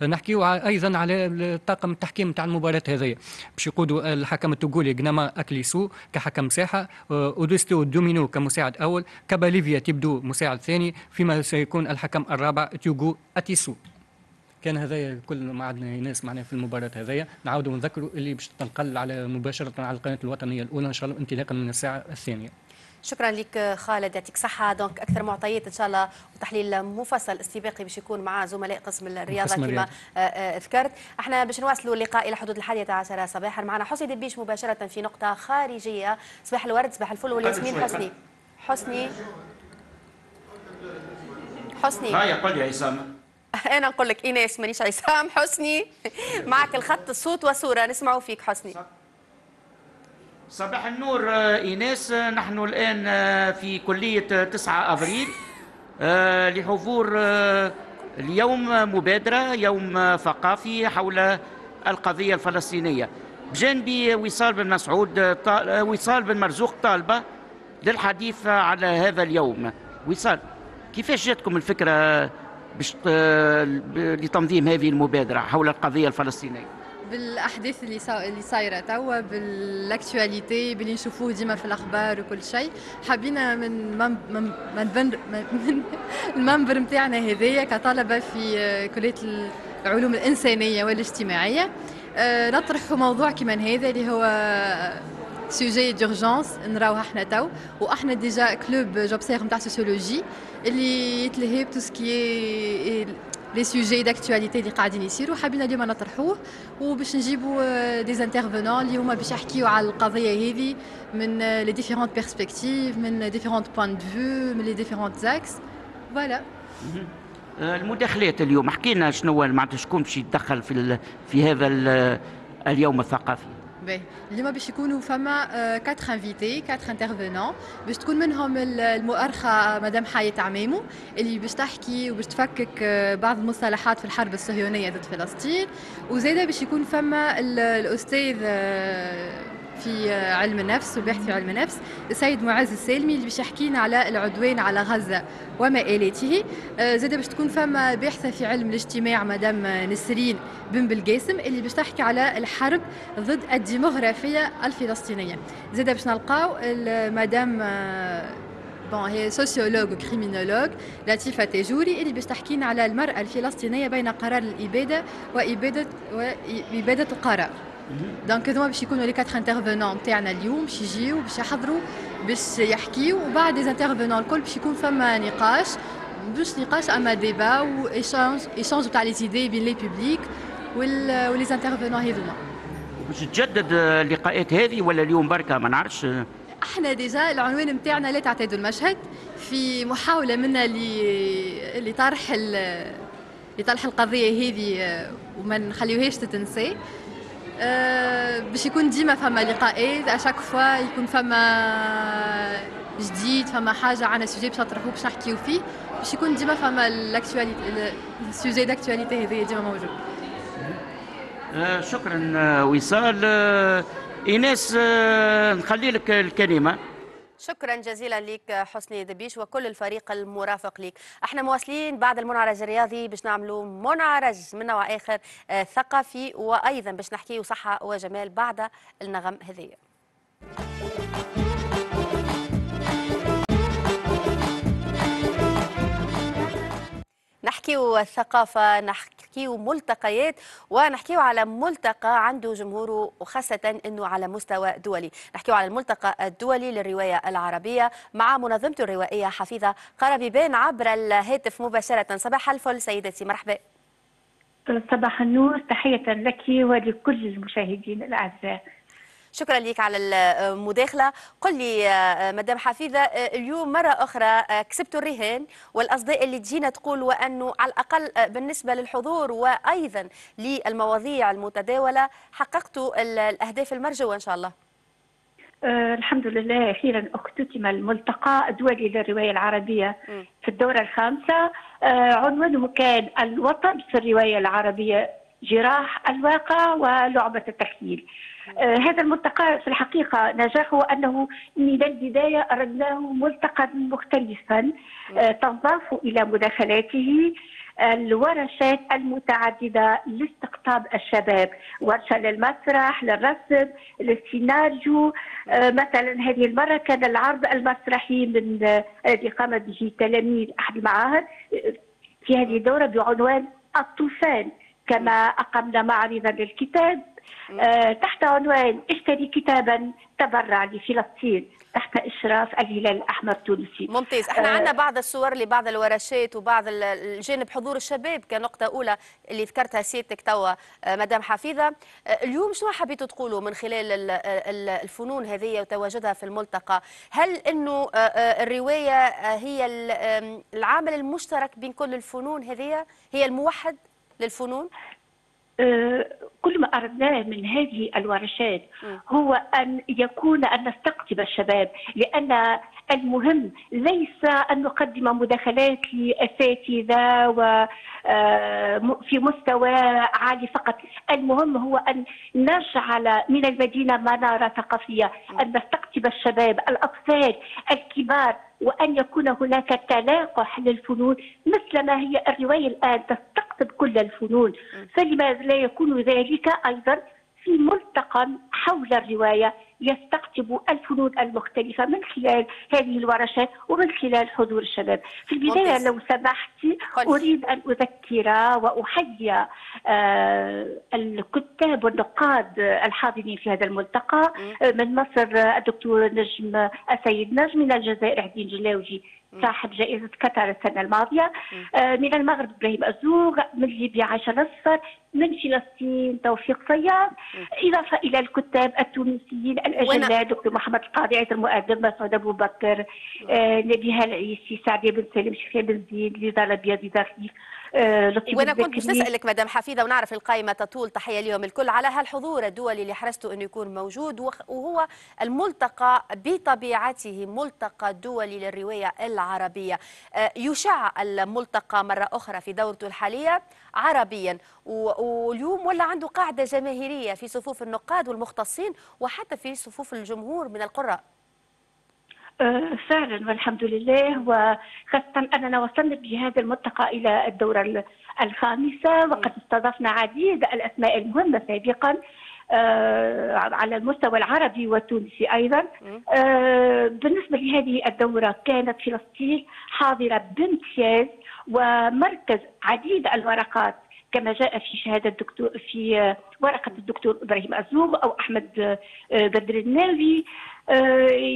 نحكيو أيضا على الطاقم التحكيم تاع المباراة هذه باش يقودوا الحكم التوغولي جناما أكليسو كحكم ساحة آه، اوديستو دومينو كمساعد أول كاباليفيا تبدو مساعد ثاني فيما سيكون الحكم الرابع تيوغو أتيسو. كان هذايا كل ما عندنا ناس معنا في المباراة هذايا. نعاودوا نذكروا اللي باش تنقل على مباشرة على القناة الوطنية الأولى إن شاء الله انطلاقا من الساعة الثانية. شكرا لك خالد يعطيك صحة. donc أكثر معطيات إن شاء الله وتحليل مفصل استباقي باش يكون مع زملاء قسم الرياضة قسم كما. آه، آه، ذكرت إحنا باش نواصلوا اللقاء إلى حدود الحادية عشرة صباحا. معنا حسني دبيش مباشرة في نقطة خارجية. صباح الورد صباح الفل. والياسمين حسني. حسني. حسني. هاي قل يا عصام. أنا نقول لك إيناس مانيش عصام. حسني. معك الخط الصوت والصورة نسمعوا فيك حسني. صباح النور آه، إيناس. آه، نحن الآن آه، في كلية آه، 9 أبريل. آه، لحضور اليوم مبادرة يوم ثقافي حول القضية الفلسطينية. بجانبي وصال بن مسعود وصال بن مرزوق طالبة للحديث على هذا اليوم. وصال كيفاش جاتكم الفكرة باش لتنظيم هذه المبادرة حول القضية الفلسطينية؟ بالأحداث اللي. اللي صايرة توا بال actualité باللي نشوفوه ديما في الأخبار وكل شيء حابين من من من من, من المنبر نتاعنا هذايا كطلبه في آه، كلية العلوم الإنسانية والاجتماعية آه، نطرح موضوع كما هذا اللي هو sujet d'urgence نراوها إحنا تو وأحنا déjà club J'observe نتاع sociologie اللي يتلهي ب tout ce qui les sujets d'actualité اللي قاعدين يصيروا. حابين اليوم نطرحوه وباش نجيبوا des intervenants اللي هما باش يحكيوا على القضية هذه من les différentes perspectives من différents points de vue من les différents axes voilà المداخلات اليوم. حكينا شنو معناتها شكون باش يتدخل في في هذا ال- اليوم الثقافي. باهي اليوم باش يكونوا فما quatre invités quatre intervenants باش تكون منهم ال- المؤرخة مدام حياة عمامو اللي باش تحكي وباش تفكك آه، بعض المصطلحات في الحرب الصهيونية ضد فلسطين. وزاده باش يكون فما ال- الأستاذ آه، في علم النفس وباحث في علم النفس السيد معز السالمي اللي باش يحكينا على العدوان على غزة ومآلاته آه، زاد باش تكون فما باحثة في علم الاجتماع مدام نسرين بن بالقاسم اللي باش تحكي على الحرب ضد الديموغرافية الفلسطينية. زاد باش نلقاو مدام آه، bon هي sociologue و criminologue لطيفة تاجوري اللي باش تحكينا على المرأة الفلسطينية بين قرار الإبادة وإبادة وإبادة القرار. donc هذوما باش يكونوا les quatre intervenants تاعنا اليوم باش يجيو باش يحضروا باش يحكيو وبعد les intervenants الكل باش يكون فما نقاش مش نقاش أما débat و échange échange تاع les idées بين le public و les intervenants هذوما. باش تجدد اللقاءات هذه ولا اليوم بركة؟ ما نعرفش. إحنا déjà العنوان نتاعنا لا تعتادوا المشهد في محاولة منا لطرح لطرح القضية هذه وما نخليوهاش تتنسي. أه باش يكون ديما فما لقاءات à chaque fois يكون فما جديد فما حاجة عنا sujet باش نطرحوه باش نحكيو فيه باش يكون ديما فما l'actualité السوجي داكتواليتي هذه ديما موجود شكرا وصال. ايناس نخلي لك الكلمة. شكرا جزيلا لك حسني دبيش وكل الفريق المرافق لك إحنا مواصلين بعد المنعرج الرياضي باش نعملوا منعرج من نوع آخر آه، ثقافي وأيضا باش نحكيوا صحة وجمال بعد النغم هذية نحكيو الثقافة نحكيو ملتقيات ونحكيو على ملتقى عنده جمهوره وخاصة أنه على مستوى دولي. نحكيو على الملتقى الدولي للرواية العربية مع منظمته الروائية حفيظة قربيبان عبر الهاتف مباشرة. صباح الفل سيدتي مرحبا. صباح النور تحية لك ولكل المشاهدين الأعزاء. شكرا لك على المداخلة. قل لي آه، مدام حفيظة آه، اليوم مرة أخرى آه، كسبتوا الرهان والأصداء اللي تجينا تقول وأنه على الأقل بالنسبة للحضور وأيضا للمواضيع المتداولة حققتوا الأهداف المرجوة إن شاء الله. أه الحمد لله. أخيرا أختتم الملتقى الدولي للروايه العربية م. في الدورة الخامسة. أه عنوانه كان الوطن في الرواية العربية جراح الواقع ولعبة التخيل آه، هذا الملتقى في الحقيقة نجاحه أنه من البداية أردناه ملتقى مختلفا آه، تنضاف إلى مداخلاته الورشات المتعددة لاستقطاب الشباب ورشة للمسرح للرسم للسيناريو آه، مثلا هذه المرة كان العرض المسرحي من الذي قام به تلاميذ أحد المعاهد في هذه الدورة بعنوان الطوفان كما أقمنا معرضا للكتاب. آه، تحت عنوان اشتري كتابا تبرع لفلسطين تحت إشراف الهلال الأحمر التونسي. ممتاز. إحنا آه عندنا بعض الصور لبعض الورشات وبعض الجانب حضور الشباب كنقطة أولى اللي ذكرتها سيادتك توا آه مدام حفيظة. آه اليوم شنو حبيتوا تقولوا من خلال الفنون هذه وتواجدها في الملتقى؟ هل إنه آه، آه، الرواية هي العامل المشترك بين كل الفنون هذه هي الموحد للفنون؟ آه، كل ما أردناه من هذه الورشات هو أن يكون أن نستقطب الشباب لأن المهم ليس أن نقدم مداخلات لأساتذة و آه، في مستوى عالي فقط. المهم هو أن نجعل من المدينة منارة ثقافية أن نستقطب الشباب الأطفال الكبار. وأن يكون هناك تلاقح للفنون مثل ما هي الرواية الآن تستقطب كل الفنون. فلماذا لا يكون ذلك أيضا في ملتقى حول الرواية؟ يستقطب الفنون المختلفة من خلال هذه الورشات ومن خلال حضور الشباب. في البداية لو سمحتي أريد أن أذكر وأحيي آه الكتاب والنقاد الحاضرين في هذا الملتقى من مصر الدكتور نجم السيد نجم من الجزائر عدين جلاوجي صاحب جائزة قطر السنة الماضية. آه من المغرب إبراهيم أزوغ من ليبيا عائشة نصر من فلسطين توفيق صياد. إضافة إلى الكتاب التونسيين الأجلاء دكتور محمد القاضي عيد المؤدب مسعود أبو بكر آه نبيها العيسي سعدي بن سالم شفيع بن زيد ليزا الأبيض ظريف آه، لطيف وأنا كنت مش. نسالك مدام حفيظه ونعرف القائمه تطول تحيه لهم الكل على هالحضور الدولي اللي حرصتوا انه يكون موجود وهو الملتقى بطبيعته ملتقى دولي للروايه العربيه آه، يشع الملتقى مره أخرى في دورته الحاليه عربيا واليوم ولا عنده قاعدة جماهيريه في صفوف النقاد والمختصين وحتى في صفوف الجمهور من القراء آه، فعلا والحمد لله. وخاصة أننا وصلنا بهذا الملتقى إلى الدورة ال- الخامسة. وقد استضفنا عديد الأسماء المهمة سابقا آه، على المستوى العربي والتونسي أيضا. آه، بالنسبة لهذه الدورة كانت فلسطين حاضرة بامتياز ومركز عديد الورقات كما جاء في شهادة الدكتور في آه، ورقة الدكتور إبراهيم أزوغ أو أحمد آه، بدر الناوي. آه،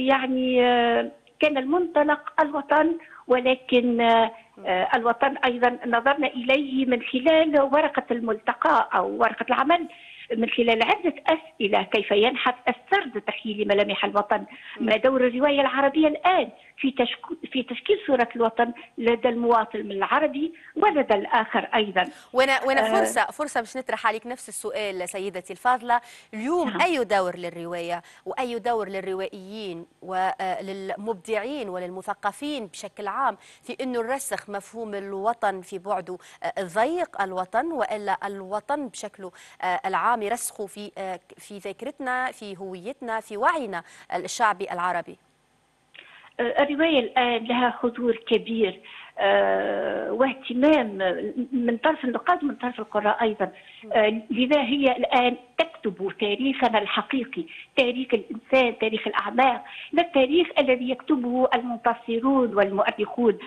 يعني آه، كان المنطلق الوطن ولكن آه، آه، الوطن أيضا نظرنا إليه من خلال ورقة الملتقى أو ورقة العمل من خلال عدة أسئلة كيف ينحت السرد تحليل ملامح الوطن ما دور الرواية العربية الآن؟ في تشكيل, في تشكيل صورة الوطن لدى المواطن من العربي ولدى الآخر أيضا وأنا وأنا آه. فرصه فرصة باش نطرح عليك نفس السؤال سيدتي الفاضلة اليوم نعم. أي دور للرواية وأي دور للروائيين وللمبدعين وللمثقفين بشكل عام في إنه نرسخ مفهوم الوطن في بعده آه، الضيق الوطن وإلا الوطن بشكله آه، العام يرسخه في آه، في ذاكرتنا في هويتنا في وعينا الشعبي العربي آه، الرواية الآن لها حضور كبير آه، واهتمام من طرف النقاد ومن طرف القراء أيضا. آه، لذا هي الآن تكتب تاريخنا الحقيقي تاريخ الإنسان تاريخ الأعماق لا التاريخ الذي يكتبه المنتصرون والمؤرخون.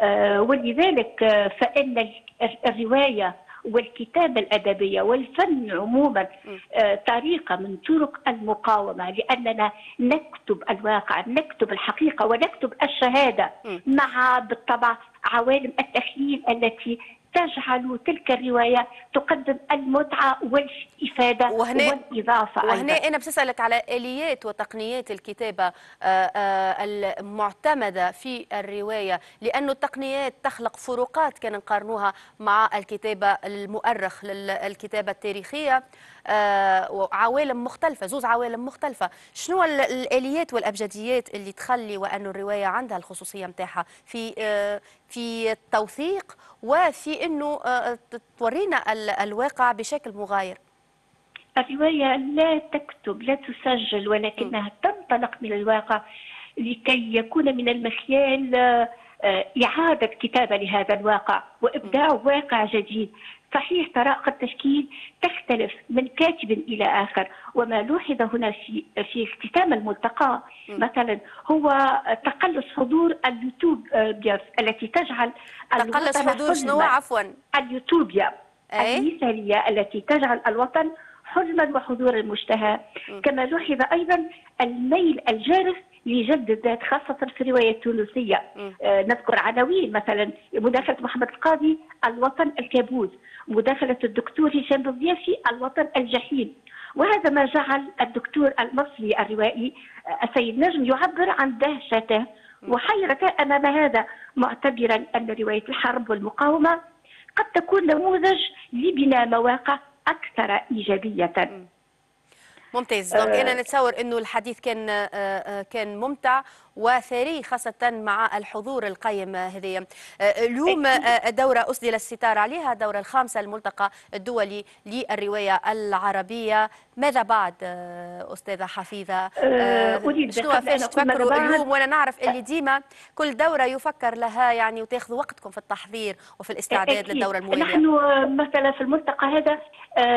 آه، ولذلك آه، فإن ال- الرواية والكتابة الأدبية والفن عموما آه، طريقة من طرق المقاومة لأننا نكتب الواقع نكتب الحقيقة ونكتب الشهادة مع بالطبع عوالم التخيل التي تجعل تلك الرواية تقدم المتعة والإفادة وهنا والإضافة وهنا أيضا أنا بسالك على آليات وتقنيات الكتابة آه، آه، المعتمدة في الرواية لأنه التقنيات تخلق فروقات كان نقارنوها مع الكتابة المؤرخ للكتابة التاريخية. آه، وعوالم مختلفة زوز عوالم مختلفة. شنو ال- الآليات والأبجديات اللي تخلي وانه الرواية عندها الخصوصية نتاعها في آه، في التوثيق وفي إنه آه، تورينا ال- الواقع بشكل مغاير. الرواية لا تكتب لا تسجل ولكنها تنطلق من الواقع لكي يكون من المخيال إعادة كتابة لهذا الواقع وإبداع واقع جديد. صحيح طرائق التشكيل تختلف من كاتب إلى آخر وما لوحظ هنا في في اختتام الملتقى. مثلا هو تقلص حضور اليوتيوب آه، التي تجعل تقلص حضور شنو. عفوا. اليوتوبيا أي؟ المثالية التي تجعل الوطن حلما وحضورا مشتهى. كما لوحظ أيضا الميل الجارف الذات خاصة في الرواية التونسية. آه نذكر عناوين مثلا مداخلة محمد القاضي الوطن الكابوس. مداخلة الدكتور هشام بالضيافي الوطن الجحيم. وهذا ما جعل الدكتور المصري الروائي آه، السيد نجم يعبر عن دهشته. وحيرته أمام هذا معتبرا أن رواية الحرب والمقاومة قد تكون نموذج لبناء مواقع أكثر إيجابية. ممتاز donc آه. أنا نتصور إنه الحديث كان آه، آه، كان ممتع وثري خاصة مع الحضور القيم هذه. آه، اليوم آه، الدورة أسدل الستار عليها الدورة الخامسة الملتقى الدولي للرواية العربية. ماذا بعد آه، أستاذة حفيظة؟ شنو فاش تفكروا؟ اليوم؟ وأنا نعرف اللي ديما كل دورة يفكر لها يعني وتاخذ وقتكم في التحضير وفي الاستعداد أكيد. للدورة الموالية نحن مثلا في الملتقى هذا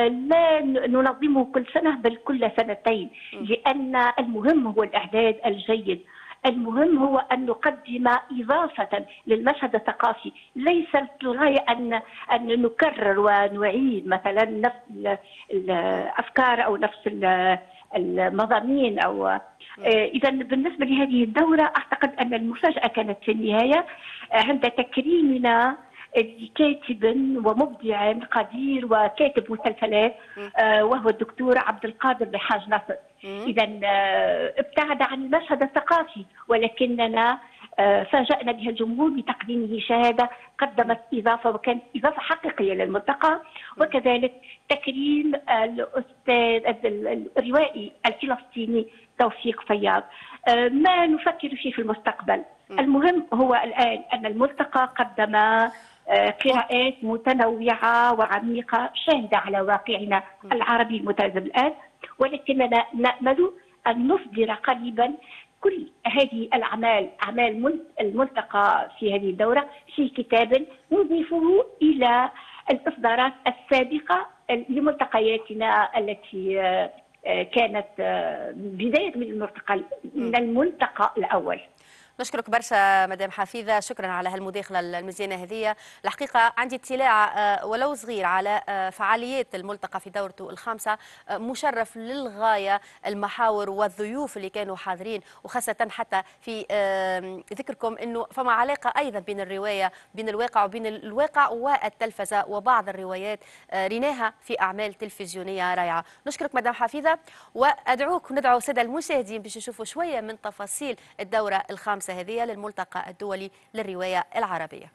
لا ننظمه كل سنة بل كل سنتين لأن المهم هو الإعداد الجيد. المهم هو أن نقدم إضافة للمشهد الثقافي. ليس الغاية أن أن نكرر ونعيد مثلا نفس ال- الأفكار أو نفس ال- المضامين أو إذا بالنسبة لهذه الدورة أعتقد أن المفاجأة كانت في النهاية عند تكريمنا لكاتب ومبدع قدير وكاتب مسلسلات آه، وهو الدكتور عبد القادر بحاج نصر اذا آه، ابتعد عن المشهد الثقافي ولكننا آه، فاجأنا بها الجمهور بتقديمه شهادة قدمت إضافة وكانت إضافة حقيقية للملتقى. وكذلك تكريم الأستاذ الروائي الفلسطيني توفيق فياض. ما نفكر فيه في المستقبل. المهم هو الآن أن الملتقى قدم قراءات متنوعة وعميقة شاهدة على واقعنا العربي المتازم الآن. ولكننا نأمل أن نصدر قريبا كل هذه الأعمال أعمال الملتقى في هذه الدورة في كتاب نضيفه إلى الإصدارات السابقة لملتقياتنا التي آه، آه، كانت بداية من الملتقى من الملتقى الأول. نشكرك برشا مدام حفيظة. شكرا على هالمداخله المزيانه هذه. الحقيقة عندي اطلاع آه، ولو صغير على آه، فعاليات الملتقى في دورته الخامسة آه، مشرف للغاية المحاور والضيوف اللي كانوا حاضرين وخاصة حتى في ذكركم إنه فما علاقة أيضا بين الرواية بين الواقع وبين الواقع والتلفزة وبعض الروايات ريناها في أعمال تلفزيونية رائعة. نشكرك مدام حفيظة وأدعوك ندعو السادة المشاهدين باش يشوفوا شوية من تفاصيل الدورة الخامسة. الخامسة هذه للملتقى الدولي للرواية العربية.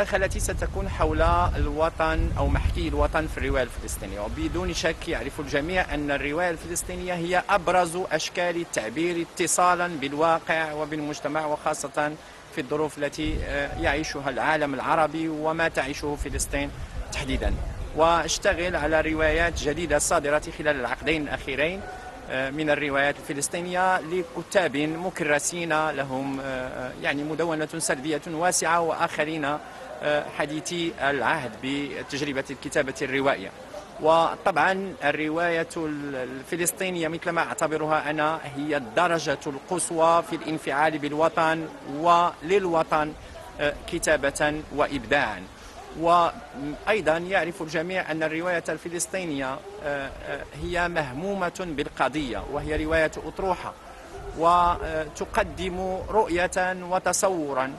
مداخلتي ستكون حول الوطن أو محكي الوطن في الرواية الفلسطينية. وبدون شك يعرف الجميع أن الرواية الفلسطينية هي أبرز أشكال التعبير اتصالا بالواقع وبالمجتمع وخاصة في الظروف التي آه، يعيشها العالم العربي وما تعيشه فلسطين تحديدا. وأشتغل على روايات جديدة صادرة خلال العقدين الأخيرين آه، من الروايات الفلسطينية لكتاب مكرسين لهم آه، يعني مدونة سردية واسعة وآخرين حديثي العهد بتجربة الكتابة الروائية. وطبعا الرواية الفلسطينية مثل ما أعتبرها أنا هي الدرجة القصوى في الانفعال بالوطن وللوطن آه، كتابة وإبداعا. وأيضا يعرف الجميع أن الرواية الفلسطينية آه، آه، هي مهمومة بالقضية وهي رواية أطروحة. وتقدم رؤية وتصورا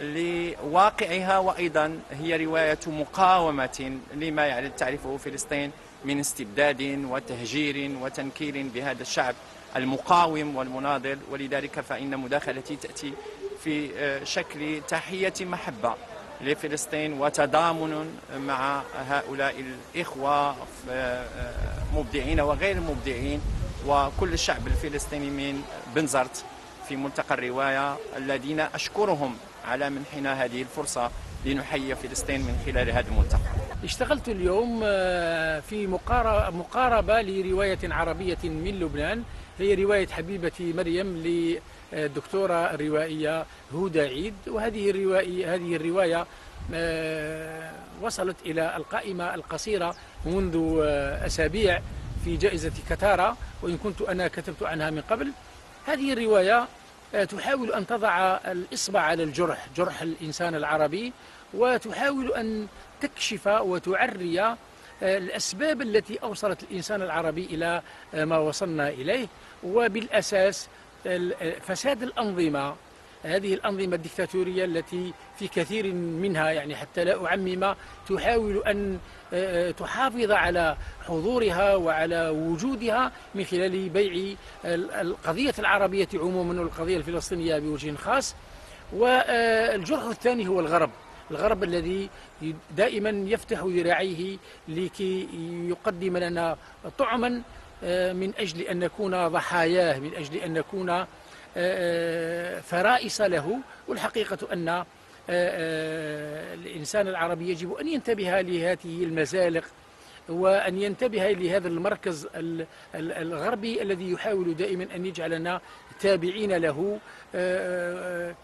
لواقعها وأيضا هي رواية مقاومة لما تعرفه فلسطين من استبداد وتهجير وتنكير بهذا الشعب المقاوم والمناضل. ولذلك فإن مداخلتي تأتي في آه، شكل تحية محبة لفلسطين وتضامن مع هؤلاء الإخوة آه، آه، مبدعين وغير مبدعين وكل الشعب الفلسطيني من بنزرت في ملتقى الرواية الذين أشكرهم على منحنا هذه الفرصة لنحيي فلسطين من خلال هذا الملتقى. اشتغلت اليوم آه، في مقاربة لرواية عربية من لبنان. هي رواية حبيبتي مريم للدكتورة الروائية هدى عيد. وهذه الرواية هذه الرواية آه، وصلت إلى القائمة القصيرة منذ آه، أسابيع في جائزة كتارا وإن كنت أنا كتبت عنها من قبل. هذه الرواية تحاول أن تضع الإصبع على الجرح جرح الإنسان العربي وتحاول أن تكشف وتعري آه، الأسباب التي أوصلت الإنسان العربي إلى آه، ما وصلنا إليه. وبالأساس فساد الأنظمة هذه الأنظمة الدكتاتورية التي في كثير منها يعني حتى لا أعمم تحاول أن آه، آه، تحافظ على حضورها وعلى وجودها من خلال بيع القضية العربية عموما والقضية الفلسطينية بوجه خاص. والجرح الثاني هو الغرب. الغرب الذي دائما يفتح ذراعيه لكي يقدم لنا طعما آه، من أجل أن نكون ضحاياه من أجل أن نكون فرائس له والحقيقة أن آه، آه، الإنسان العربي يجب أن ينتبه لهذه المزالق وأن ينتبه لهذا المركز الغربي الذي يحاول دائما أن يجعلنا تابعين له. آه،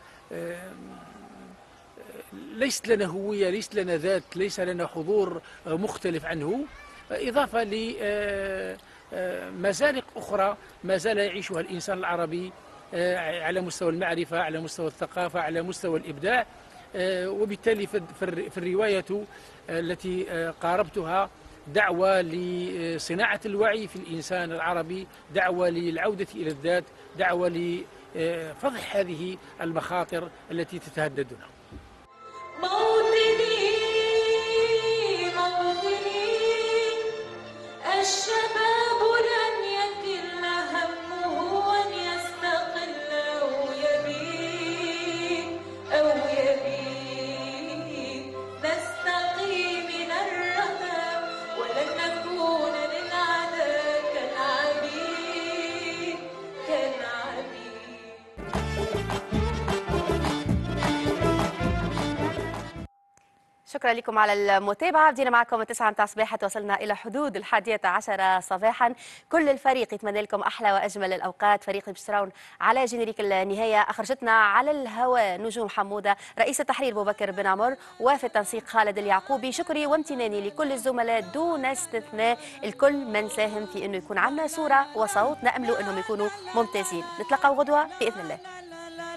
ليست لنا هوية ليست لنا ذات ليس لنا حضور مختلف عنه. إضافة لمزالق أخرى ما زال يعيشها الإنسان العربي. على مستوى المعرفة على مستوى الثقافة على مستوى الإبداع. وبالتالي في الرواية التي قاربتها دعوة لصناعة الوعي في الإنسان العربي دعوة للعودة إلى الذات دعوة لفضح هذه المخاطر التي تتهددنا. موطني موطني الشباب شكرا لكم على المتابعة. بدينا معكم التسعة متاع صباحة وصلنا إلى حدود الحادية عشرة صباحا. كل الفريق يتمنى لكم أحلى وأجمل الأوقات. فريق بشراون على جينيريك النهاية. أخرجتنا على الهواء نجوم حمودة رئيس التحرير أبو بكر بن عمر وفي التنسيق خالد اليعقوبي. شكري وامتناني لكل الزملاء دون استثناء. الكل من ساهم في أنه يكون عندنا صورة وصوت نأمل أنهم يكونوا ممتازين. نتلقى غدوة بإذن الله.